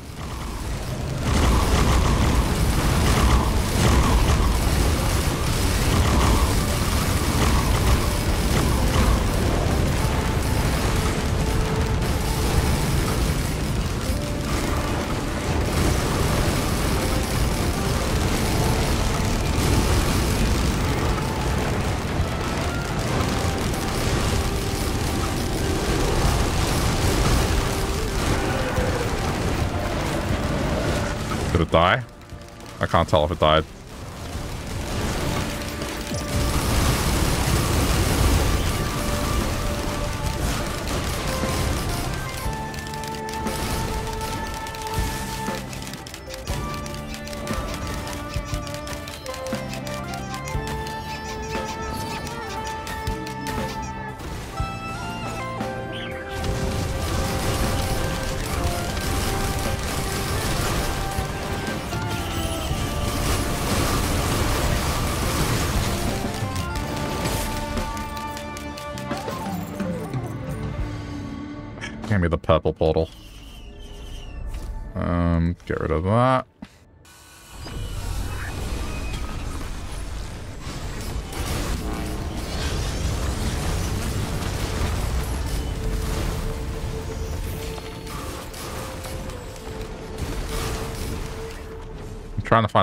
Speaker 1: I can't tell if it died.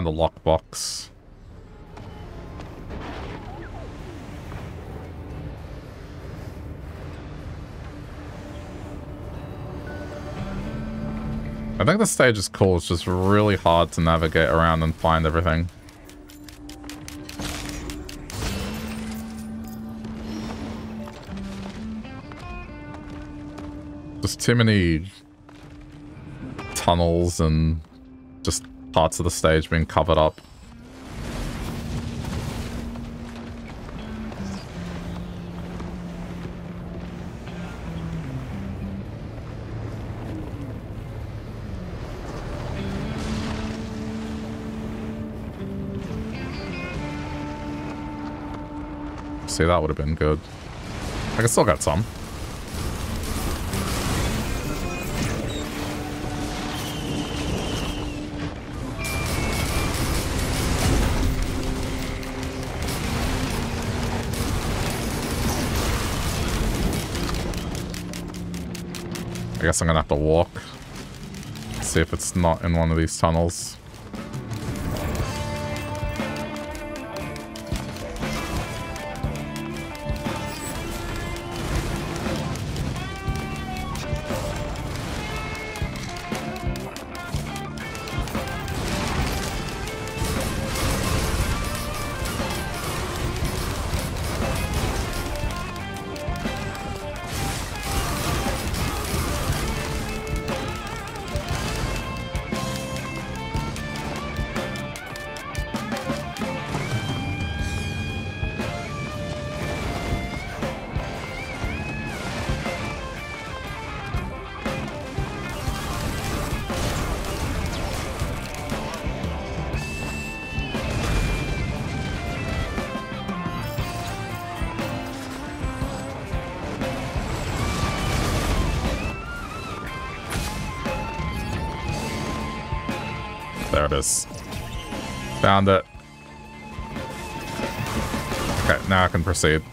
Speaker 1: Find the lockbox. I think the stage is cool. It's just really hard to navigate around and find everything. There's too many tunnels and parts of the stage being covered up. See, that would have been good. I can still got some. I guess I'm gonna have to walk. See if it's not in one of these tunnels. Proceed.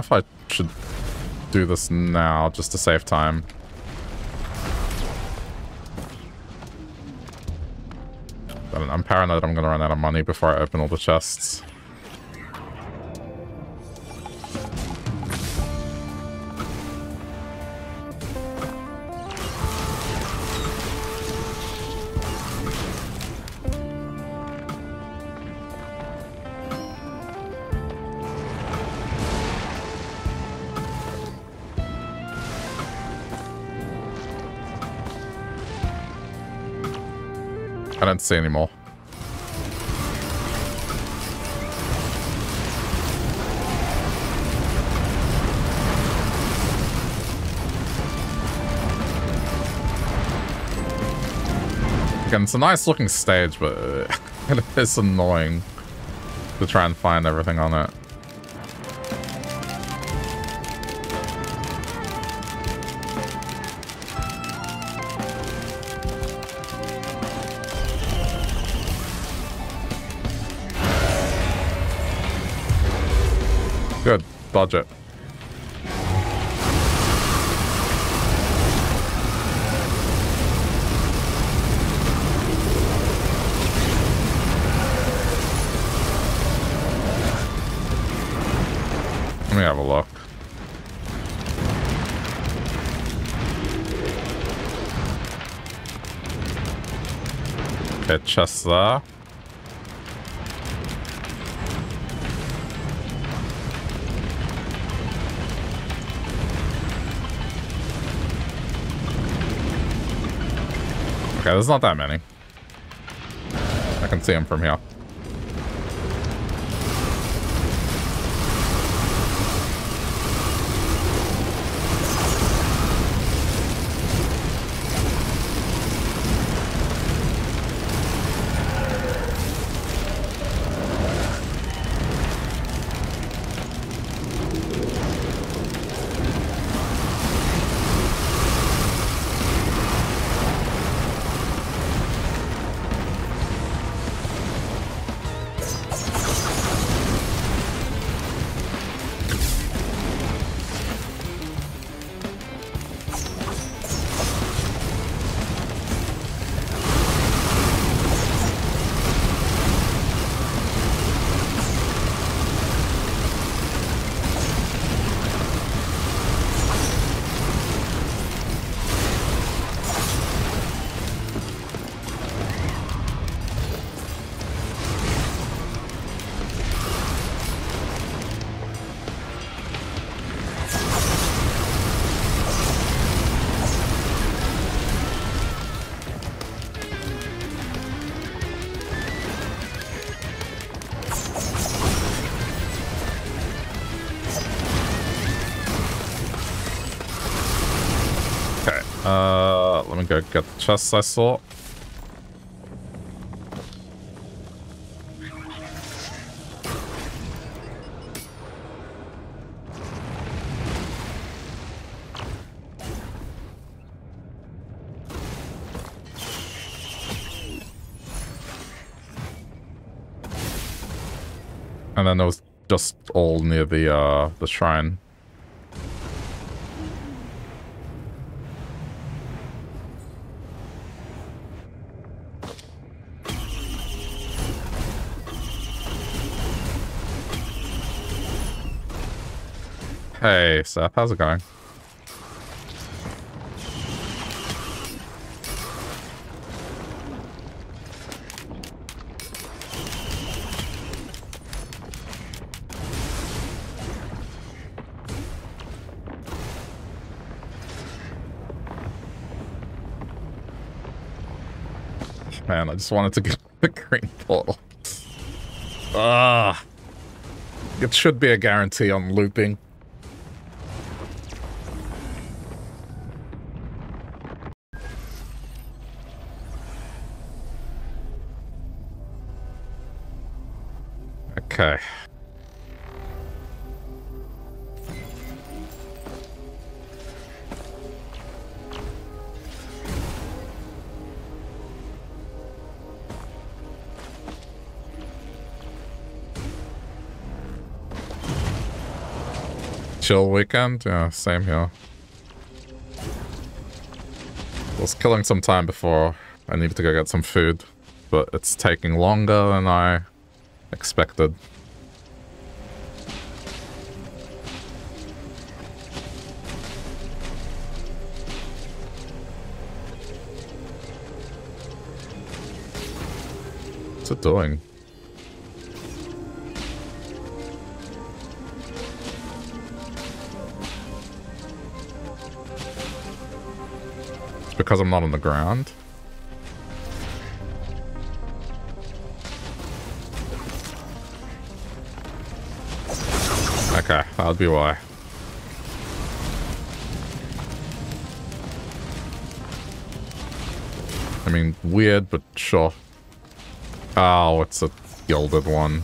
Speaker 1: If I should do this now, just to save time. I'm paranoid I'm gonna run out of money before I open all the chests. I don't see any more. Again, it's a nice looking stage, but it is annoying to try and find everything on it. Good. Budget. Let me have a look. Okay, chest there. Okay, there's not that many. I can see them from here. Chests I saw. And then there was just all near the uh the shrine. Hey, Seth, how's it going? Man, I just wanted to get the green portal. Ah. It should be a guarantee on looping. Chill weekend. Yeah, same here. was killing some time before I needed to go get some food, but it's taking longer than I expected. What's it doing? Because I'm not on the ground? Okay, that would be why. I mean, weird, but sure. Oh, it's a gilded one.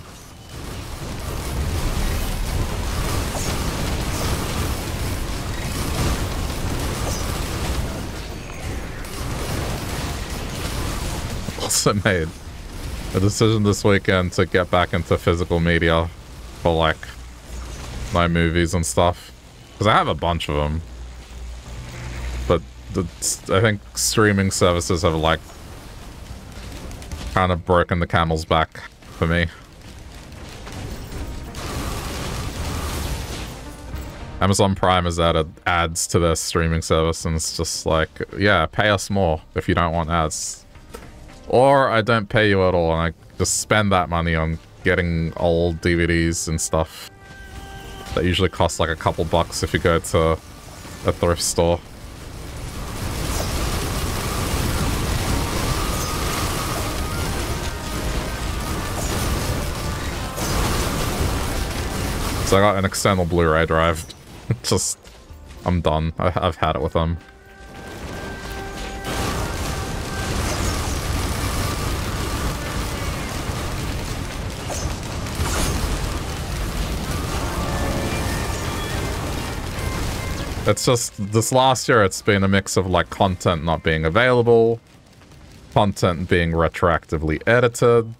Speaker 1: Also made a decision this weekend to get back into physical media for like my movies and stuff. Because I have a bunch of them. But the, I think streaming services have like kind of broken the camel's back for me. Amazon Prime has added ads to their streaming service and it's just like, yeah, pay us more if you don't want ads. Or I don't pay you at all and I just spend that money on getting old DVDs and stuff. That usually costs like a couple bucks if you go to a thrift store. So I got an external Blu-ray drive. Just, I'm done. I, have had it with them. It's just, this last year it's been a mix of like content not being available, content being retroactively edited,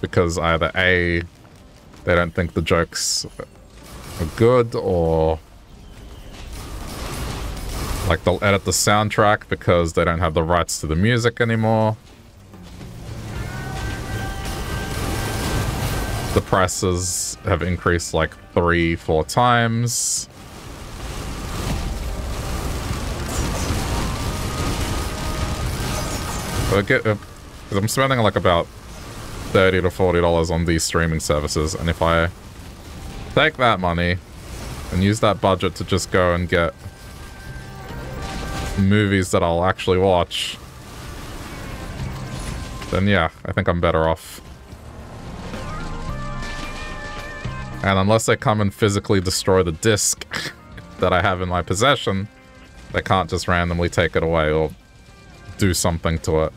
Speaker 1: because either A, they don't think the jokes are good, or like they'll edit the soundtrack because they don't have the rights to the music anymore. The prices have increased like three, four times. I get, uh, I'm spending like about 30 to $40 on these streaming services, and if I take that money and use that budget to just go and get movies that I'll actually watch, then yeah, I think I'm better off. And unless they come and physically destroy the disc that I have in my possession, they can't just randomly take it away or do something to it.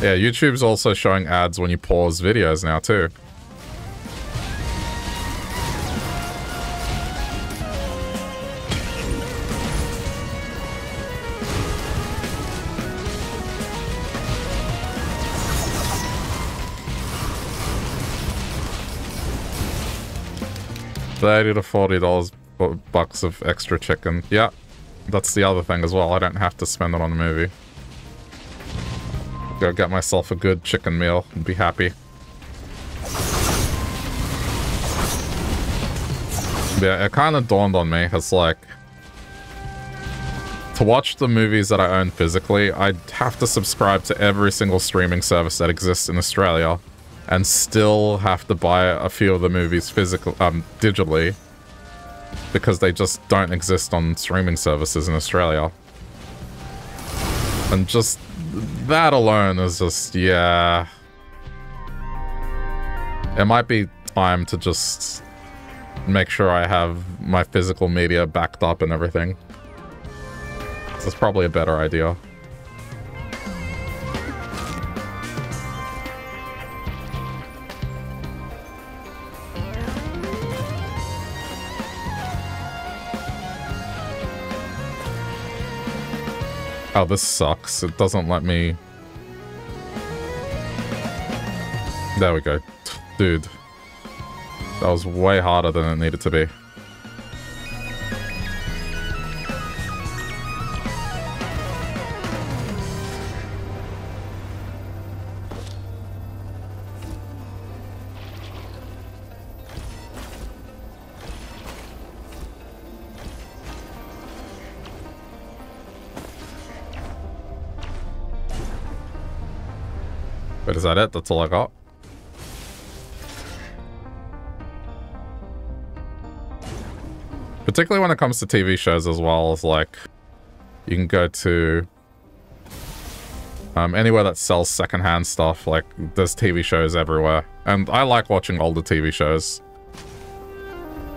Speaker 1: Yeah, YouTube's also showing ads when you pause videos now too. Thirty to forty dollars bucks of extra chicken. Yeah, that's the other thing as well. I don't have to spend it on the movie. Go get myself a good chicken meal and be happy. Yeah, it kind of dawned on me. It's like... To watch the movies that I own physically, I'd have to subscribe to every single streaming service that exists in Australia and still have to buy a few of the movies physical, um, digitally because they just don't exist on streaming services in Australia. And just that alone is just, yeah. It might be time to just make sure I have my physical media backed up and everything. That's probably a better idea. Oh, this sucks. It doesn't let me... There we go. Dude. That was way harder than it needed to be. Is that it? That's all I got? Particularly when it comes to TV shows as well, as like, you can go to um, anywhere that sells secondhand stuff, like, there's TV shows everywhere. And I like watching older TV shows.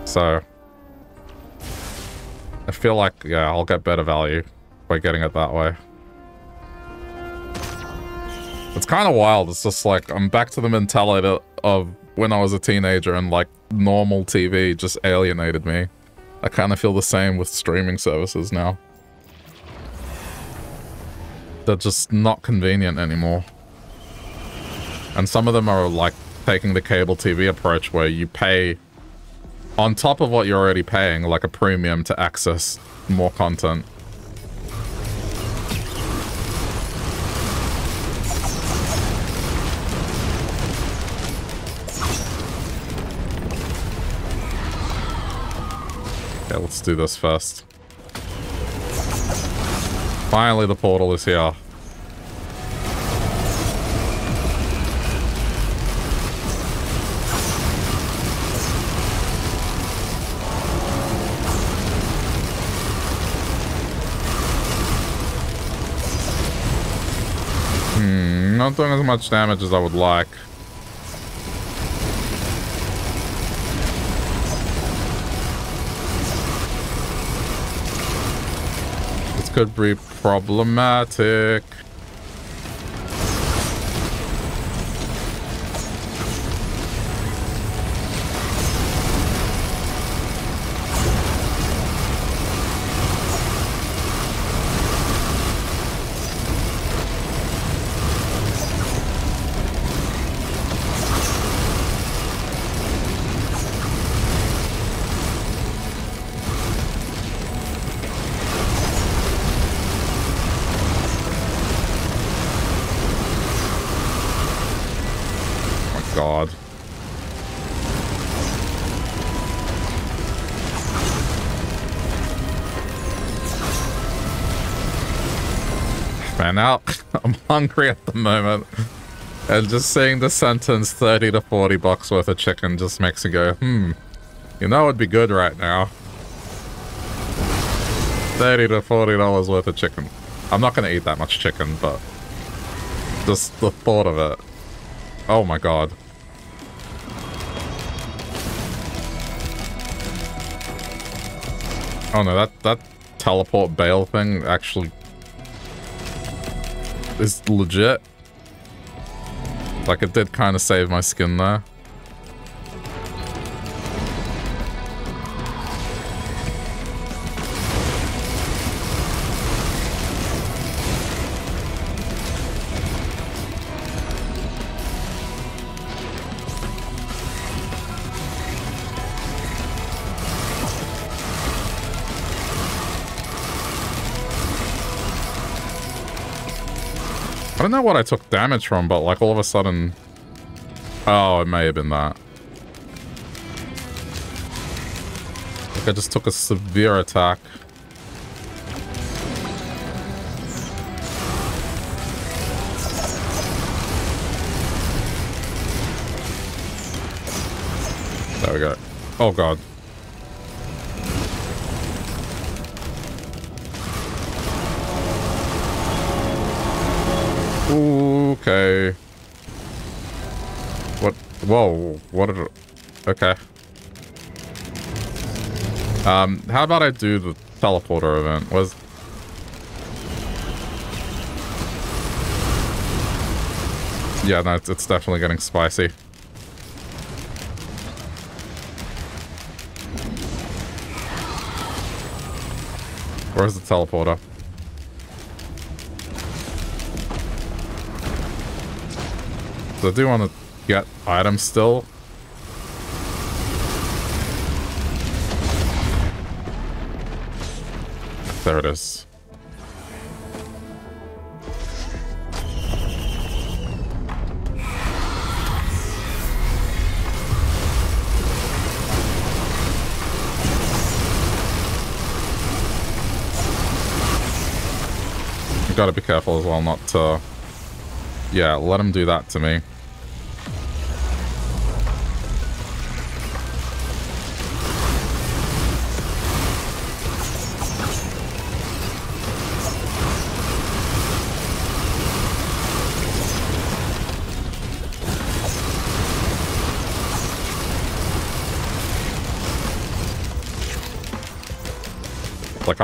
Speaker 1: So, I feel like, yeah, I'll get better value by getting it that way. It's kind of wild. It's just like, I'm back to the mentality of when I was a teenager and like normal TV just alienated me. I kind of feel the same with streaming services now. They're just not convenient anymore. And some of them are like taking the cable TV approach where you pay on top of what you're already paying, like a premium to access more content. Okay, let's do this first. Finally, the portal is here. Hmm, not doing as much damage as I would like. Could be problematic. Hungry at the moment. And just seeing the sentence 30 to 40 bucks worth of chicken just makes me go, hmm, you know it'd be good right now. 30 to 40 dollars worth of chicken. I'm not going to eat that much chicken, but just the thought of it. Oh my god. Oh no, that, that teleport bail thing actually is legit. Like, it did kind of save my skin there. Don't know what I took damage from, but like all of a sudden... Oh, it may have been that. Like I just took a severe attack. There we go. Oh god. Okay. What? Whoa. What did. Okay. Um, how about I do the teleporter event? Was... Yeah, no, it's, it's definitely getting spicy. Where's the teleporter? I do want to get items still. There it is. Gotta be careful as well not to... Yeah, let him do that to me.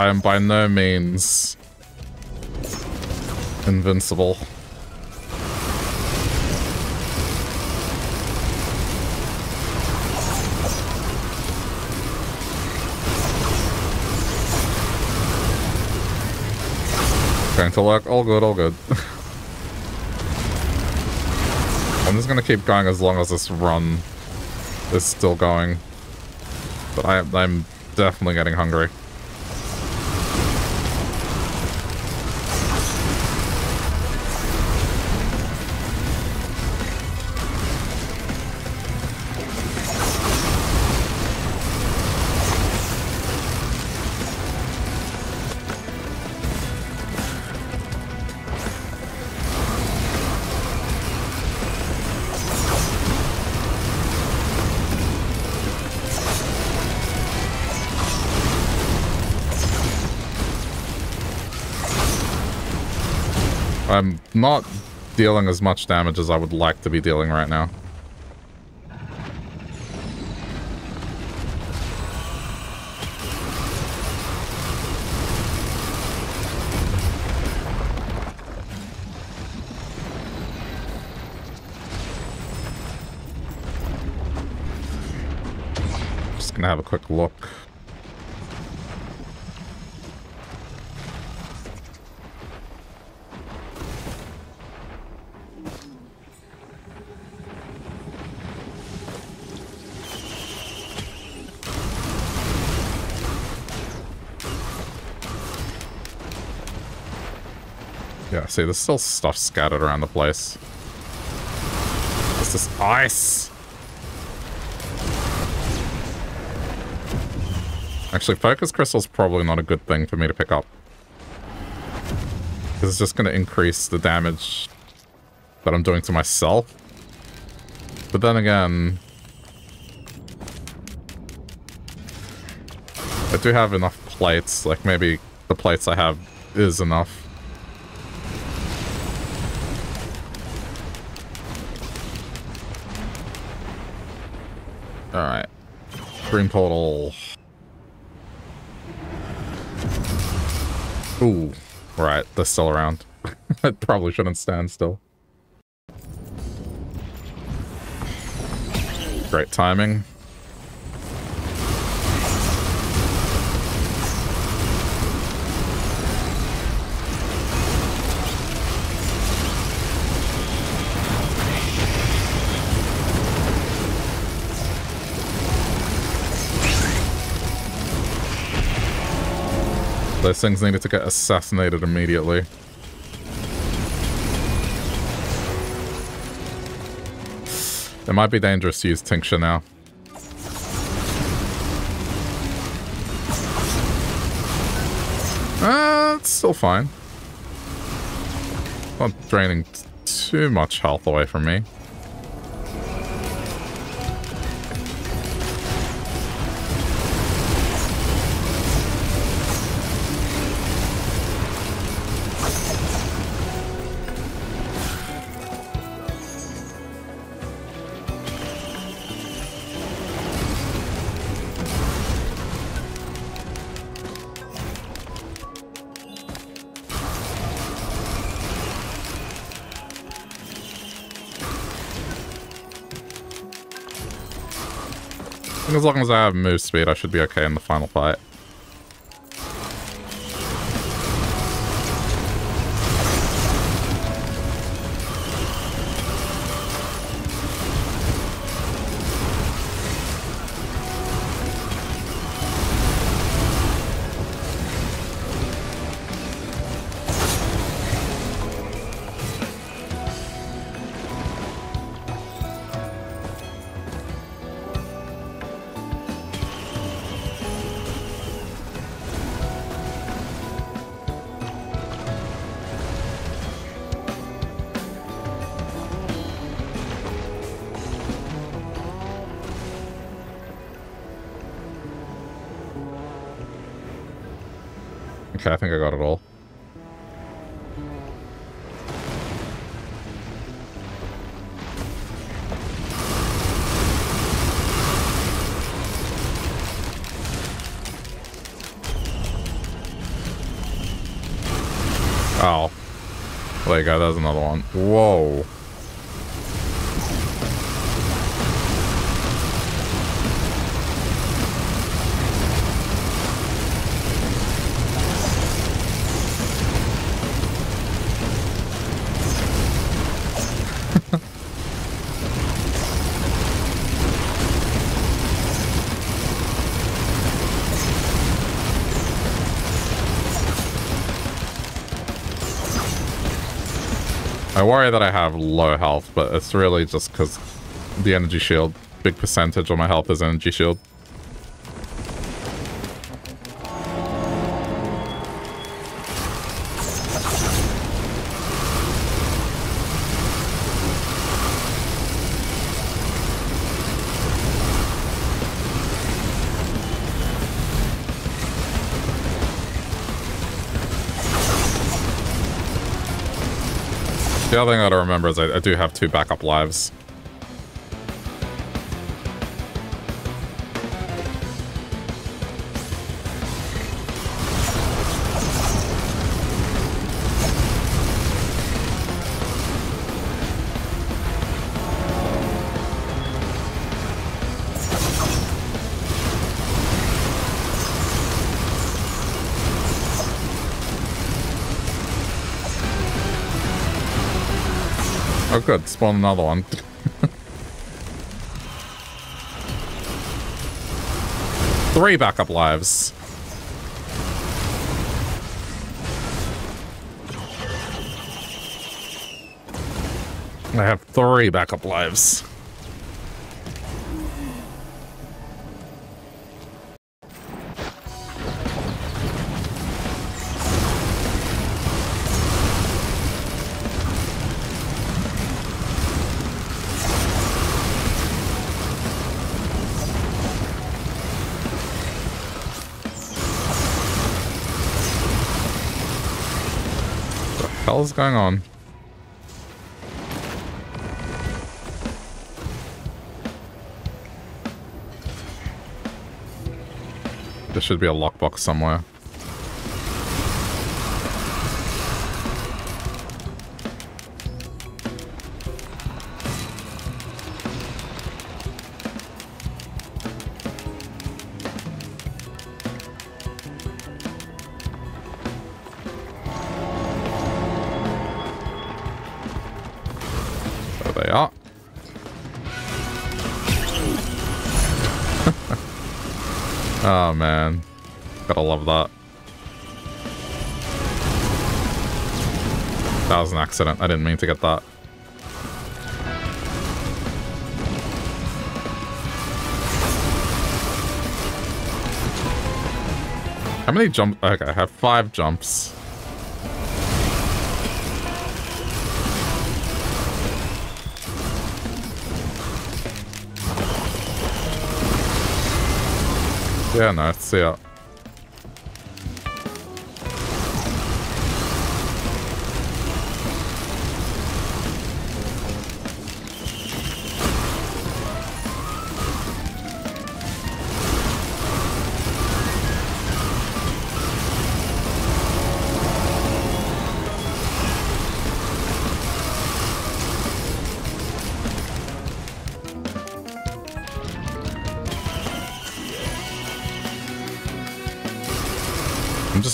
Speaker 1: I am by no means invincible. Going to work. All good, all good. I'm just gonna keep going as long as this run is still going. But I, I'm definitely getting hungry. Not dealing as much damage as I would like to be dealing right now. Just gonna have a quick look. See, there's still stuff scattered around the place. It's this ice! Actually, focus crystal's probably not a good thing for me to pick up. This is just going to increase the damage that I'm doing to myself. But then again... I do have enough plates, like maybe the plates I have is enough. Alright. Green portal. Ooh. Right, they're still around. I probably shouldn't stand still. Great timing. Those things needed to get assassinated immediately. It might be dangerous to use Tincture now. Uh, it's still fine. Not draining too much health away from me. As long as I have move speed, I should be okay in the final fight. There's another one. Whoa. Worry that I have low health, but it's really just because the energy shield. Big percentage of my health is energy shield. The other thing I gotta remember is I, I do have two backup lives. Oh good, spawn another one. Three backup lives. I have three backup lives. Hell's going on? There should be a lockbox somewhere. Accident. I didn't mean to get that. How many jumps? Okay, I have five jumps. Yeah, no, see ya.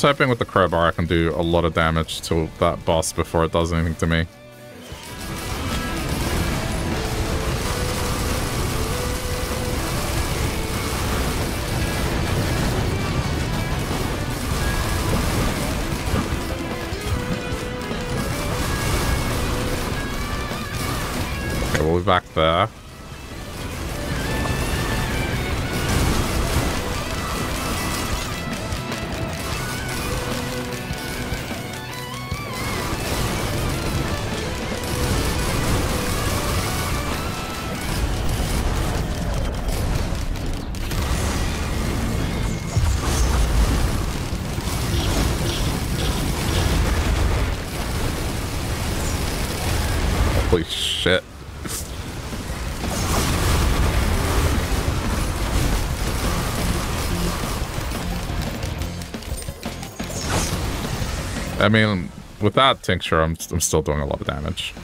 Speaker 1: Hoping with the crowbar I can do a lot of damage to that boss before it does anything to me. That tincture, I'm, I'm still doing a lot of damage.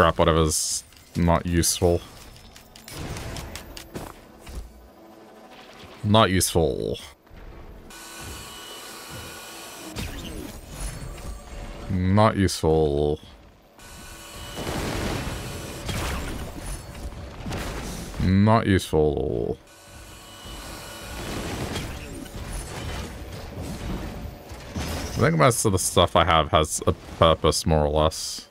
Speaker 1: Scrap whatever's not useful. Not useful. Not useful. Not useful. I think most of the stuff I have has a purpose, more or less.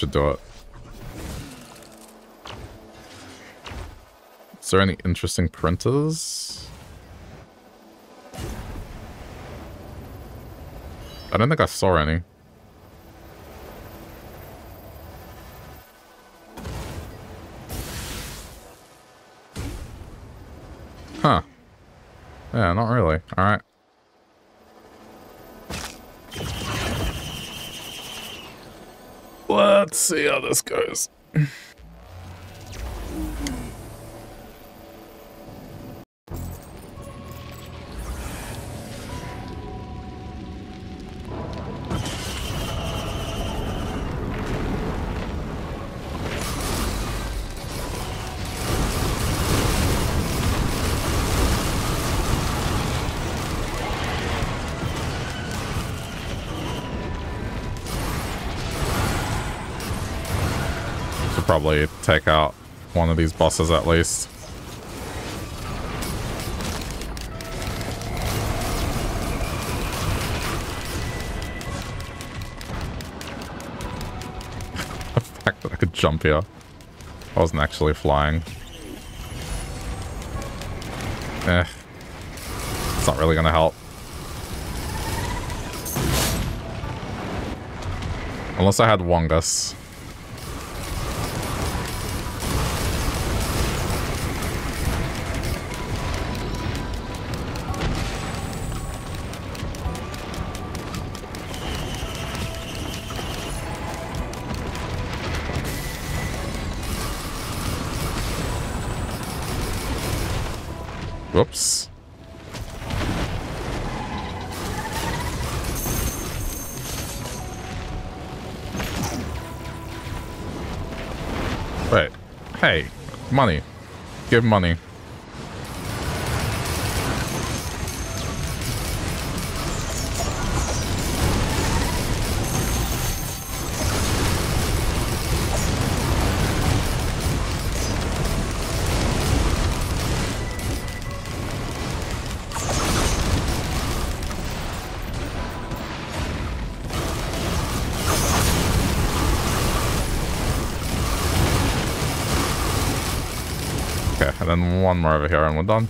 Speaker 1: Should do it. Is there any interesting printers? I don't think I saw any. This goes. Probably take out one of these bosses at least. the fact that I could jump here. I wasn't actually flying. Eh. It's not really gonna help. Unless I had Wungus. Wait. Hey, money. Give money. One more over here and we're done.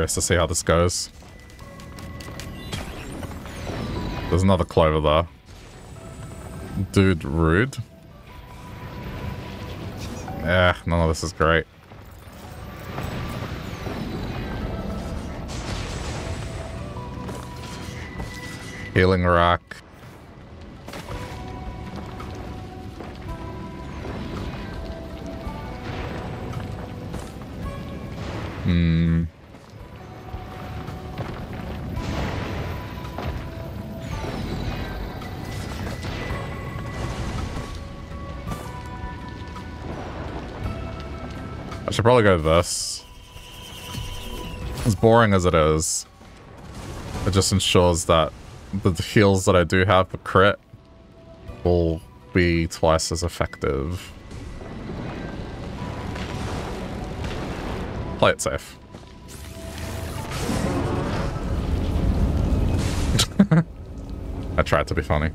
Speaker 1: Curious to see how this goes. There's another clover there. Dude, rude. Yeah, none of this is great. Healing rock. Hmm. Should probably go this. As boring as it is, it just ensures that the heals that I do have for crit will be twice as effective. Play it safe. I tried to be funny.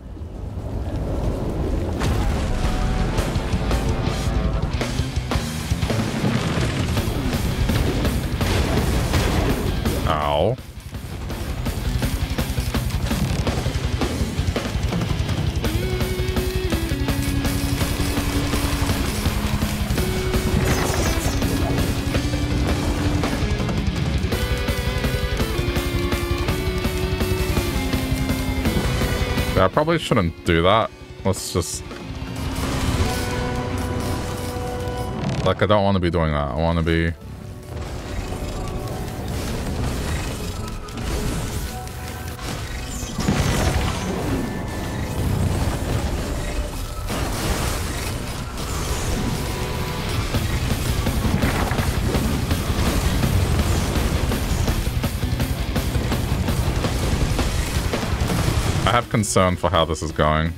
Speaker 1: Shouldn't do that. Let's just... Like, I don't want to be doing that. I want to be... have for how this is going.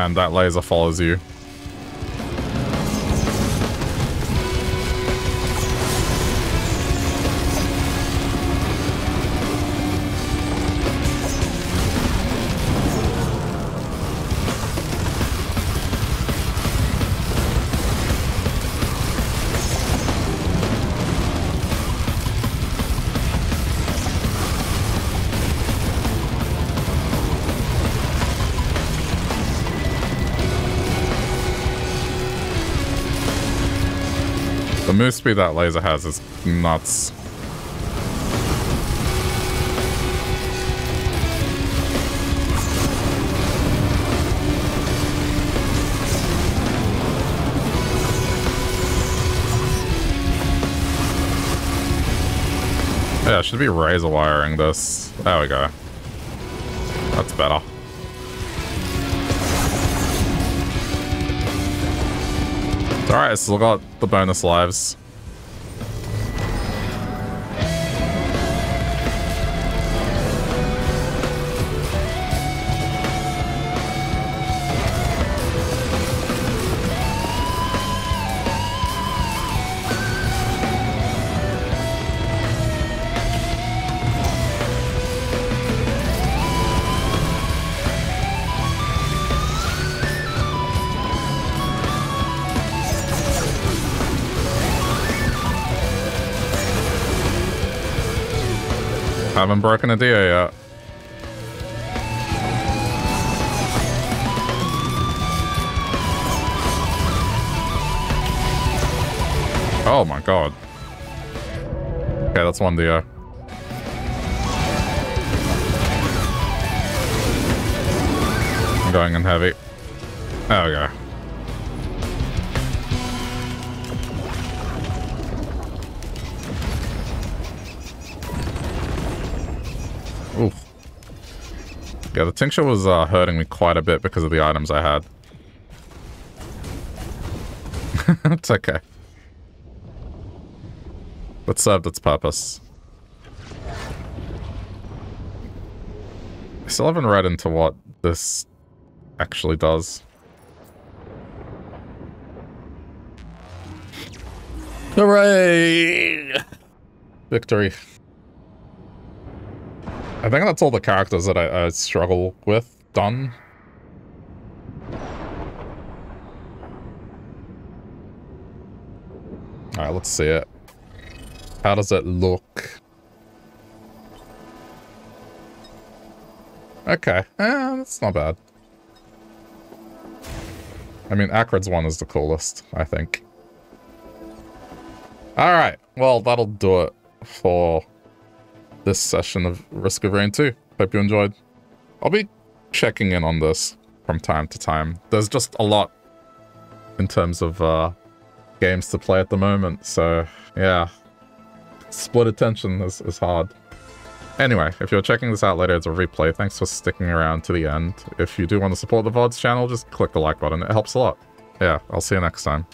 Speaker 1: Man, that laser follows you. Speed that laser has is nuts. Yeah, I should be razor wiring this. There we go. That's better. Alright, still got the bonus lives. Haven't broken a deer yet. Oh my god. Okay, that's one deer. I'm going in heavy. There we go. Yeah, the tincture was uh, hurting me quite a bit because of the items I had. it's okay. It served its purpose. I still haven't read into what this actually does. Hooray! Victory. I think that's all the characters that I, I struggle with done. Alright, let's see it. How does it look? Okay, eh, that's not bad. I mean, Acrid's one is the coolest, I think. Alright, well, that'll do it for this session of Risk of Rain 2. Hope you enjoyed. I'll be checking in on this from time to time. There's just a lot in terms of uh, games to play at the moment, so yeah. Split attention is, is hard. Anyway, if you're checking this out later as a replay, thanks for sticking around to the end. If you do want to support the VODs channel, just click the like button. It helps a lot. Yeah, I'll see you next time.